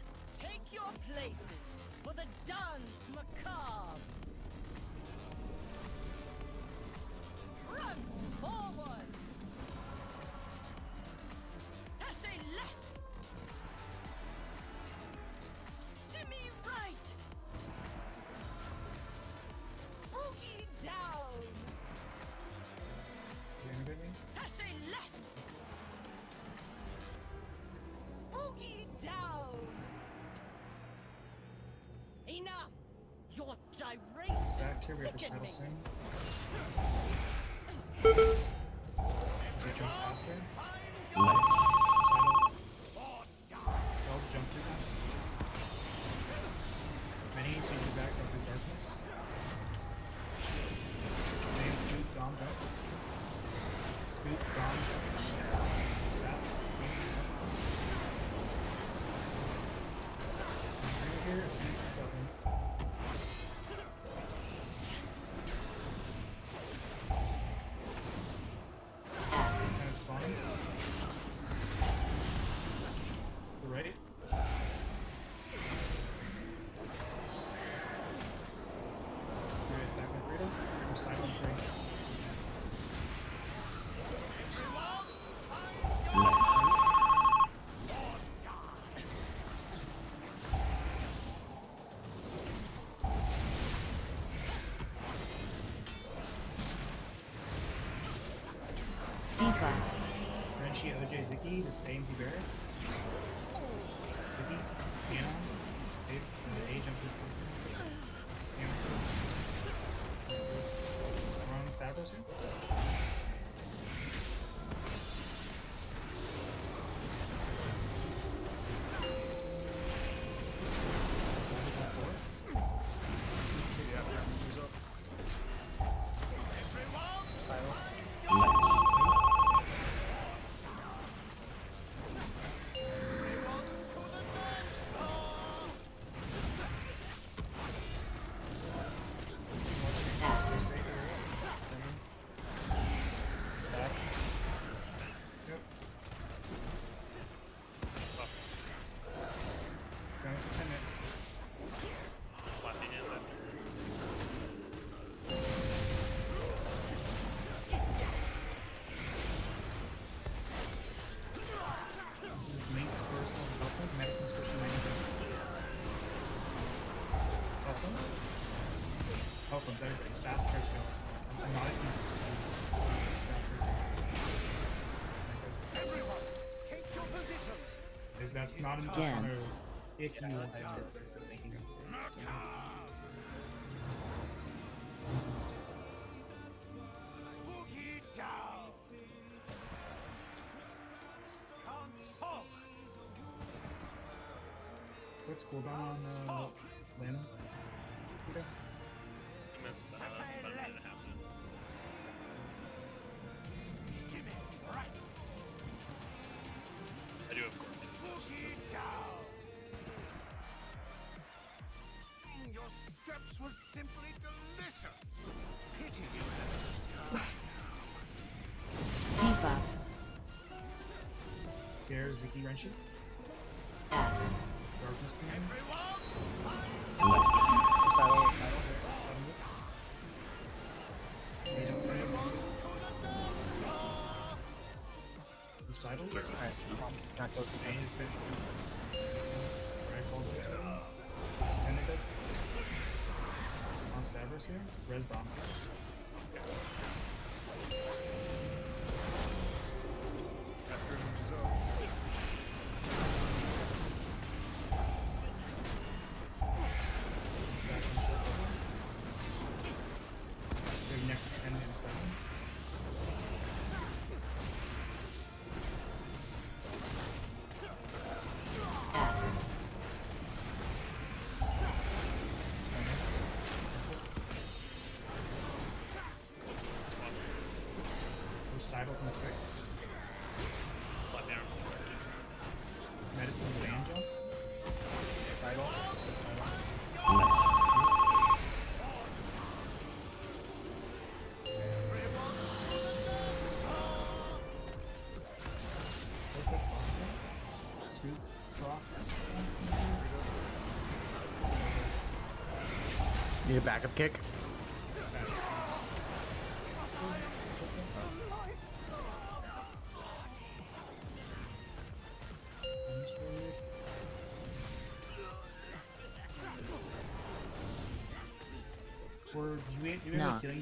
Gyration Stacked OJ, Ziki, stay in Z. Ziki, Piano, Dave, uh, A jump to the Stavros here. Dustin? Welcome, everybody. Sap first. I'm not even Everyone, take your position. If that's not enough Jams. on if you want to. Boogie down. What's cooldown on uh, Ziki, Renshi? Darkness Command? Silo, silo. Recital? Alright, not close Pain enough. is 50. Sorry, I called it. On Stavros here. Res Dom. Recitals in 6. Slap the arm. Medicine is Angel. Silo. Perfect Scoop. Rocks. Need a backup kick?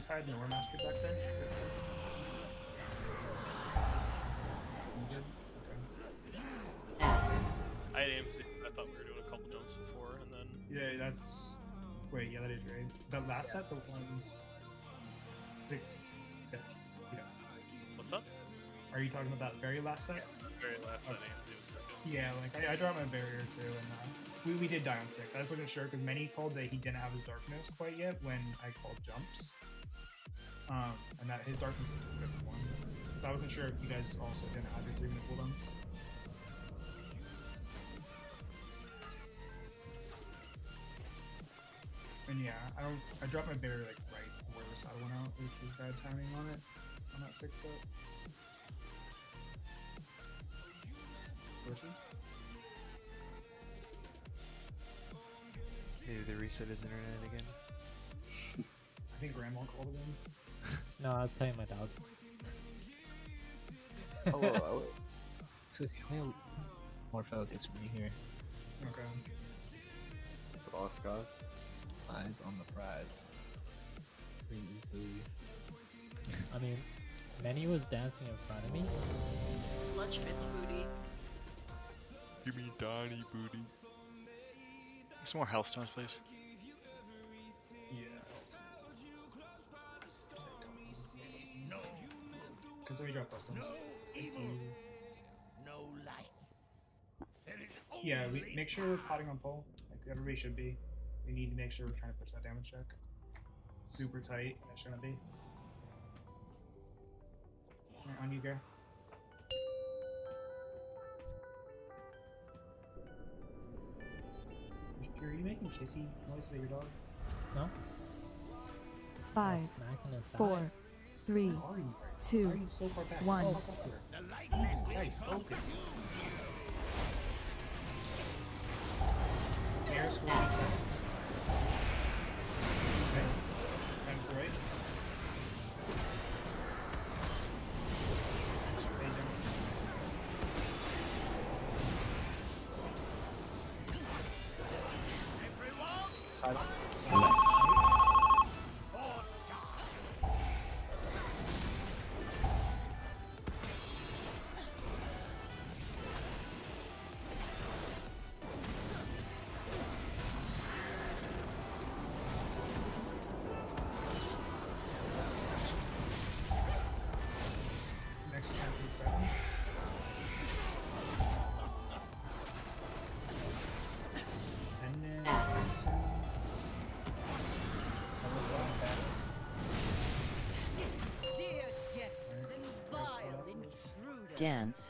85 and back then? I had AMC. I thought we were doing a couple jumps before, and then. Yeah, that's. Wait, yeah, that is right. That last yeah. set, the one. Yeah. What's up? Are you talking about that very last set? Yeah, very last okay. set AMC was pretty. Yeah, like I, I dropped my barrier too, and uh, we, we did die on six. I wasn't sure because many called that he didn't have his darkness quite yet when I called jumps um, and that his darkness is one. So I wasn't sure if you guys also didn't have your three minute cooldowns. And yeah, I don't. I dropped my barrier like right where the saddle went out, which was bad timing on it on that sixth foot. Maybe they reset his internet again. I think Grandma called again. no, I was playing my dog. Hello. Susie, only Morpho gets from you here. Okay. It's a lost cause. Eyes on the prize. I mean, Manny was dancing in front of me. Sludge fist booty. Give me Donnie booty. Some more healthstones, please. Consider drop customs. No no light. Yeah, we make sure we're potting on pole. Like everybody should be. We need to make sure we're trying to push that damage check. Super tight, and shouldn't be. On you go. Are you making kissy noises at your dog? No. Five, four, Three, two, one. two, so one. Oh, Christ, focus. Focus. dance.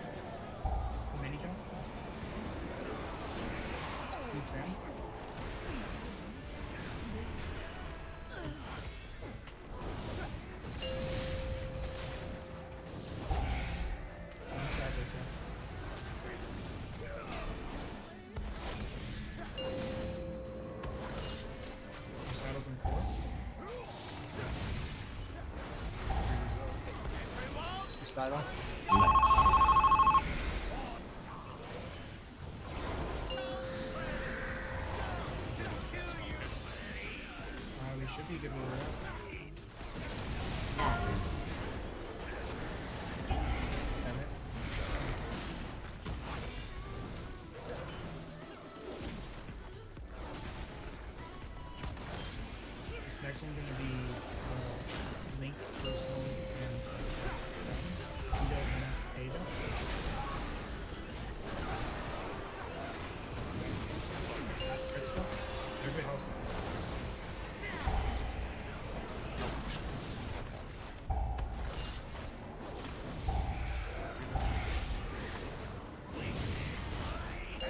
title.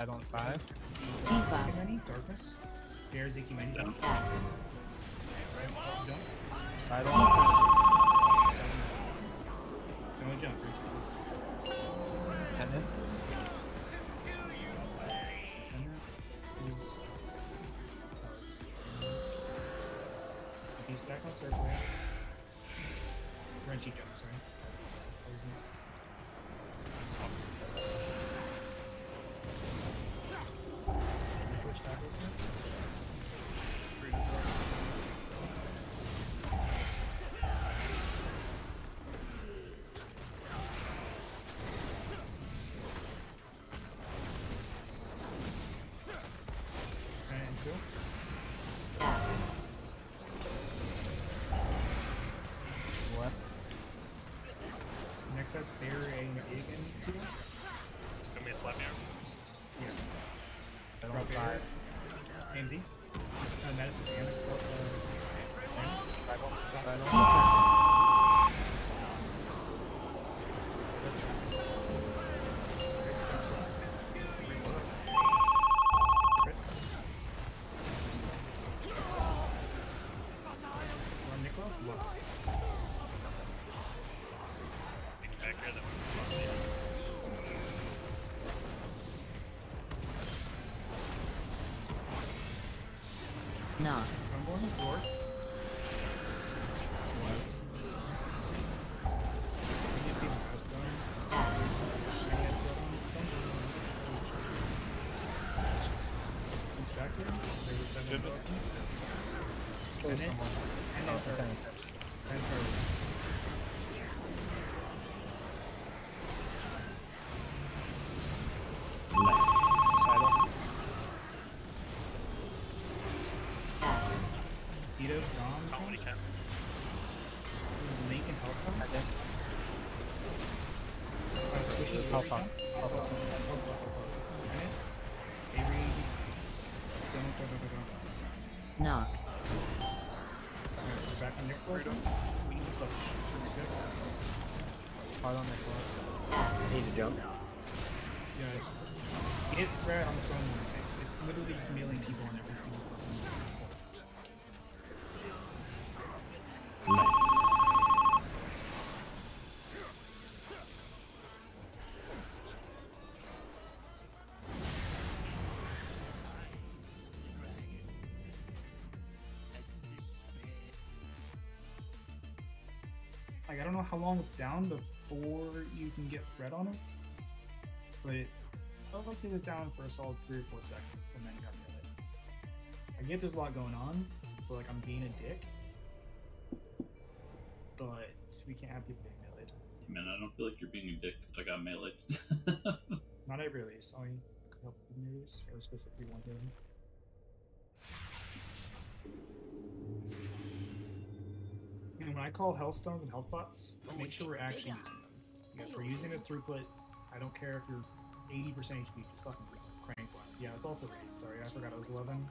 I don't five. Ikimeni? Darkness? Bears Ikimeni jump? Right, jump. Side Jump. on. Don't jump, Richard, please. Tendon. Attendant is cards. If you stack on circle, Wrenchy jump, sorry. Next set's Bear AMC again. Two. Give me a slap here. Yeah. I don't Drop Bear. Stacked here. There was seven Jimmy. skeleton. Kill someone. and then the turtle. tank. And turtle. Side on. Tito's gone. How many can? This is Lincoln Health Pump. Squishy Health Avery pump. count. Hard on. I need to jump. Yeah. Get threat on the one. It's, it's literally just mailing people on every single fucking Like I don't know how long it's down before you can get threat on it, but it felt like it was down for a solid three or four seconds and then got rid of it. I get there's a lot going on, so like I'm being a dick, but we can't have people getting melee. Man, I don't feel like you're being a dick 'cause I got melee. [LAUGHS] Not every release, only a couple of news or specifically one game. And when I call healthstones and health bots, make sure we're actually using Because we're using this throughput. I don't care if you're 80% HP, just fucking crank one. Yeah, it's also rated. Sorry, I forgot it was 11.